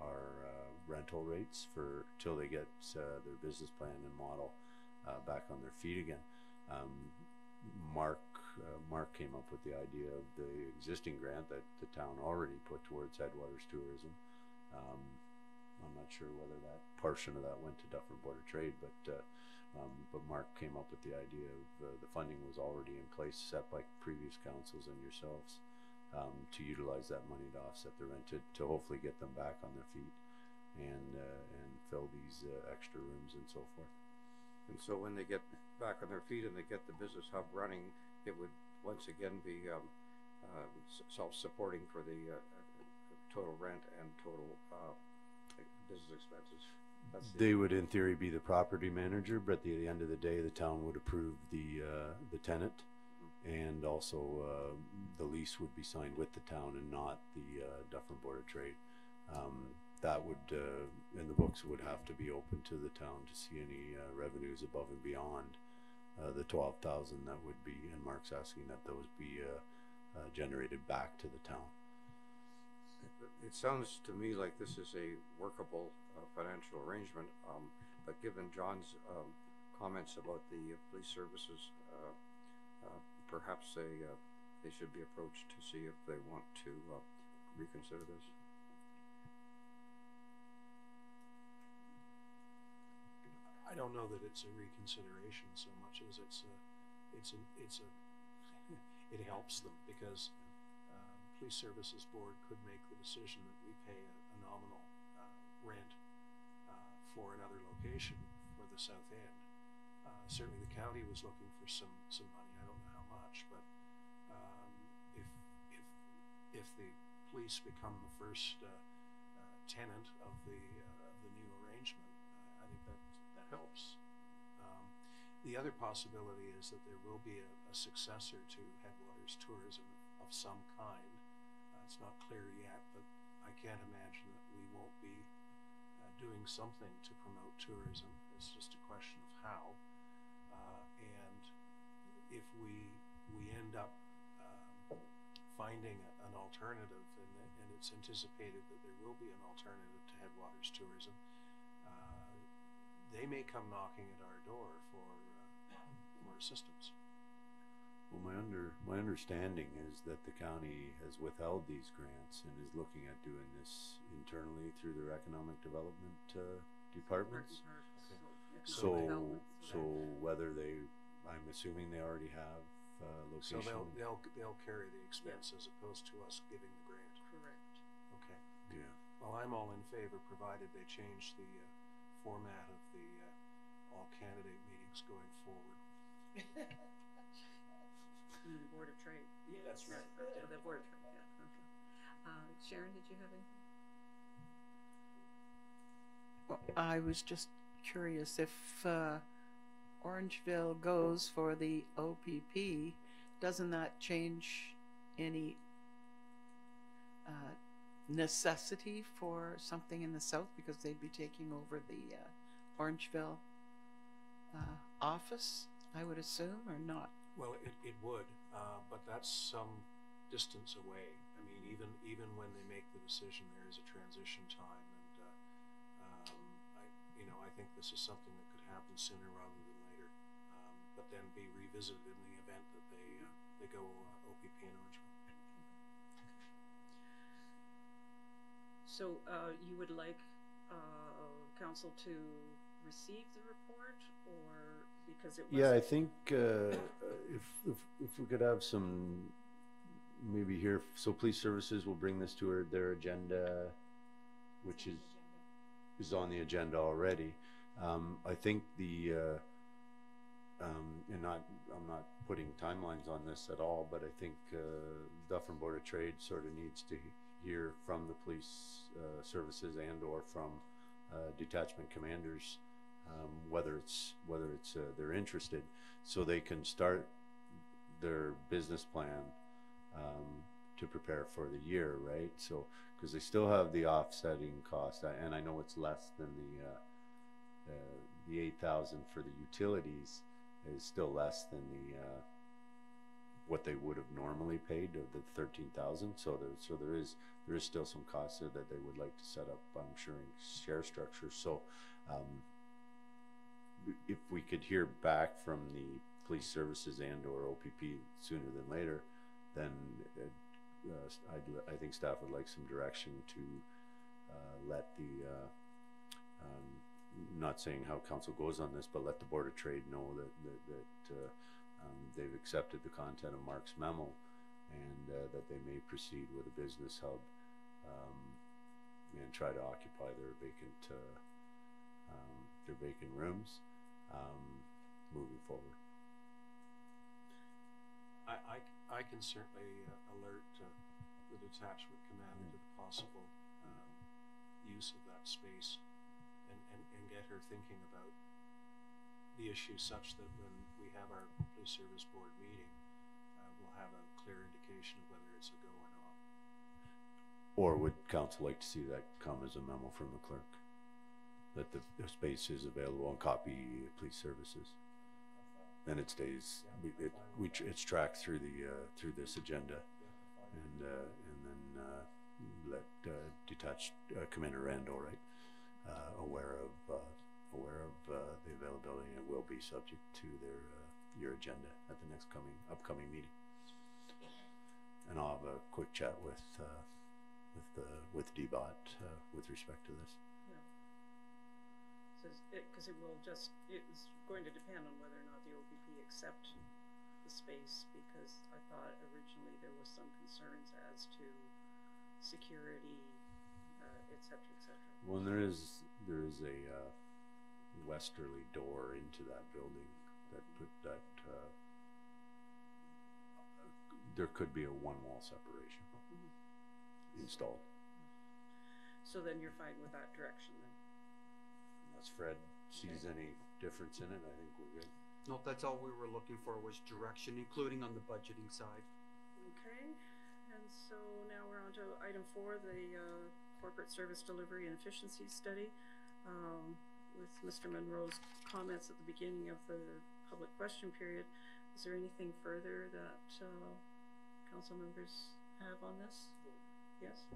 our, uh, rental rates for, till they get, uh, their business plan and model, uh, back on their feet again. Um, Mark, uh, Mark came up with the idea of the existing grant that the town already put towards Headwaters Tourism. Um, I'm not sure whether that portion of that went to Dufferin Board of Trade, but, uh, um, but Mark came up with the idea of, uh, the funding was already in place, set by previous councils and yourselves, um, to utilize that money to offset the rent, to, to hopefully get them back on their feet and, uh, and fill these, uh, extra rooms and so forth. And so when they get back on their feet and they get the business hub running, it would once again be um, um, self-supporting for the uh, uh, total rent and total uh, business expenses. The- They would in theory be the property manager, but at the end of the day, the town would approve the, uh, the tenant. And also, uh, the lease would be signed with the town and not the, uh, Dufferin Board of Trade. Um, that would, uh, and the books would have to be open to the town to see any, uh, revenues above and beyond, uh, the twelve thousand that would be, and Mark's asking that those be, uh, generated back to the town. It sounds to me like this is a workable financial arrangement, um, but given John's um, comments about the police services, perhaps they, uh, they should be approached to see if they want to uh, reconsider this. I don't know that it's a reconsideration so much as it's a, it's a, it's a, it helps them because uh, police services board could make the decision that we pay a, a nominal uh, rent uh, for another location for the south end. Uh, certainly, the county was looking for some some money. I don't know much, but um, if if if the police become the first uh, uh, tenant of the uh, of the new arrangement, I, think that that helps. Um, the other possibility is that there will be a, a successor to Headwaters Tourism of some kind. Uh, it's not clear yet, but I can't imagine that we won't be uh, doing something to promote tourism. It's just a question of how. Uh, and if we we end up um, finding an alternative, and, and it's anticipated that there will be an alternative to Headwaters Tourism, uh, they may come knocking at our door for uh, for assistance. Well, my under, my understanding is that the county has withheld these grants and is looking at doing this internally through their economic development, uh, departments. So, so whether they, I'm assuming they already have, uh, So they'll they'll they'll carry the expense as opposed to us giving the grant. Correct. Okay. Yeah. Well, I'm all in favor, provided they change the uh, format of the uh, all candidate meetings going forward. Mm, Board of Trade. Yeah, that's right. Uh, The Board of Trade, yeah, okay. Uh, Sharon, did you have anything? Well, I was just curious if uh, Orangeville goes for the OPP, doesn't that change any uh, necessity for something in the south because they'd be taking over the uh, Orangeville uh, office, I would assume, or not? Well, it, it would, uh, but that's some distance away. I mean, even even when they make the decision, there is a transition time, and uh, um, I, you know, I think this is something that could happen sooner rather than but then be revisited in the event that they uh, they go uh, OPP and Orangeville. So, uh, you would like, uh, council to receive the report, or because it was? Yeah, I think, uh, if, if, if we could have some, maybe here, so police services will bring this to her, their agenda, which is, is on the agenda already. Um, I think the, uh, um, and not, I'm not putting timelines on this at all, but I think, uh, Dufferin Board of Trade sort of needs to hear from the police, uh, services and or from, uh, detachment commanders, um, whether it's, whether it's, uh, they're interested, so they can start their business plan, um, to prepare for the year, right? So, cause they still have the offsetting cost, and I know it's less than the, uh, uh, the eight thousand for the utilities is still less than the, uh, what they would have normally paid of the thirteen thousand, so there, so there is, there is still some costs there that they would like to set up, I'm sure, in share structure, so, um, if we could hear back from the police services and or OPP sooner than later, then, uh, uh, I think staff would like some direction to, uh, let the, uh, um, not saying how council goes on this, but let the Board of Trade know that, that, that, uh, um, they've accepted the content of Mark's memo and uh, that they may proceed with a business hub um, and try to occupy their vacant uh, um, their vacant rooms um, moving forward. I, I, I can certainly uh, alert uh, the detachment commander to the possible um, use of that space get her thinking about the issue such that when we have our police service board meeting, uh, we'll have a clear indication of whether it's a go or not. Or would council like to see that come as a memo from the clerk? That the, the space is available and copy police services? Then it stays, we, it, we, tr- it's tracked through the, uh, through this agenda. And, uh, and then, uh, let, uh, detached, uh, Commander Randall, right? Uh, aware of, uh, aware of, uh, the availability and it will be subject to their, uh, your agenda at the next coming, upcoming meeting. And I'll have a quick chat with, uh, with the, with DBOT, uh, with respect to this. Says it, cause it will just, it's going to depend on whether or not the OPP accept the space, because I thought originally there was some concerns as to security, uh, et cetera, et cetera. Well, there is, there is a, uh, westerly door into that building that put, that, uh, there could be a one-wall separation installed. So then you're fine with that direction then? Unless Fred sees any difference in it, I think we're good. Nope, that's all we were looking for was direction, including on the budgeting side. Okay, and so now we're on to item four, the uh, corporate service delivery and efficiency study. Um, with Mr. Monroe's comments at the beginning of the public question period, is there anything further that uh, council members have on this? Yes?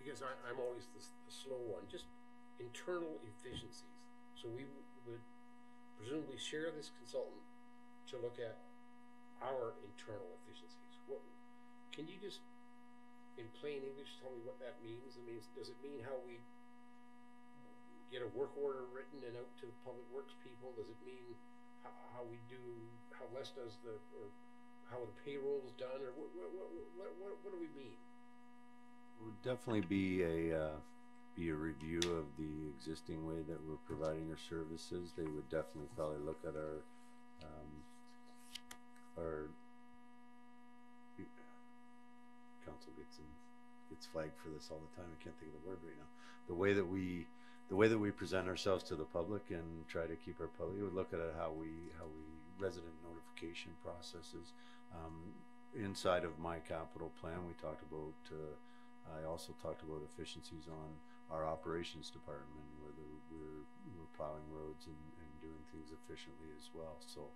because I, I'm always the, the slow one, just internal efficiencies. So we would presumably share this consultant to look at our internal efficiencies. What, can you just, in plain English, tell me what that means? I mean, does it mean how we get a work order written and out to the public works people? Does it mean how, how we do, how less does the, or how the payroll is done, or what, what, what, what, what, do we mean? It Would definitely be a, uh, be a review of the existing way that we're providing our services. They would definitely probably look at our, um, our council gets in, gets flagged for this all the time. I can't think of the word right now. The way that we, the way that we present ourselves to the public and try to keep our public, we would look at it how we, how we resident notification processes. Um, inside of my capital plan, we talked about, uh, I also talked about efficiencies on our operations department, whether we're, we're plowing roads and, and doing things efficiently as well. So,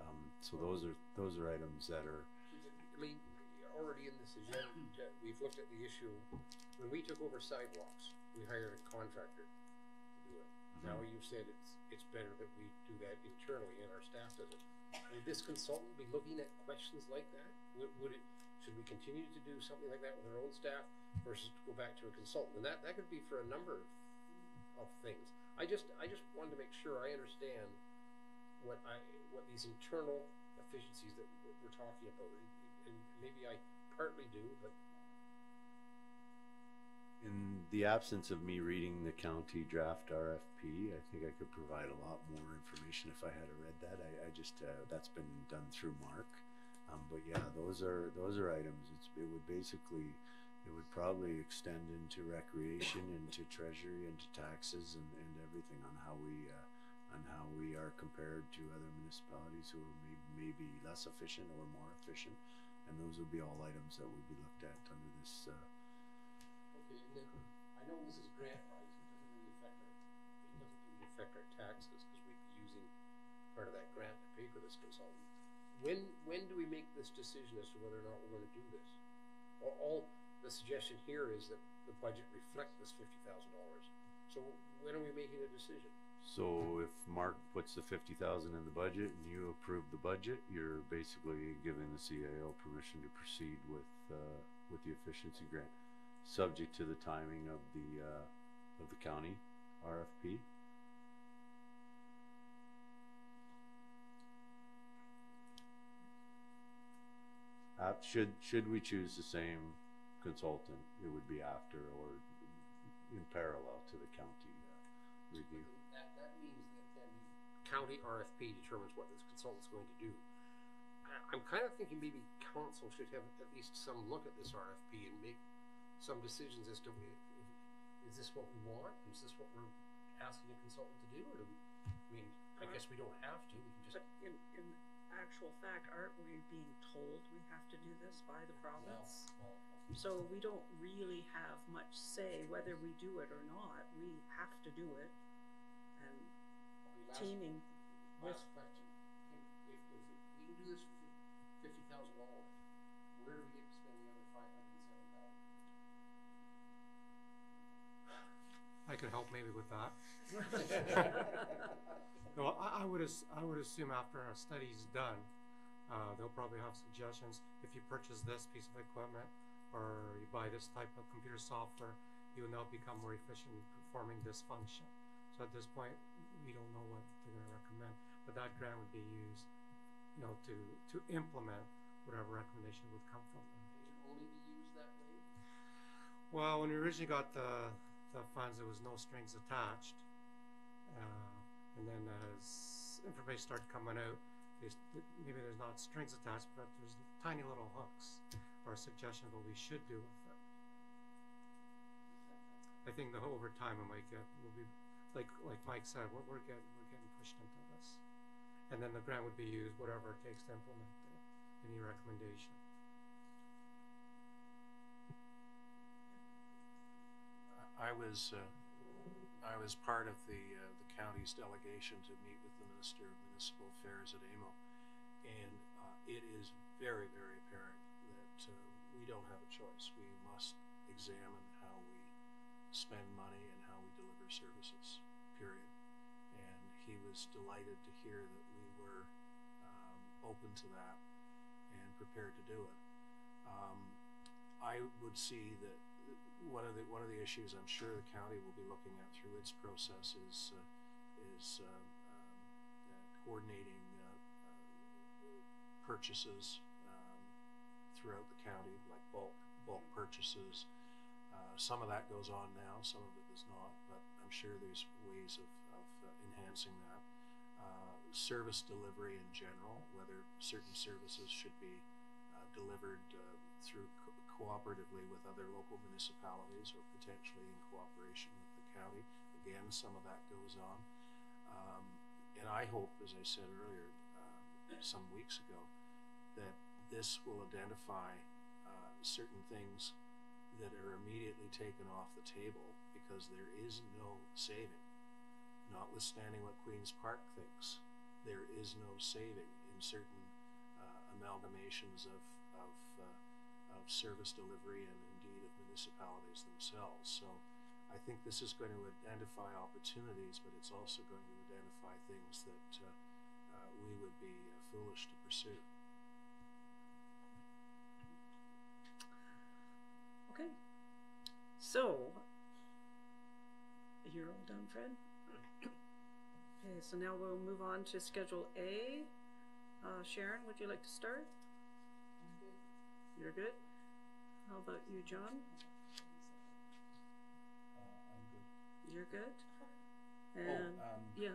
um, so those are, those are items that are, I mean, already in this agenda, we've looked at the issue, when we took over sidewalks, we hired a contractor to do it. Now mm-hmm. you've said it's, it's better that we do that internally and our staff does it. Would this consultant be looking at questions like that? Would, would it, should we continue to do something like that with our own staff versus to go back to a consultant? And that, that could be for a number of, of things. I just, I just wanted to make sure I understand what I, what these internal efficiencies that we're, we're talking about. And maybe I partly do, but in the absence of me reading the county draft RFP, I think I could provide a lot more information if I had read that. I, I just, uh, that's been done through Mark. Um, but yeah, those are, those are items. It's, it would basically, it would probably extend into recreation, into treasury, into taxes and, and everything on how we, uh, on how we are compared to other municipalities who are may, maybe less efficient or more efficient. And those would be all items that would be looked at under this, uh, Okay, and then, I know this is grant wise, it doesn't really affect our, it doesn't really affect our taxes, cause we'd be using part of that grant to pay for this consultant. When, when do we make this decision as to whether or not we're gonna do this? All, all, the suggestion here is that the budget reflect this fifty thousand dollars, so when are we making a decision? So if Mark puts the fifty thousand in the budget and you approve the budget, you're basically giving the CAO permission to proceed with, uh, with the efficiency grant, subject to the timing of the, uh, of the county RFP. ap- should, should we choose the same consultant, it would be after or in parallel to the county uh, review. That, that means that then the county RFP determines what this consultant's going to do. I, I'm kind of thinking maybe council should have at least some look at this RFP and make some decisions as to i- is this what we want? Is this what we're asking a consultant to do? Or do we, I mean, I guess we don't have to, we can just. But in, in actual fact, aren't we being told we have to do this by the province? well, So we don't really have much say whether we do it or not. We have to do it. And okay, last- teaming with, Last question, Can- if, if we can do this fifty thousand dollars, where do we get to spend the other five hundred and seven thousand? I could help maybe with that. No, I, I would, as- I would assume after our study's done, uh, they'll probably have suggestions. If you purchase this piece of equipment, or you buy this type of computer software, you will now become more efficient in performing this function. So at this point, we don't know what they're gonna recommend, but that grant would be used, you know, to, to implement whatever recommendation would come from them. Can it only be used that way? Well, when we originally got the, the funds, there was no strings attached. Uh, and then as information started coming out, there's, maybe there's not strings attached, but there's tiny little hooks or suggestions of what we should do with it. I think the whole over time it might get, will be, like, like Mike said, we're, we're getting, we're getting pushed into this. And then the grant would be used, whatever it takes to implement the, any recommendation. I was, uh, I was part of the, uh, the county's delegation to meet with the Minister of Municipal Affairs at AMO. And, uh, it is very, very apparent that, uh, we don't have a choice. We must examine how we spend money and services, period. And he was delighted to hear that we were, um, open to that and prepared to do it. Um, I would see that one of the one of the issues I'm sure the county will be looking at through its process is uh, is uh, um, uh, coordinating uh, uh, purchases um, throughout the county, like bulk bulk purchases. Uh, some of that goes on now, some of it does not, I'm sure there's ways of, of uh, enhancing that. Uh, service delivery in general, whether certain services should be uh, delivered through co- cooperatively with other local municipalities or potentially in cooperation with the county. Again, some of that goes on. Um, and I hope, as I said earlier, uh, some weeks ago, that this will identify uh, certain things that are immediately taken off the table because there is no saving. Notwithstanding what Queen's Park thinks, there is no saving in certain uh, amalgamations of, of, uh, of service delivery and indeed of municipalities themselves. So I think this is going to identify opportunities, but it's also going to identify things that uh, uh, we would be uh, foolish to pursue. okay. So, you're all done, Fred? Okay, so now we'll move on to Schedule A. Uh, Sharon, would you like to start? You're good? How about you, John? I'm good. You're good? Oh, um, yeah,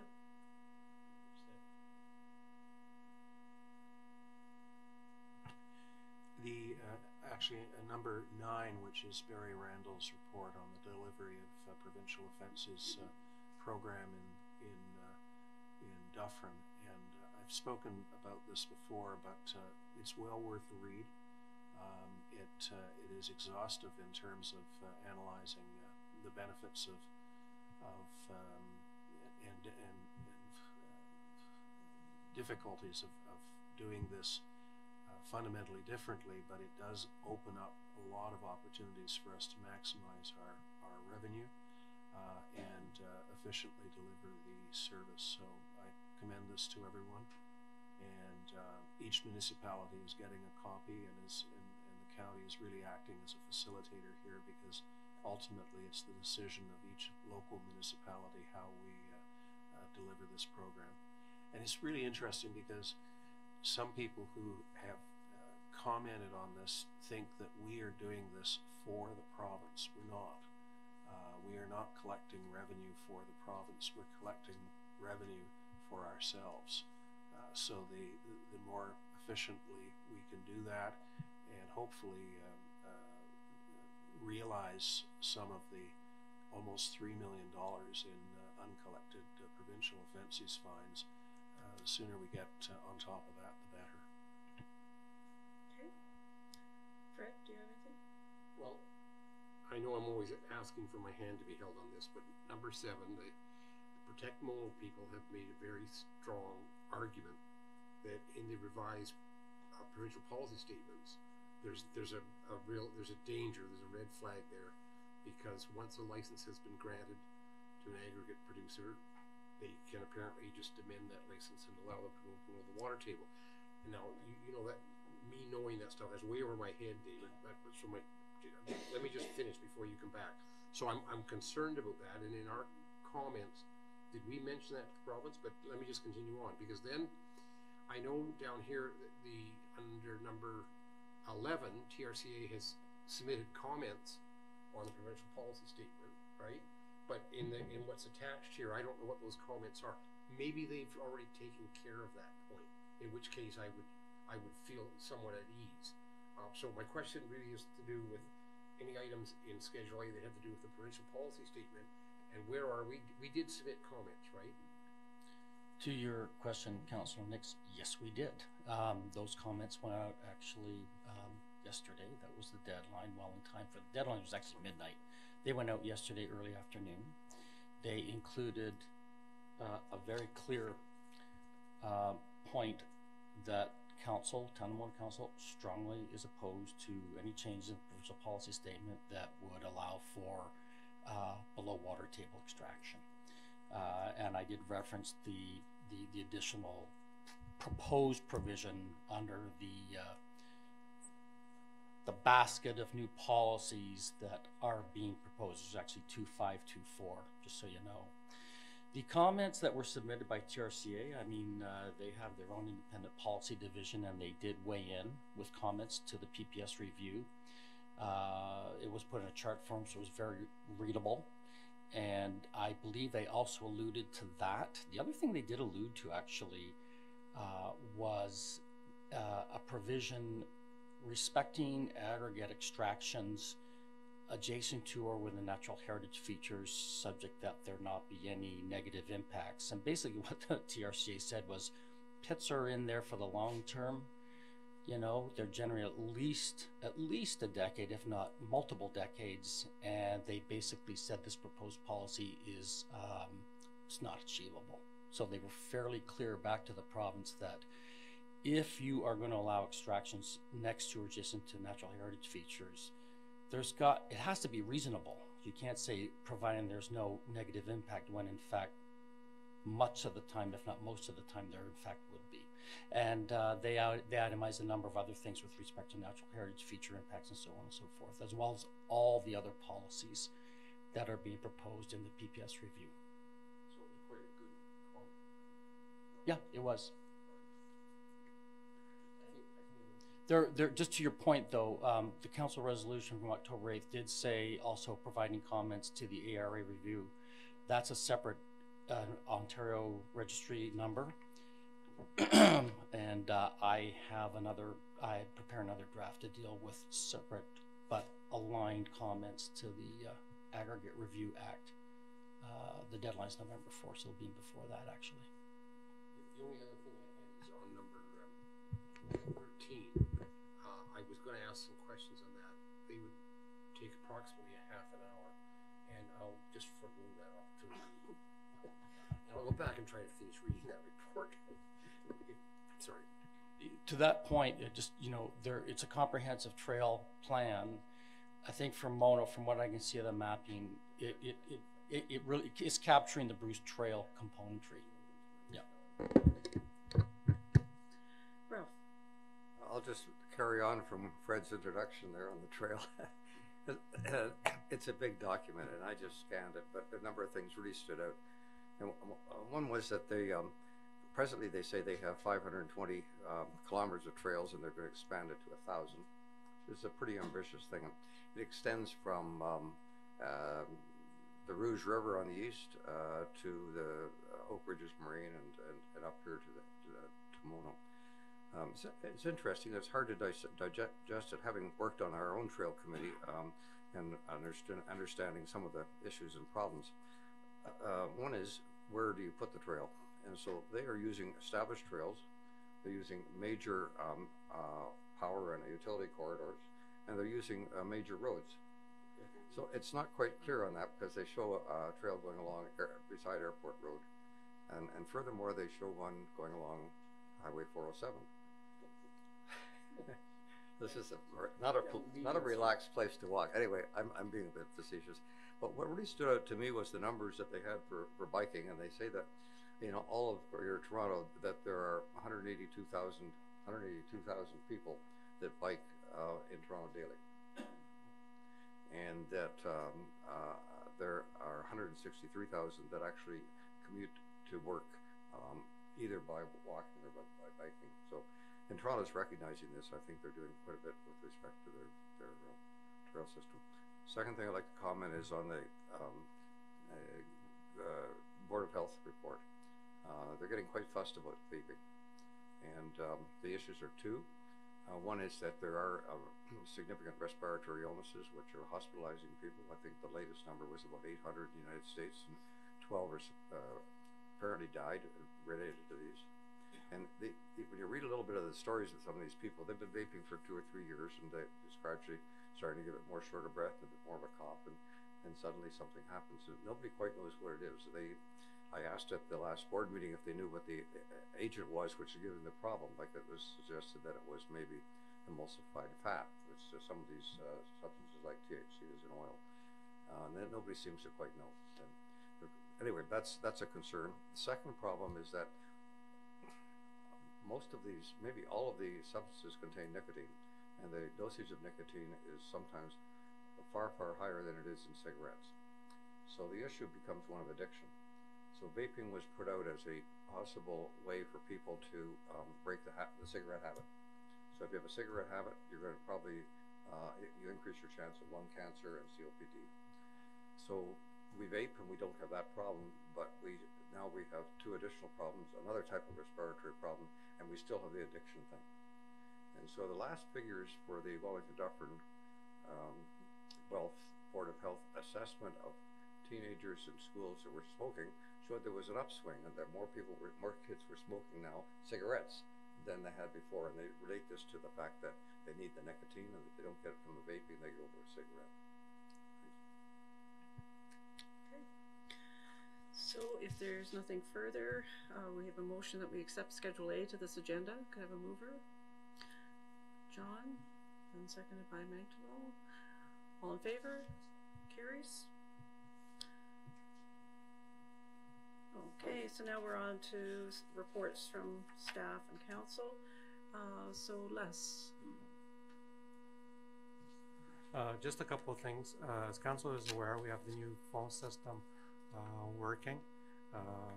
The, uh, actually, uh, number nine, which is Barry Randall's report on the delivery of uh, provincial offences uh, program in, in, uh, in Dufferin. And uh, I've spoken about this before, but uh, it's well worth a read. Um, it, it is exhaustive in terms of analyzing the benefits of, of um, and, and, and difficulties of, of doing this fundamentally differently, but it does open up a lot of opportunities for us to maximize our, our revenue uh, and uh, efficiently deliver the service. So I commend this to everyone. And uh, each municipality is getting a copy, and is and, and the county is really acting as a facilitator here because ultimately it's the decision of each local municipality how we uh, uh, deliver this program. And it's really interesting because some people who have commented on this think that we are doing this for the province. We're not. Uh, we are not collecting revenue for the province. We're collecting revenue for ourselves. Uh, so the, the, more efficiently we can do that and hopefully uh, uh, realize some of the almost $3 million in uh, uncollected uh, provincial offences fines, uh, the sooner we get on top of that, the better. Okay. Fred, do you have anything? Well, I know I'm always asking for my hand to be held on this, but number seven, the, the Protect Mono people have made a very strong argument that in the revised uh, provincial policy statements, there's there's a, a real there's a danger, there's a red flag there, because once a license has been granted to an aggregate producer, they can apparently just amend that license and allow them to go below the water table. And now you, you know that me knowing that stuff that's way over my head, David. But, but so my let me just finish before you come back. So I'm I'm concerned about that, and in our comments, did we mention that to the province? But let me just continue on because then I know down here the under number 11, TRCA has submitted comments on the provincial policy statement, right? But in the in what's attached here, I don't know what those comments are. Maybe they've already taken care of that point. In which case, I would I would feel somewhat at ease. Uh, so my question really is to do with any items in Schedule A that have to do with the provincial policy statement, and where are we? We did submit comments, right? To your question, Councillor Nix, yes, we did. Um, those comments went out actually um, yesterday. That was the deadline, well in time for the deadline was actually midnight. They went out yesterday early afternoon. They included uh, a very clear uh, point that council, Town of Mono Council, strongly is opposed to any changes in the provincial policy statement that would allow for uh, below water table extraction. Uh, and I did reference the, the, the additional proposed provision under the uh, the basket of new policies that are being proposed. There's actually 2524, just so you know. The comments that were submitted by TRCA, I mean, uh, they have their own independent policy division and they did weigh in with comments to the PPS review. Uh, it was put in a chart form, so it was very readable. And I believe they also alluded to that. The other thing they did allude to actually uh, was uh, a provision respecting aggregate extractions adjacent to or within natural heritage features, subject that there not be any negative impacts. And basically, what the TRCA said was pits are in there for the long term. You know, they're generally at least at least a decade, if not multiple decades. And they basically said this proposed policy is um, it's not achievable. So they were fairly clear back to the province that if you are going to allow extractions next to or adjacent to natural heritage features, there's got it has to be reasonable. You can't say providing there's no negative impact when in fact much of the time, if not most of the time, there in fact would be. And uh, they out, they itemize a number of other things with respect to natural heritage feature impacts and so on and so forth, as well as all the other policies that are being proposed in the PPS review. So it was quite a good comment. Yeah, it was. I think, I think There, there, just to your point though, um, the council resolution from October 8th did say also providing comments to the ARA review. That's a separate uh, Ontario registry number. and uh, I have another, I prepare another draft to deal with separate but aligned comments to the uh, Aggregate Review Act. Uh, the deadline's November 4th, so it'll be before that actually. The only other thing I had is on number um, 13. Uh, I was going to ask some questions on that. They would take approximately a half an hour, and I'll just forego that opportunity. And I'll go back and try to finish reading that report. Sorry. to that point, it just, you know, there, it's a comprehensive trail plan. I think from Mono, from what I can see of the mapping, it, it, it, it, it really is capturing the Bruce Trail componentry. Yeah. Ralph? I'll just carry on from Fred's introduction there on the trail. it's a big document, and I just scanned it, but a number of things really stood out. And w- one was that they um, presently, they say they have 520 um, kilometers of trails, and they're going to expand it to a thousand. It's a pretty ambitious thing. It extends from um, um the Rouge River on the east uh, to the uh, Oak Ridges Moraine and, and, and up here to the to, the, to Mono. Um, it's, it's interesting. It's hard to digest it, having worked on our own trail committee um, and understand, understanding some of the issues and problems. Uh, one is where do you put the trail? And so they are using established trails. They're using major um, uh, power and utility corridors, and they're using uh, major roads. So it's not quite clear on that because they show a, a trail going along air, beside Airport Road, and and furthermore they show one going along Highway 407. This is a, not a not a relaxed place to walk. Anyway, I'm I'm being a bit facetious, but what really stood out to me was the numbers that they had for for biking, and they say that you know all of your Toronto that there are 182,000 182,000 people that bike uh, in Toronto daily and that um, uh, there are 163,000 that actually commute to work um, either by walking or by, by, biking. So, and Toronto's recognizing this. I think they're doing quite a bit with respect to their their uh, trail system. Second thing I'd like to comment is on the um, uh, Board of Health report. Uh, they're getting quite fussed about vaping, and um, the issues are two. Uh, one is that there are uh, significant respiratory illnesses which are hospitalizing people. I think the latest number was about 800 in the United States, and 12 are uh, apparently died related to these. And when you read a little bit of the stories of some of these people, they've been vaping for two or three years, and they just gradually starting to give it more short of breath, a bit more of a cough, and, and suddenly something happens. And nobody quite knows what it is. They I asked at the last board meeting if they knew what the uh, agent was which is giving the problem. Like it was suggested that it was maybe emulsified fat, which uh, some of these uh, substances like THC is in oil. Uh, and then nobody seems to quite know. And anyway, that's that's a concern. The second problem is that most of these, maybe all of these substances contain nicotine, and the dosage of nicotine is sometimes far, far higher than it is in cigarettes. So the issue becomes one of addiction. So vaping was put out as a possible way for people to um, break the, the cigarette habit. So if you have a cigarette habit, you're going to probably uh, you increase your chance of lung cancer and COPD. So we vape and we don't have that problem, but we now we have two additional problems, another type of respiratory problem, and we still have the addiction thing. And so the last figures for the Dufferin um, Wealth Board of Health assessment of teenagers in schools that were smoking showed there was an upswing and that more people were, more kids were smoking now cigarettes than they had before. And they relate this to the fact that they need the nicotine and if they don't get it from the vaping, they go for a cigarette. So if there's nothing further, uh, we have a motion that we accept Schedule A to this agenda. Could I have a mover? John, and seconded by Manktelow. All in favor? Carries. Okay, so now we're on to reports from staff and council. Uh, so Les, Uh, just a couple of things. Uh, as council is aware, we have the new phone system, uh, working. Uh,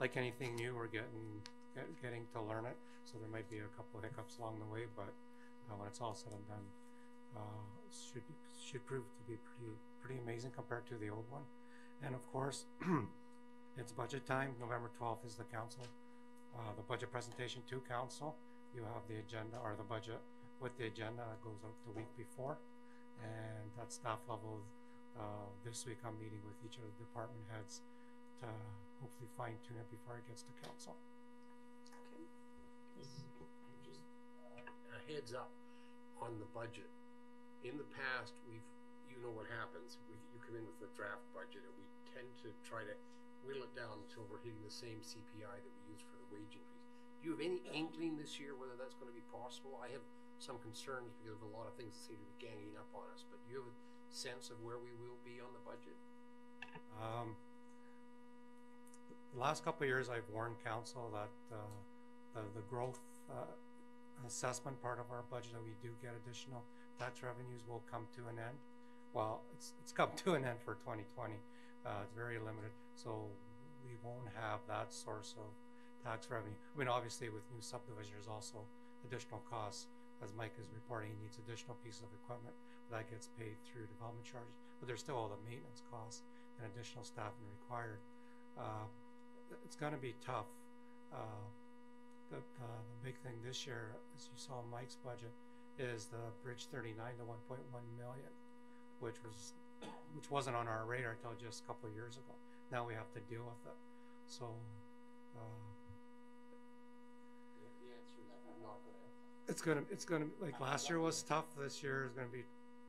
like anything new, we're getting, get, getting to learn it. So there might be a couple of hiccups along the way, but, uh, when it's all said and done, uh, should, should prove to be pretty, pretty amazing compared to the old one. And of course, it's budget time. November twelfth is the council, uh, the budget presentation to council. You have the agenda or the budget with the agenda that goes out the week before. And at staff level, uh, this week I'm meeting with each of the department heads to hopefully fine tune it before it gets to council. okay, Just a heads up on the budget. In the past, we've, you know what happens. We, you come in with a draft budget and we tend to try to whittle it down until we're hitting the same CPI that we use for the wage increase. Do you have any inkling this year whether that's gonna be possible? I have some concerns because of a lot of things that seem to be ganging up on us, but do you have a sense of where we will be on the budget? Um, the last couple of years, I've warned council that, uh, the, the growth, uh, assessment part of our budget, that we do get additional tax revenues will come to an end. Well, it's, it's come to an end for twenty twenty. Uh, it's very limited, so we won't have that source of tax revenue. I mean, obviously with new subdivision, there's also additional costs. As Mike is reporting, he needs additional pieces of equipment, that gets paid through development charges. But there's still all the maintenance costs and additional staffing required. Uh, it's gonna be tough. Uh, the, the, the big thing this year, as you saw in Mike's budget, is the Bridge thirty-nine to one point one million, which was, which wasn't on our radar until just a couple of years ago. Now we have to deal with it. So, uh, The answer is I'm not gonna. it's gonna, it's gonna, like last year was tough, this year is gonna be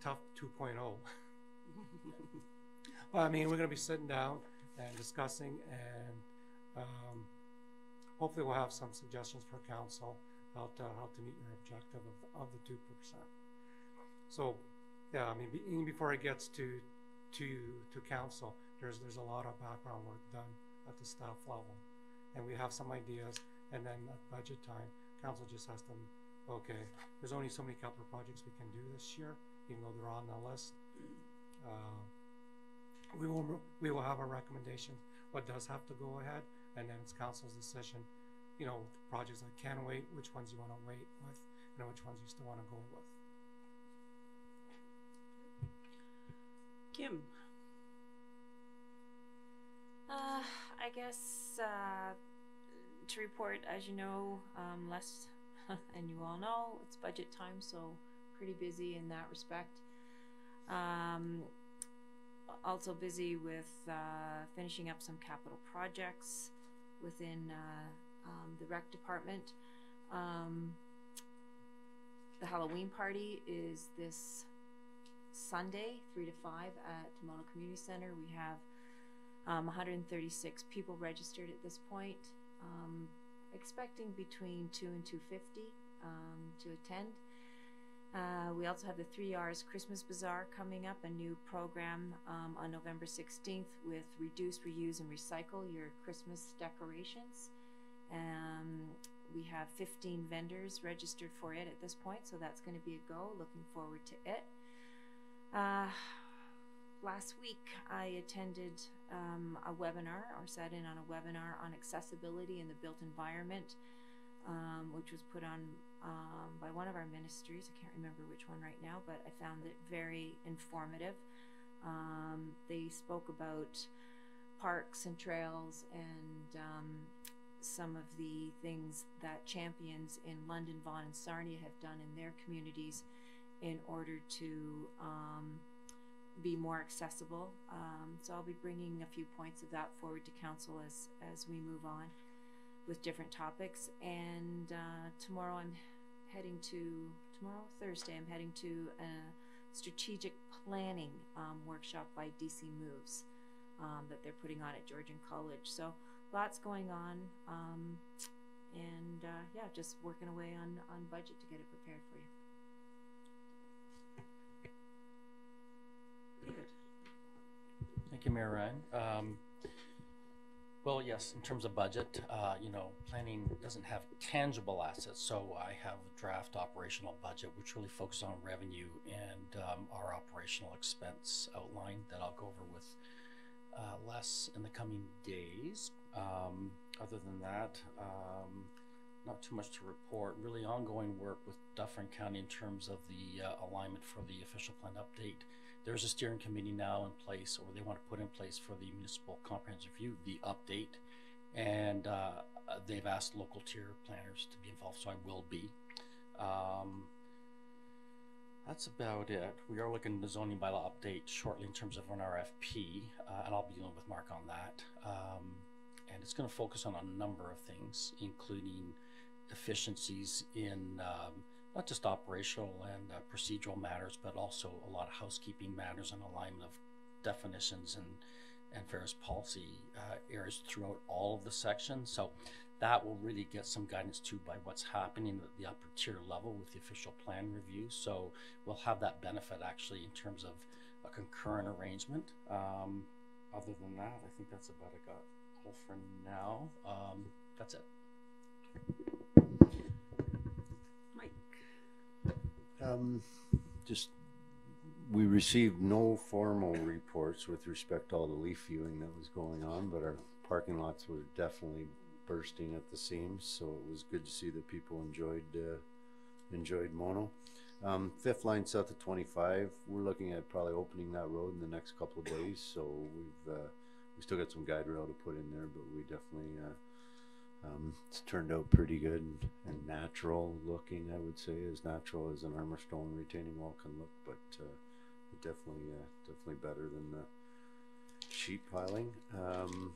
tough two oh. Well, I mean, we're gonna be sitting down and discussing and, um, hopefully we'll have some suggestions for council, how to, how to meet your objective of, of the two percent. So, yeah, I mean, be- even before it gets to, to, to council, there's, there's a lot of background work done at the staff level. And we have some ideas, and then at budget time, council just has to, okay, there's only so many capital projects we can do this year, even though they're on the list. Uh, we will, we will have a recommendation, what does have to go ahead, and then it's council's decision, you know, projects that can wait, which ones you wanna wait with, and which ones you still wanna go with. Kim, Uh, I guess uh, to report, as you know, um, less, and you all know, it's budget time, so pretty busy in that respect. Um, also busy with uh, finishing up some capital projects within uh, um, the rec department. Um, the Halloween party is this Sunday, three to five at Tomono Community Center. We have um, 136 people registered at this point. Um, expecting between two and 250 um, to attend. Uh, we also have the Three R's Christmas Bazaar coming up, a new program um, on November 16th with reduce, reuse, and recycle your Christmas decorations. Um, we have 15 vendors registered for it at this point, so that's going to be a go. Looking forward to it. Uh, last week I attended um, a webinar or sat in on a webinar on accessibility in the built environment, um, which was put on um, by one of our ministries. I can't remember which one right now, but I found it very informative. Um, they spoke about parks and trails and um, some of the things that champions in London, Vaughan, and Sarnia have done in their communities in order to um, be more accessible. Um, so I'll be bringing a few points of that forward to council as as we move on with different topics. And uh, tomorrow I'm heading to tomorrow Thursday I'm heading to a strategic planning um, workshop by DC Moves um, that they're putting on at Georgian College. So lots going on. Um, and uh, yeah, just working away on, on budget to get it prepared for you. David. Thank you, Mayor Ryan. Well, yes, in terms of budget, uh, you know, planning doesn't have tangible assets, so I have a draft operational budget which really focuses on revenue and um, our operational expense outline that I'll go over with uh, in the coming days. Um, other than that, um, not too much to report. Really ongoing work with Dufferin County in terms of the uh, alignment for the official plan update. There's a steering committee now in place, or they want to put in place for the municipal comprehensive review, the update. And uh, they've asked local tier planners to be involved, so I will be. Um, that's about it. We are looking at the zoning bylaw update shortly in terms of an RFP, uh, and I'll be dealing with Mark on that. Um, and it's going to focus on a number of things, including efficiencies in um, not just operational and uh, procedural matters, but also a lot of housekeeping matters and alignment of definitions and and various policy uh, areas throughout all of the sections. So that will really get some guidance too by what's happening at the upper tier level with the official plan review. So we'll have that benefit actually in terms of a concurrent arrangement. Um, other than that, I think that's about it. Got all for now. Um, that's it. Um, just, we received no formal reports with respect to all the leaf viewing that was going on, but our parking lots were definitely bursting at the seams, so it was good to see that people enjoyed uh, enjoyed Mono. Um, fifth line south of 25, we're looking at probably opening that road in the next couple of days. So we've uh, we still got some guide rail to put in there, but we definitely uh, um, it's turned out pretty good and, natural looking. I would say as natural as an armor stone retaining wall can look, but uh, definitely uh, definitely better than the sheet piling. Um,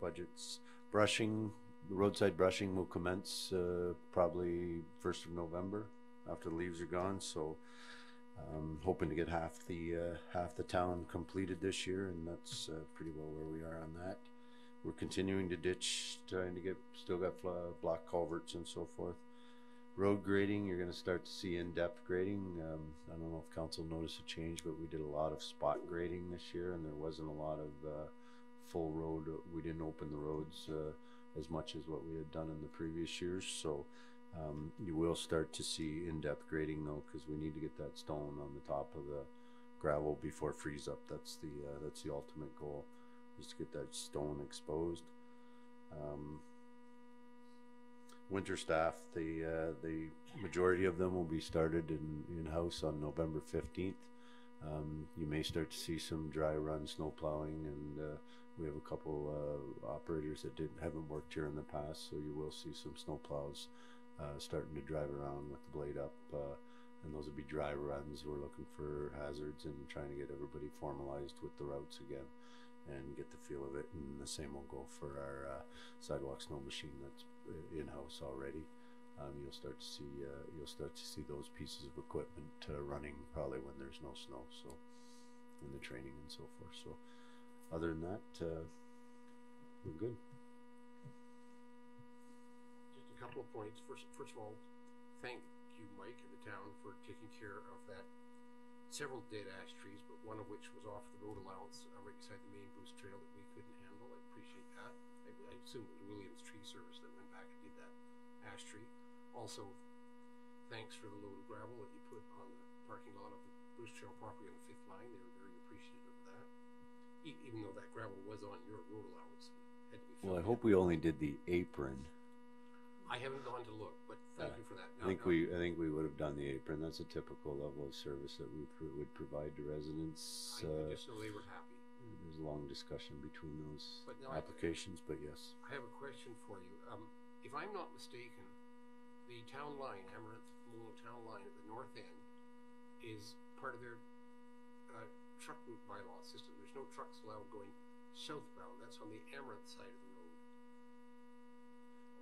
budgets brushing the roadside brushing will commence uh, probably first of November after the leaves are gone. So um, hoping to get half the uh, half the town completed this year, and that's uh, pretty well where we are on that. We're continuing to ditch, trying to get still got block culverts and so forth. Road grading, you're going to start to see in-depth grading. Um, I don't know if council noticed a change, but we did a lot of spot grading this year, and there wasn't a lot of uh, full road. We didn't open the roads uh, as much as what we had done in the previous years. So um, you will start to see in-depth grading though, because we need to get that stone on the top of the gravel before freeze up. That's the uh, that's the ultimate goal, is to get that stone exposed. Um, winter staff, the uh, the majority of them will be started in in house on November fifteenth. Um, you may start to see some dry run snow plowing, and uh, we have a couple uh, operators that didn't haven't worked here in the past, so you will see some snow plows uh, starting to drive around with the blade up. Uh, and those would be dry runs. We're looking for hazards and trying to get everybody formalized with the routes again and get the feel of it. And the same will go for our uh, sidewalk snow machine that's uh, in house already. Um, you'll start to see uh, you'll start to see those pieces of equipment uh, running probably when there's no snow. So in the training and so forth. So other than that, uh, we're good. Just a couple of points. First, first of all, thank you, Mike, and the town for taking care of that several dead ash trees, but one of which was off the road allowance uh, right beside the main Bruce Trail that we couldn't handle. I appreciate that. I, I assume it was Williams Tree Service that went back and did that ash tree. Also, thanks for the load of gravel that you put on the parking lot of the Bruce Trail property on the fifth line. They were very appreciative of that, e- even though that gravel was on your road allowance. Had to be Well, I hope we only did the apron. I haven't gone to look, but thank Uh, you for that. I think we I think we would have done the apron. That's a typical level of service that we pr- would provide to residents. I, I Uh, just know they were happy. there's a long discussion between those But now I- applications, but yes. I have a question for you. Um, if I'm not mistaken, the town line, Amaranth Mono Town Line at the north end, is part of their uh, truck route bylaw system. There's no trucks allowed going southbound. That's on the Amaranth side of the road.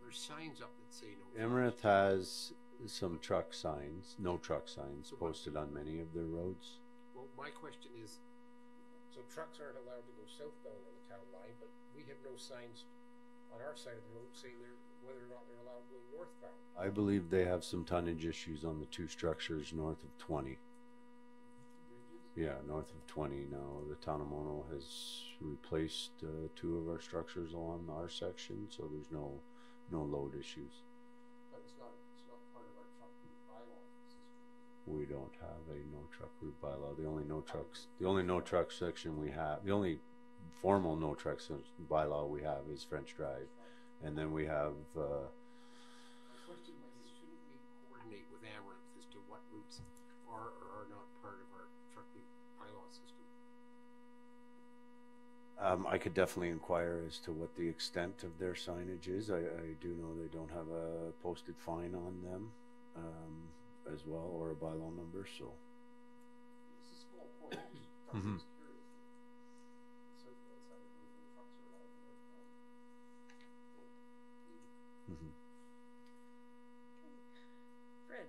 There's signs up that say no. Amaranth has some truck signs, no truck signs, So what- posted on many of their roads. Well, my question is, so trucks aren't allowed to go southbound on the town line, but we have no signs on our side of the road saying they're, whether or not they're allowed going northbound. I believe they have some tonnage issues on the two structures north of 20. Yeah, north of 20 now. The town of Mono has replaced uh, two of our structures along our section, so there's no no load issues. But it's not, it's not part of our truck route bylaw. We don't have a no truck route bylaw. The only no trucks, the only no truck section we have, the only formal no truck se- bylaw we have is French Drive, and then we have. Uh, My question was, is shouldn't we coordinate with Amaranth as to what routes are or are not part of our truck route bylaw system? Um, I could definitely inquire as to what the extent of their signage is. I, I do know they don't have a posted fine on them, um, as well, or a bylaw number, so. It's a small point, I just thought Mhm. it was curious. that the southbound side of the road, no trucks are allowed northbound. mhm. Fred?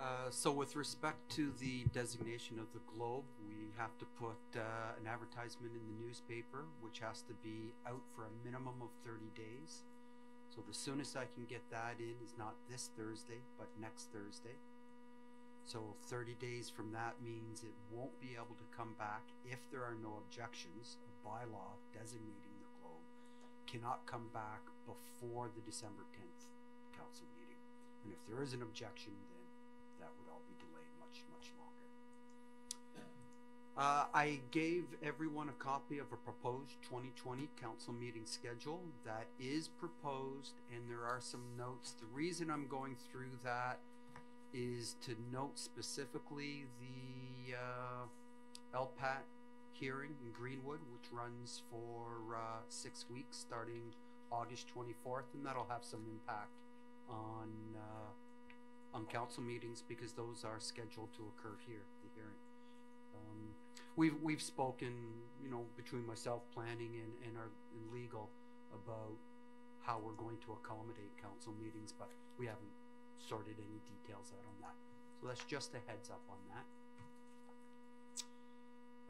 Uh, so with respect to the designation of the Globe, we have to put uh, an advertisement in the newspaper, which has to be out for a minimum of 30 days. So the soonest I can get that in is not this Thursday, but next Thursday. So 30 days from that means it won't be able to come back if there are no objections. A bylaw designating the Globe cannot come back before the December 10th council meeting. And if there is an objection, then that would all be delayed much, much longer. Uh, I gave everyone a copy of a proposed 2020 council meeting schedule that is proposed, and there are some notes. The reason I'm going through that is to note specifically the uh, LPAT hearing in Greenwood, which runs for uh, six weeks starting August 24th, and that'll have some impact on uh, on council meetings because those are scheduled to occur here, the hearing. Um, we've we've spoken, you know, between myself, planning, and and our and legal about how we're going to accommodate council meetings, but we haven't sorted any details out on that. So that's just a heads up on that.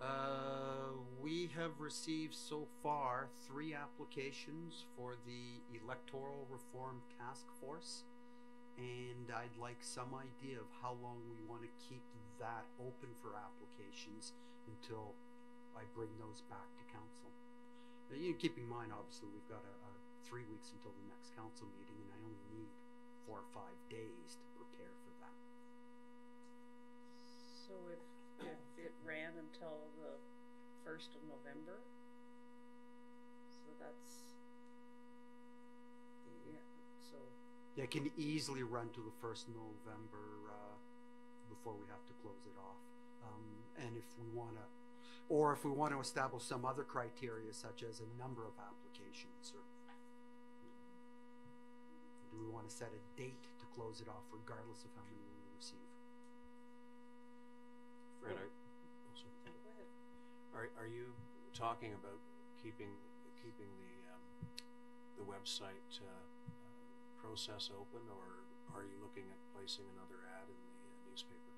Uh, we have received so far three applications for the electoral reform task force and I'd like some idea of how long we want to keep that open for applications until I bring those back to council. Now, you know, keep in mind, obviously, we've got a, a three weeks until the next council meeting, and I only need four or five days to prepare for that. So if, if it ran until the first of November, so that's so Yeah, it can easily run to the first November uh, before we have to close it off. Um, and if we want to, or if we want to establish some other criteria, such as a number of applications, or do we want to set a date to close it off, regardless of how many we receive? Fred, are, oh, sorry. go ahead. Are, are you talking about keeping, keeping the, um, the website, uh, uh, process open, or are you looking at placing another ad in the uh, newspaper?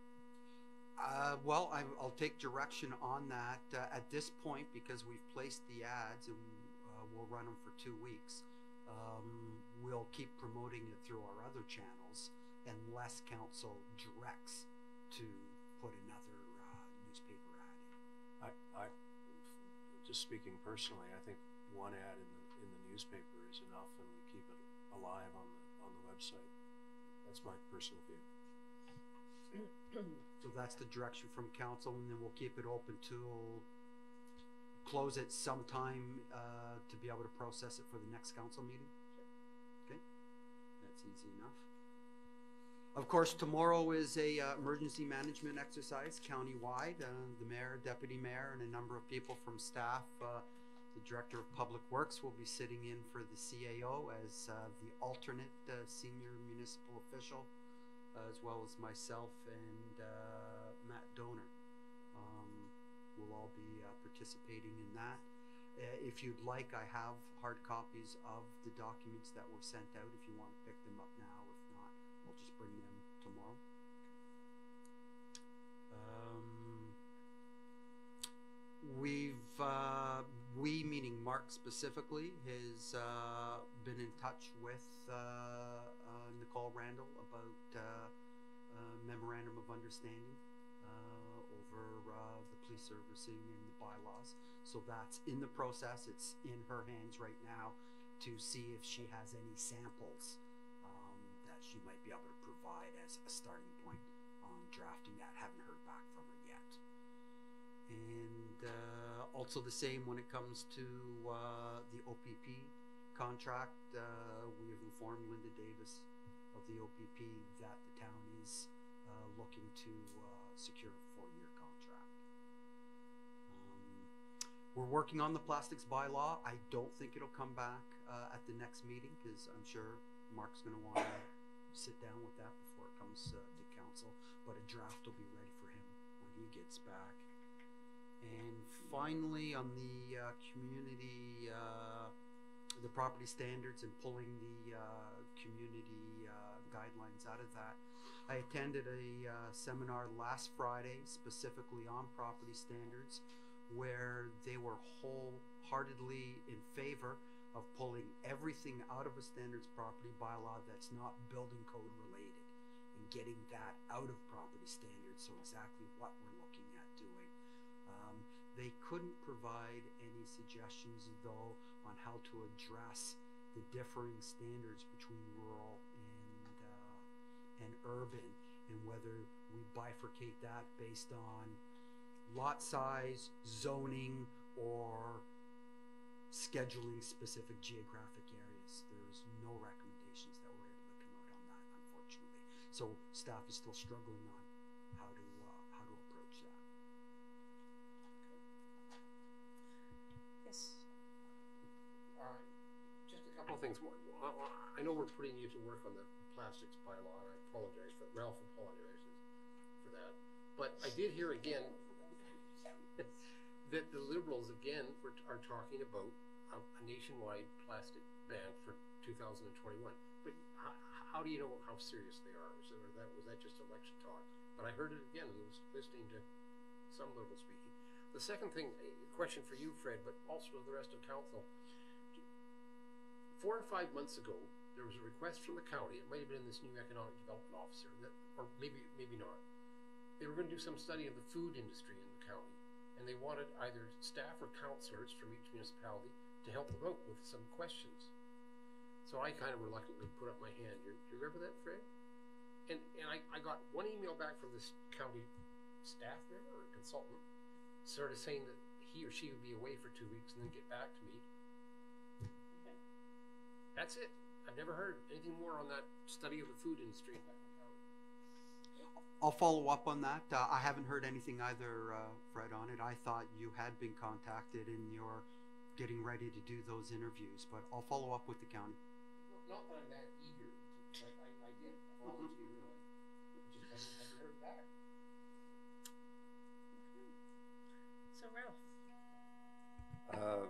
Uh, well, I, I'll take direction on that uh, at this point because we've placed the ads and uh, we'll run them for two weeks. Um, we'll keep promoting it through our other channels unless council directs to put another uh, newspaper ad in. I, I, just speaking personally, I think one ad in the, in the newspaper is enough and we alive on the, on the website. That's my personal view. So that's the direction from council, and then we'll keep it open till close it sometime uh, to be able to process it for the next council meeting. Okay, that's easy enough. Of course, tomorrow is a uh, emergency management exercise countywide. Uh, the mayor, deputy mayor, and a number of people from staff. Uh, the director of public works will be sitting in for the CAO as uh, the alternate uh, senior municipal official as well as myself and uh, Matt Donor. Um, we'll all be uh, participating in that. Uh, if you'd like, I have hard copies of the documents that were sent out. If you want to pick them up now, if not, I'll just bring them tomorrow. Um, we've uh, we meaning Mark specifically has uh, been in touch with uh, uh, Nicole Randall about uh, uh, memorandum of understanding over the police servicing and the bylaws. So that's in the process. It's in her hands right now to see if she has any samples um, that she might be able to provide as a starting point on drafting that. Haven't heard back from her yet. And uh, also the same when it comes to uh, the OPP contract. Uh, we have informed Linda Davis of the OPP that the town is uh, looking to uh, secure a four-year contract. Um, we're working on the plastics bylaw. I don't think it'll come back uh, at the next meeting because I'm sure Mark's going to want to sit down with that before it comes to council. But a draft will be ready for him when he gets back. And finally, on the uh, community, uh, the property standards and pulling the uh, community uh, guidelines out of that, I attended a uh, seminar last Friday specifically on property standards where they were wholeheartedly in favor of pulling everything out of a standards property bylaw that's not building code related and getting that out of property standards. So exactly what we're looking at. Um, they couldn't provide any suggestions though on how to address the differing standards between rural and uh, and urban and whether we bifurcate that based on lot size, zoning, or scheduling specific geographic areas. There's no recommendations that were able to come out on that, unfortunately. So staff is still struggling on how to, uh, how to approach that. Yes. Uh, just a couple of things. I- know we're putting you to work on the plastics bylaw, and I apologize for, Ralph apologizes for that. But I did hear again that the liberals again were, are talking about a, a nationwide plastic ban for two thousand and twenty-one. But how, how do you know how serious they are? Was that, was that just election talk? But I heard it again, and was listening to some liberals speaking. The second thing, a question for you, Fred, but also the rest of council. Four or five months ago, there was a request from the county, it might have been this new economic development officer, that, or maybe, maybe not. They were gonna do some study of the food industry in the county, and they wanted either staff or counselors from each municipality to help them out with some questions. So I kind of reluctantly put up my hand. You, you remember that, Fred? And, and I, I got one email back from this county staff member or consultant, sort of saying that he or she would be away for two weeks and then get back to me. That's it. I've never heard anything more on that study of the food industry in Beckman County. I'll follow up on that. Uh, I haven't heard anything either, uh, Fred, on it. I thought you had been contacted and you're getting ready to do those interviews, but I'll follow up with the county. Not that I'm that eager, to, but I, I did volunteer, and I just haven't, haven't heard back. So Ralph, Uh,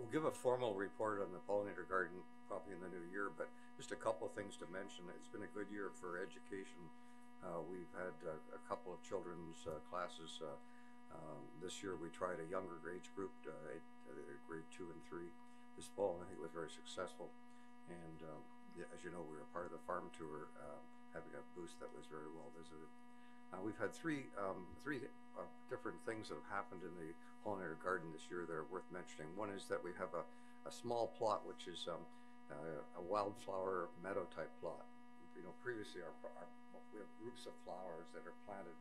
We'll give a formal report on the pollinator garden probably in the new year, but just a couple of things to mention. It's been a good year for education. Uh, we've had uh, a couple of children's uh, classes. Uh, um, this year we tried a younger grades group, uh, grade two and three, this fall, and I think it was very successful. And um, as you know, we were part of the farm tour, having a booth that was very well visited. Uh, we've had three um, three uh, different things that have happened in the pollinator garden this year that are worth mentioning. One is that we have a, a small plot which is um, uh, a wildflower meadow type plot. You know, previously our, our we have groups of flowers that are planted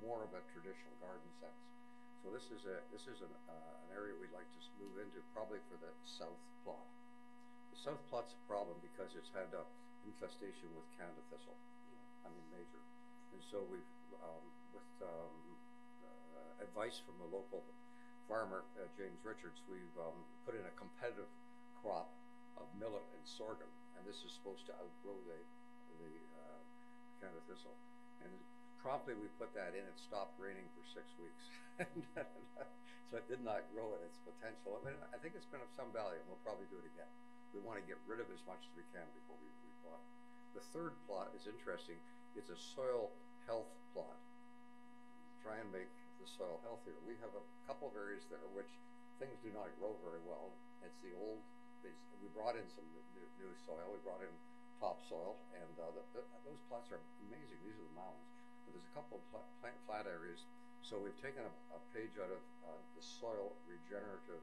more of a traditional garden sense. So this is a this is an, uh, an area we'd like to move into probably for the south plot. The south plot's a problem because it's had uh, infestation with Canada thistle. I mean major. And so we've, with um, uh, advice from a local farmer, uh, James Richards, we've um, put in a competitive crop of millet and sorghum, and this is supposed to outgrow the the uh, Canada thistle. And promptly we put that in. It stopped raining for six weeks, so it did not grow at its potential. I mean, I think it's been of some value, and we'll probably do it again. We want to get rid of as much as we can before we, we plot. The third plot is interesting. It's a soil health plot. Try and make the soil healthier. We have a couple of areas there which things do not grow very well. It's the old. We brought in some new, new soil. We brought in topsoil, and uh, the, the, those plots are amazing. These are the mounds. But there's a couple of pla- plant flat areas. So we've taken a, a page out of uh, the soil regenerative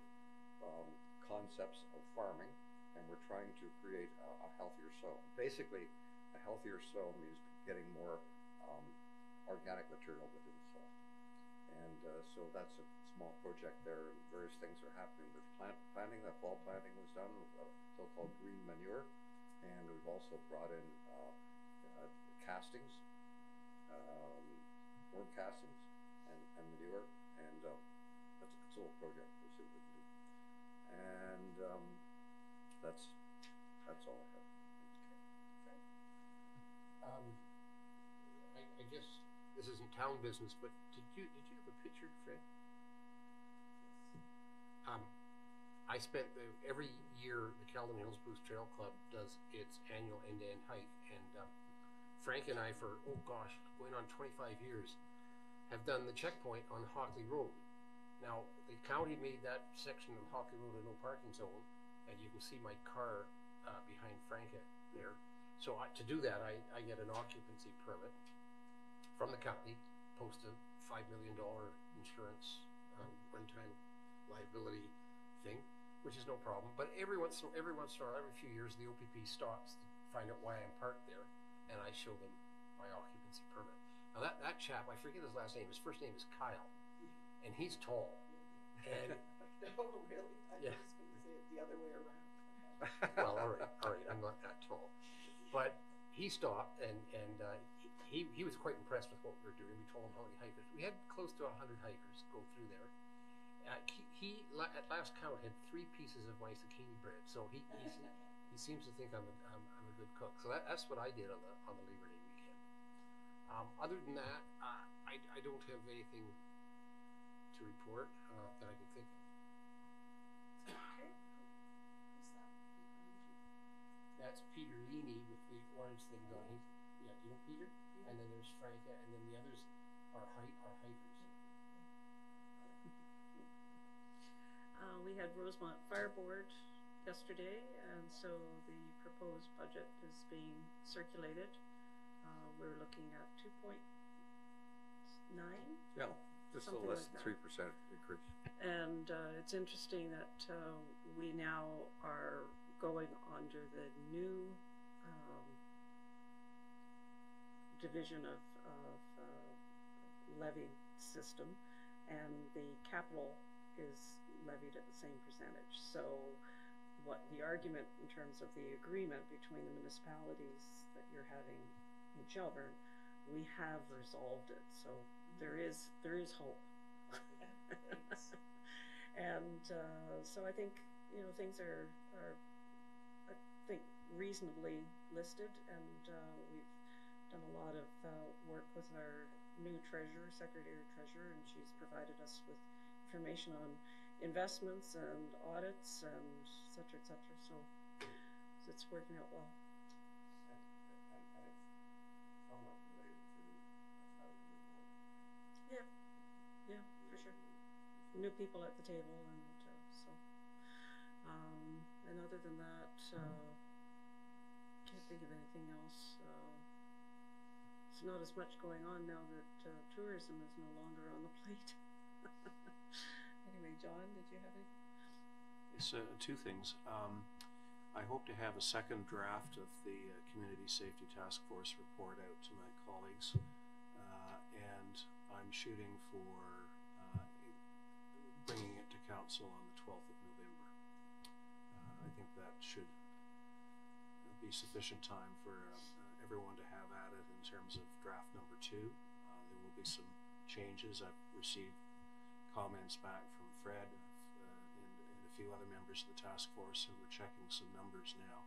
um, concepts of farming, and we're trying to create a, a healthier soil. Basically, a healthier soil means getting more um, organic material within the soil. And uh, so that's a small project there, various things are happening. There's plant planting, that fall planting was done, uh, so-called green manure, and we've also brought in uh, uh, castings, um, worm castings, and, and manure, and uh, that's, a little project. We'll see what we can do. And um, that's that's all I have. Um, I, I guess this isn't town business, but did you, did you have a picture, Fred? Um, I spent the, every year, the Caledon Hills Bruce Trail Club does its annual end-to-end hike, and, um, Frank and I for, oh gosh, going on twenty-five years, have done the checkpoint on Hockley Road. Now, the county made that section of Hockley Road a no parking zone, and you can see my car, uh, behind Franca there. So I, to do that, I, I get an occupancy permit from the county, post a five million dollar insurance, um, one-time liability thing, which is no problem. But every once, in- every once in a while, every few years, the OPP stops to find out why I'm parked there, and I show them my occupancy permit. Now that, that chap, I forget his last name, his first name is Kyle. and he's tall. And Oh, really? I Yeah. was gonna say it the other way around. well, all right, all right, I'm not that tall, but he stopped and and uh, he he was quite impressed with what we were doing. We told him how many hikers we had, close to hundred hikers go through there. Uh, he, he at last count had three pieces of my zucchini bread, so he he's, he seems to think I'm a, I'm, I'm a good cook. So that, that's what I did on the on the Labor Day weekend. Um, other than that, uh, I I don't have anything to report uh, that I can think of. That's Peter Leany with the orange thing. He's, yeah, do you know Peter? And then there's Frank, and then the others are hike are hikers. Uh, we had Rosemont Fire Board yesterday, and so the proposed budget is being circulated. Uh, we're looking at two point nine, Yeah, just a Something less like than that. three percent increase. and uh, it's interesting that uh, we now are going under the new um, division of, of uh, levy system, and the capital is levied at the same percentage. So, what the argument in terms of the agreement between the municipalities that you're having in Shelburne, we have resolved it. So there is there is hope. and uh, so I think you know things are are I think reasonably listed, and uh, we've done a lot of uh, work with our new treasurer, secretary treasurer, and she's provided us with information on investments and audits and et cetera, et cetera. So, it's working out well. Yeah, yeah, for sure. New people at the table, and uh, so. Um, and other than that, uh, can't think of anything else. Uh, there's not as much going on now that uh, tourism is no longer on the plate. anyway, John, did you have any? It's uh, two things. Um, I hope to have a second draft of the uh, Community Safety Task Force report out to my colleagues. Uh, and I'm shooting for uh, bringing it to council on the 12th of November. Uh, I think that should be sufficient time for uh, everyone to have at it in terms of draft number two. Uh, there will be some changes. I've received comments back from Fred uh, and, and a few other members of the task force, and we're checking some numbers now.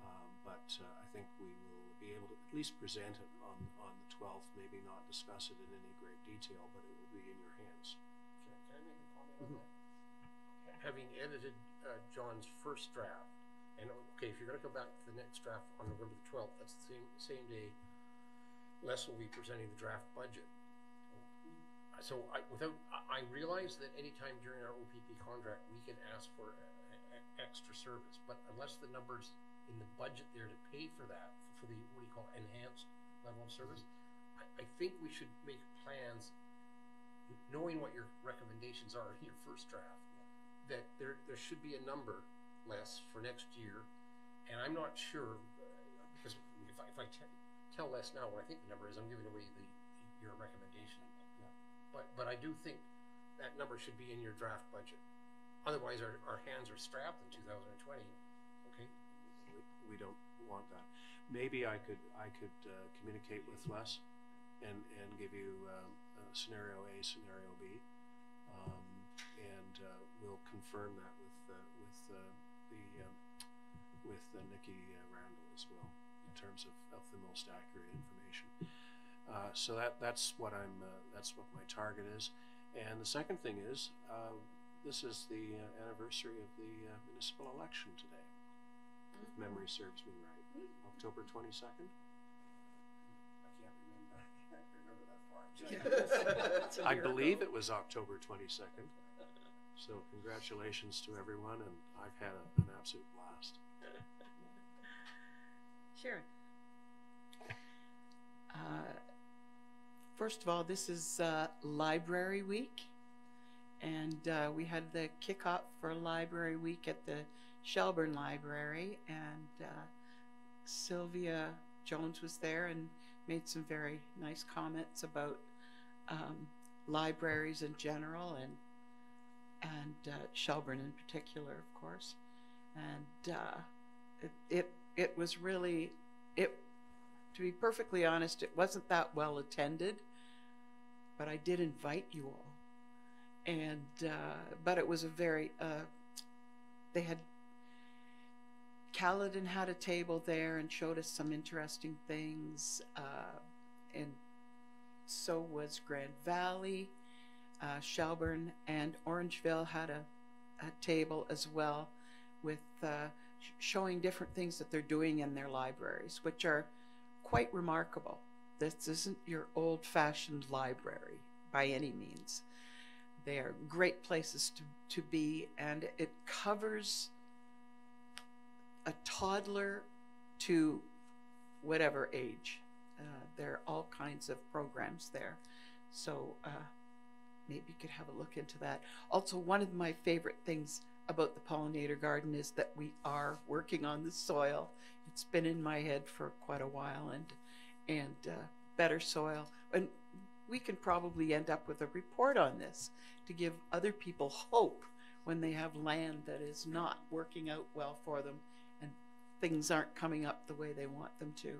Um, but uh, I think we will be able to at least present it on, on the 12th, maybe not discuss it in any great detail, but it will be in your hands. Can, can I make a comment on that? Having edited uh, John's first draft, and okay, if you're going to come back to the next draft on November the 12th, that's the same same day. Les will be presenting the draft budget. So I, without, I realize that anytime during our OPP contract, we can ask for uh, uh, extra service, but unless the numbers in the budget there to pay for that, for the, what do you call, it, enhanced level of service, I, I think we should make plans, knowing what your recommendations are in your first draft, that there, there should be a number less for next year, and I'm not sure, uh, because if I, if I te- tell Les now what I think the number is, I'm giving away the, your recommendation. But, but I do think that number should be in your draft budget. Otherwise, our, our hands are strapped in two thousand and twenty, okay? We, we don't want that. Maybe I could, I could uh, communicate with Les and, and give you um, uh, scenario A, scenario B. Um, and uh, we'll confirm that with, uh, with uh, with uh, Nikki uh, Randall as well, in terms of, of the most accurate information. Uh, so that, that's what I'm, uh, that's what my target is. And the second thing is, uh, this is the uh, anniversary of the uh, municipal election today. If memory serves me right. October 22nd? I can't remember, I can't remember that far. I believe it was October 22nd. So congratulations to everyone, and I've had a, an absolute blast. Uh, First of all, this is uh, Library Week, and uh, we had the kickoff for Library Week at the Shelburne Library, and uh, Sylvia Jones was there and made some very nice comments about um, libraries in general and and uh, Shelburne in particular, of course. And uh, it, it it was really it. To be perfectly honest, it wasn't that well attended, but I did invite you all, and uh, but it was a very. Uh, they had Caledon had a table there and showed us some interesting things, uh, and so was Grand Valley, uh, Shelburne, and Orangeville had a, a table as well with uh, showing different things that they're doing in their libraries, which are quite remarkable. This isn't your old fashioned library by any means. They are great places to, to be, and it covers a toddler to whatever age. Uh, there are all kinds of programs there. So uh, maybe you could have a look into that. Also, one of my favorite things about the pollinator garden is that we are working on the soil. It's been in my head for quite a while, and and uh, better soil. And we can probably end up with a report on this to give other people hope when they have land that is not working out well for them and things aren't coming up the way they want them to.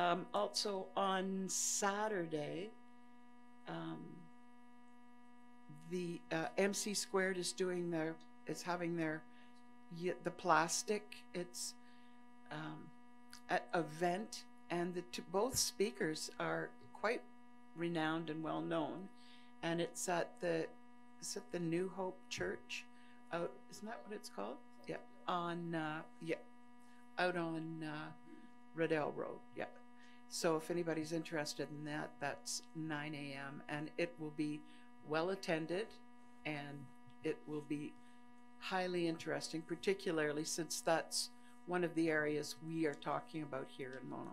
Um, also on Saturday, um, the uh, MC Squared is doing their is having their the plastic. It's um, at event, and the t- both speakers are quite renowned and well known, and it's at the it's at the New Hope Church. Out isn't that what it's called? Yeah, on uh, yeah, out on uh, Riddell Road. Yeah. So if anybody's interested in that, that's 9 a.m. and it will be well attended, and it will be highly interesting, particularly since that's one of the areas we are talking about here in Mono.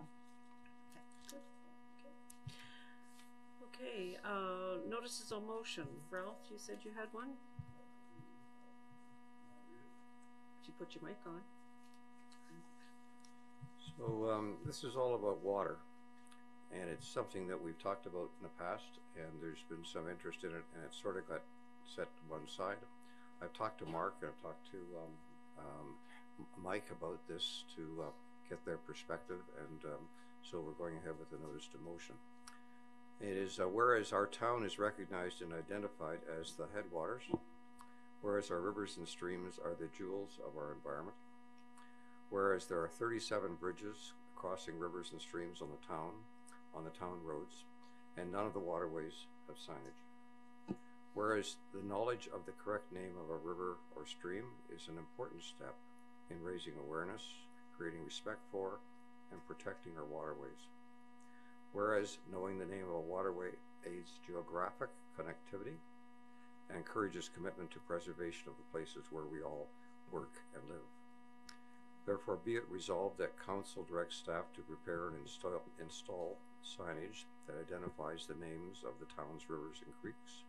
Okay, uh, notices on motion. Ralph, you said you had one? Did you put your mic on? So, um, this is all about water. And it's something that we've talked about in the past, and there's been some interest in it, and it sort of got set to one side. I've talked to Mark and I've talked to, um, um, Mike about this to, uh, get their perspective, and, um, so we're going ahead with the notice to motion. It is, uh, whereas our town is recognized and identified as the headwaters, whereas our rivers and streams are the jewels of our environment, whereas there are 37 bridges crossing rivers and streams on the town, on the town roads, and none of the waterways have signage. Whereas the knowledge of the correct name of a river or stream is an important step in raising awareness, creating respect for, and protecting our waterways. Whereas knowing the name of a waterway aids geographic connectivity and encourages commitment to preservation of the places where we all work and live. Therefore, be it resolved that council directs staff to prepare and install, install signage that identifies the names of the town's rivers and creeks,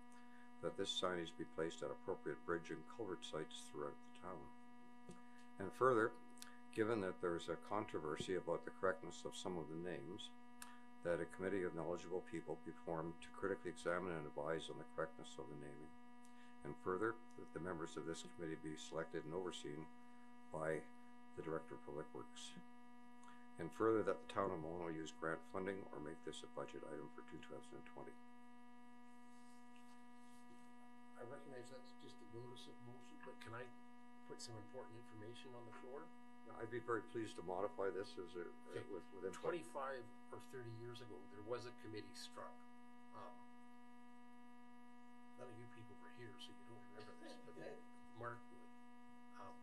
that this signage be placed at appropriate bridge and culvert sites throughout the town. And further, given that there is a controversy about the correctness of some of the names, that a committee of knowledgeable people be formed to critically examine and advise on the correctness of the naming. And further, that the members of this committee be selected and overseen by the Director of Public Works. And further, that the town of Mono use grant funding or make this a budget item for two thousand and twenty. I recognize that's just a notice of motion, but can I put some important information on the floor? I'd be very pleased to modify this as a, Okay. with, with input. Twenty-five or thirty years ago, there was a committee struck. Um, None of you people were here, so you don't remember this, but Mark would. um,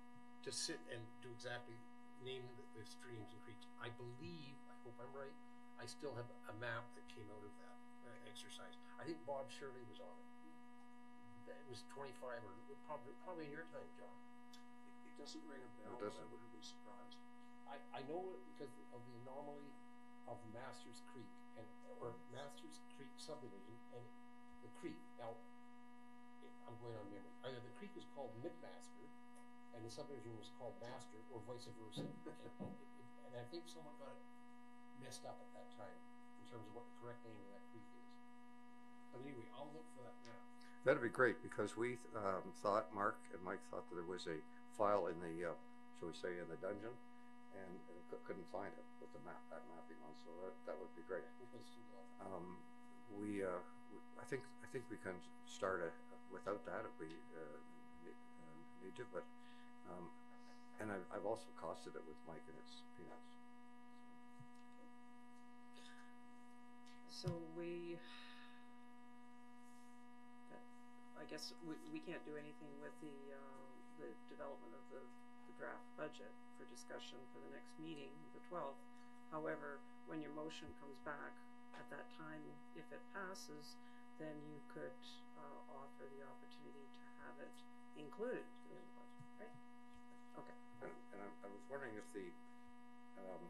To sit and do exactly, name the, the streams and creeks. I believe, I hope I'm right, I still have a map that came out of that uh, exercise. I think Bob Shirley was on it. That It was twenty-five or probably, probably in your time, John. It doesn't ring a bell, It I doesn't. wouldn't be surprised. I, I know it because of the anomaly of Masters Creek and, or Masters Creek subdivision and the creek. Now, I'm going on memory. Either the creek was called McMaster and the subdivision was called Master or vice versa. And, and, and I think someone got it messed up at that time in terms of what the correct name of that creek is. But anyway, I'll look for that map. That'd be great, because we, um, thought, Mark and Mike thought that there was a file in the, uh, shall we say, in the dungeon, and, and cou- couldn't find it with the map, that mapping on, so that, that would be great. Um, we, uh, w- I think, I think we can start uh, without that if we, uh, need, uh, need to, but, um, and I've, I've also costed it with Mike and it's peanuts. So we, that, I guess we, we can't do anything with the, uh, the development of the, the draft budget for discussion for the next meeting, the twelfth. However, when your motion comes back at that time, if it passes, then you could, uh, offer the opportunity to have it included in the budget, right? Okay. And, and I, I was wondering if the, um,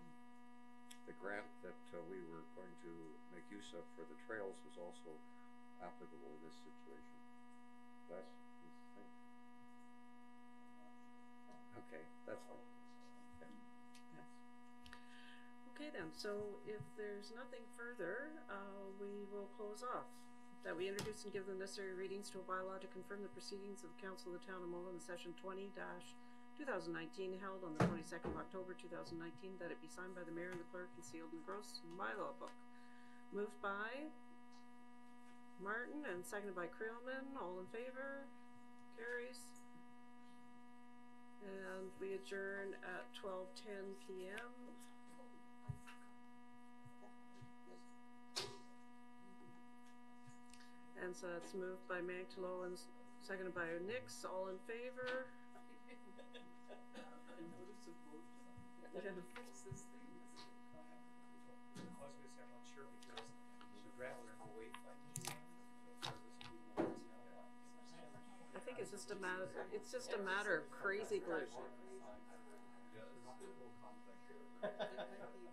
the grant that uh, we were going to make use of for the trails was also applicable in this situation. Okay, that's fine. Okay. Okay then, so if there's nothing further, uh, we will close off. That we introduce and give the necessary readings to a bylaw to confirm the proceedings of the Council of the Town of Mono in session twenty two thousand nineteen held on the twenty-second of October two thousand nineteen, that it be signed by the mayor and the clerk and sealed in the gross bylaw book. Moved by Martin and seconded by Creelman, all in favor, carries. And we adjourn at twelve ten PM. And so it's moved by Manktelow and seconded by Nix, all in favor? I was gonna say, I'm not sure because the grant was for wayfinding. I think it's just a matter, it's just a matter of crazy glue.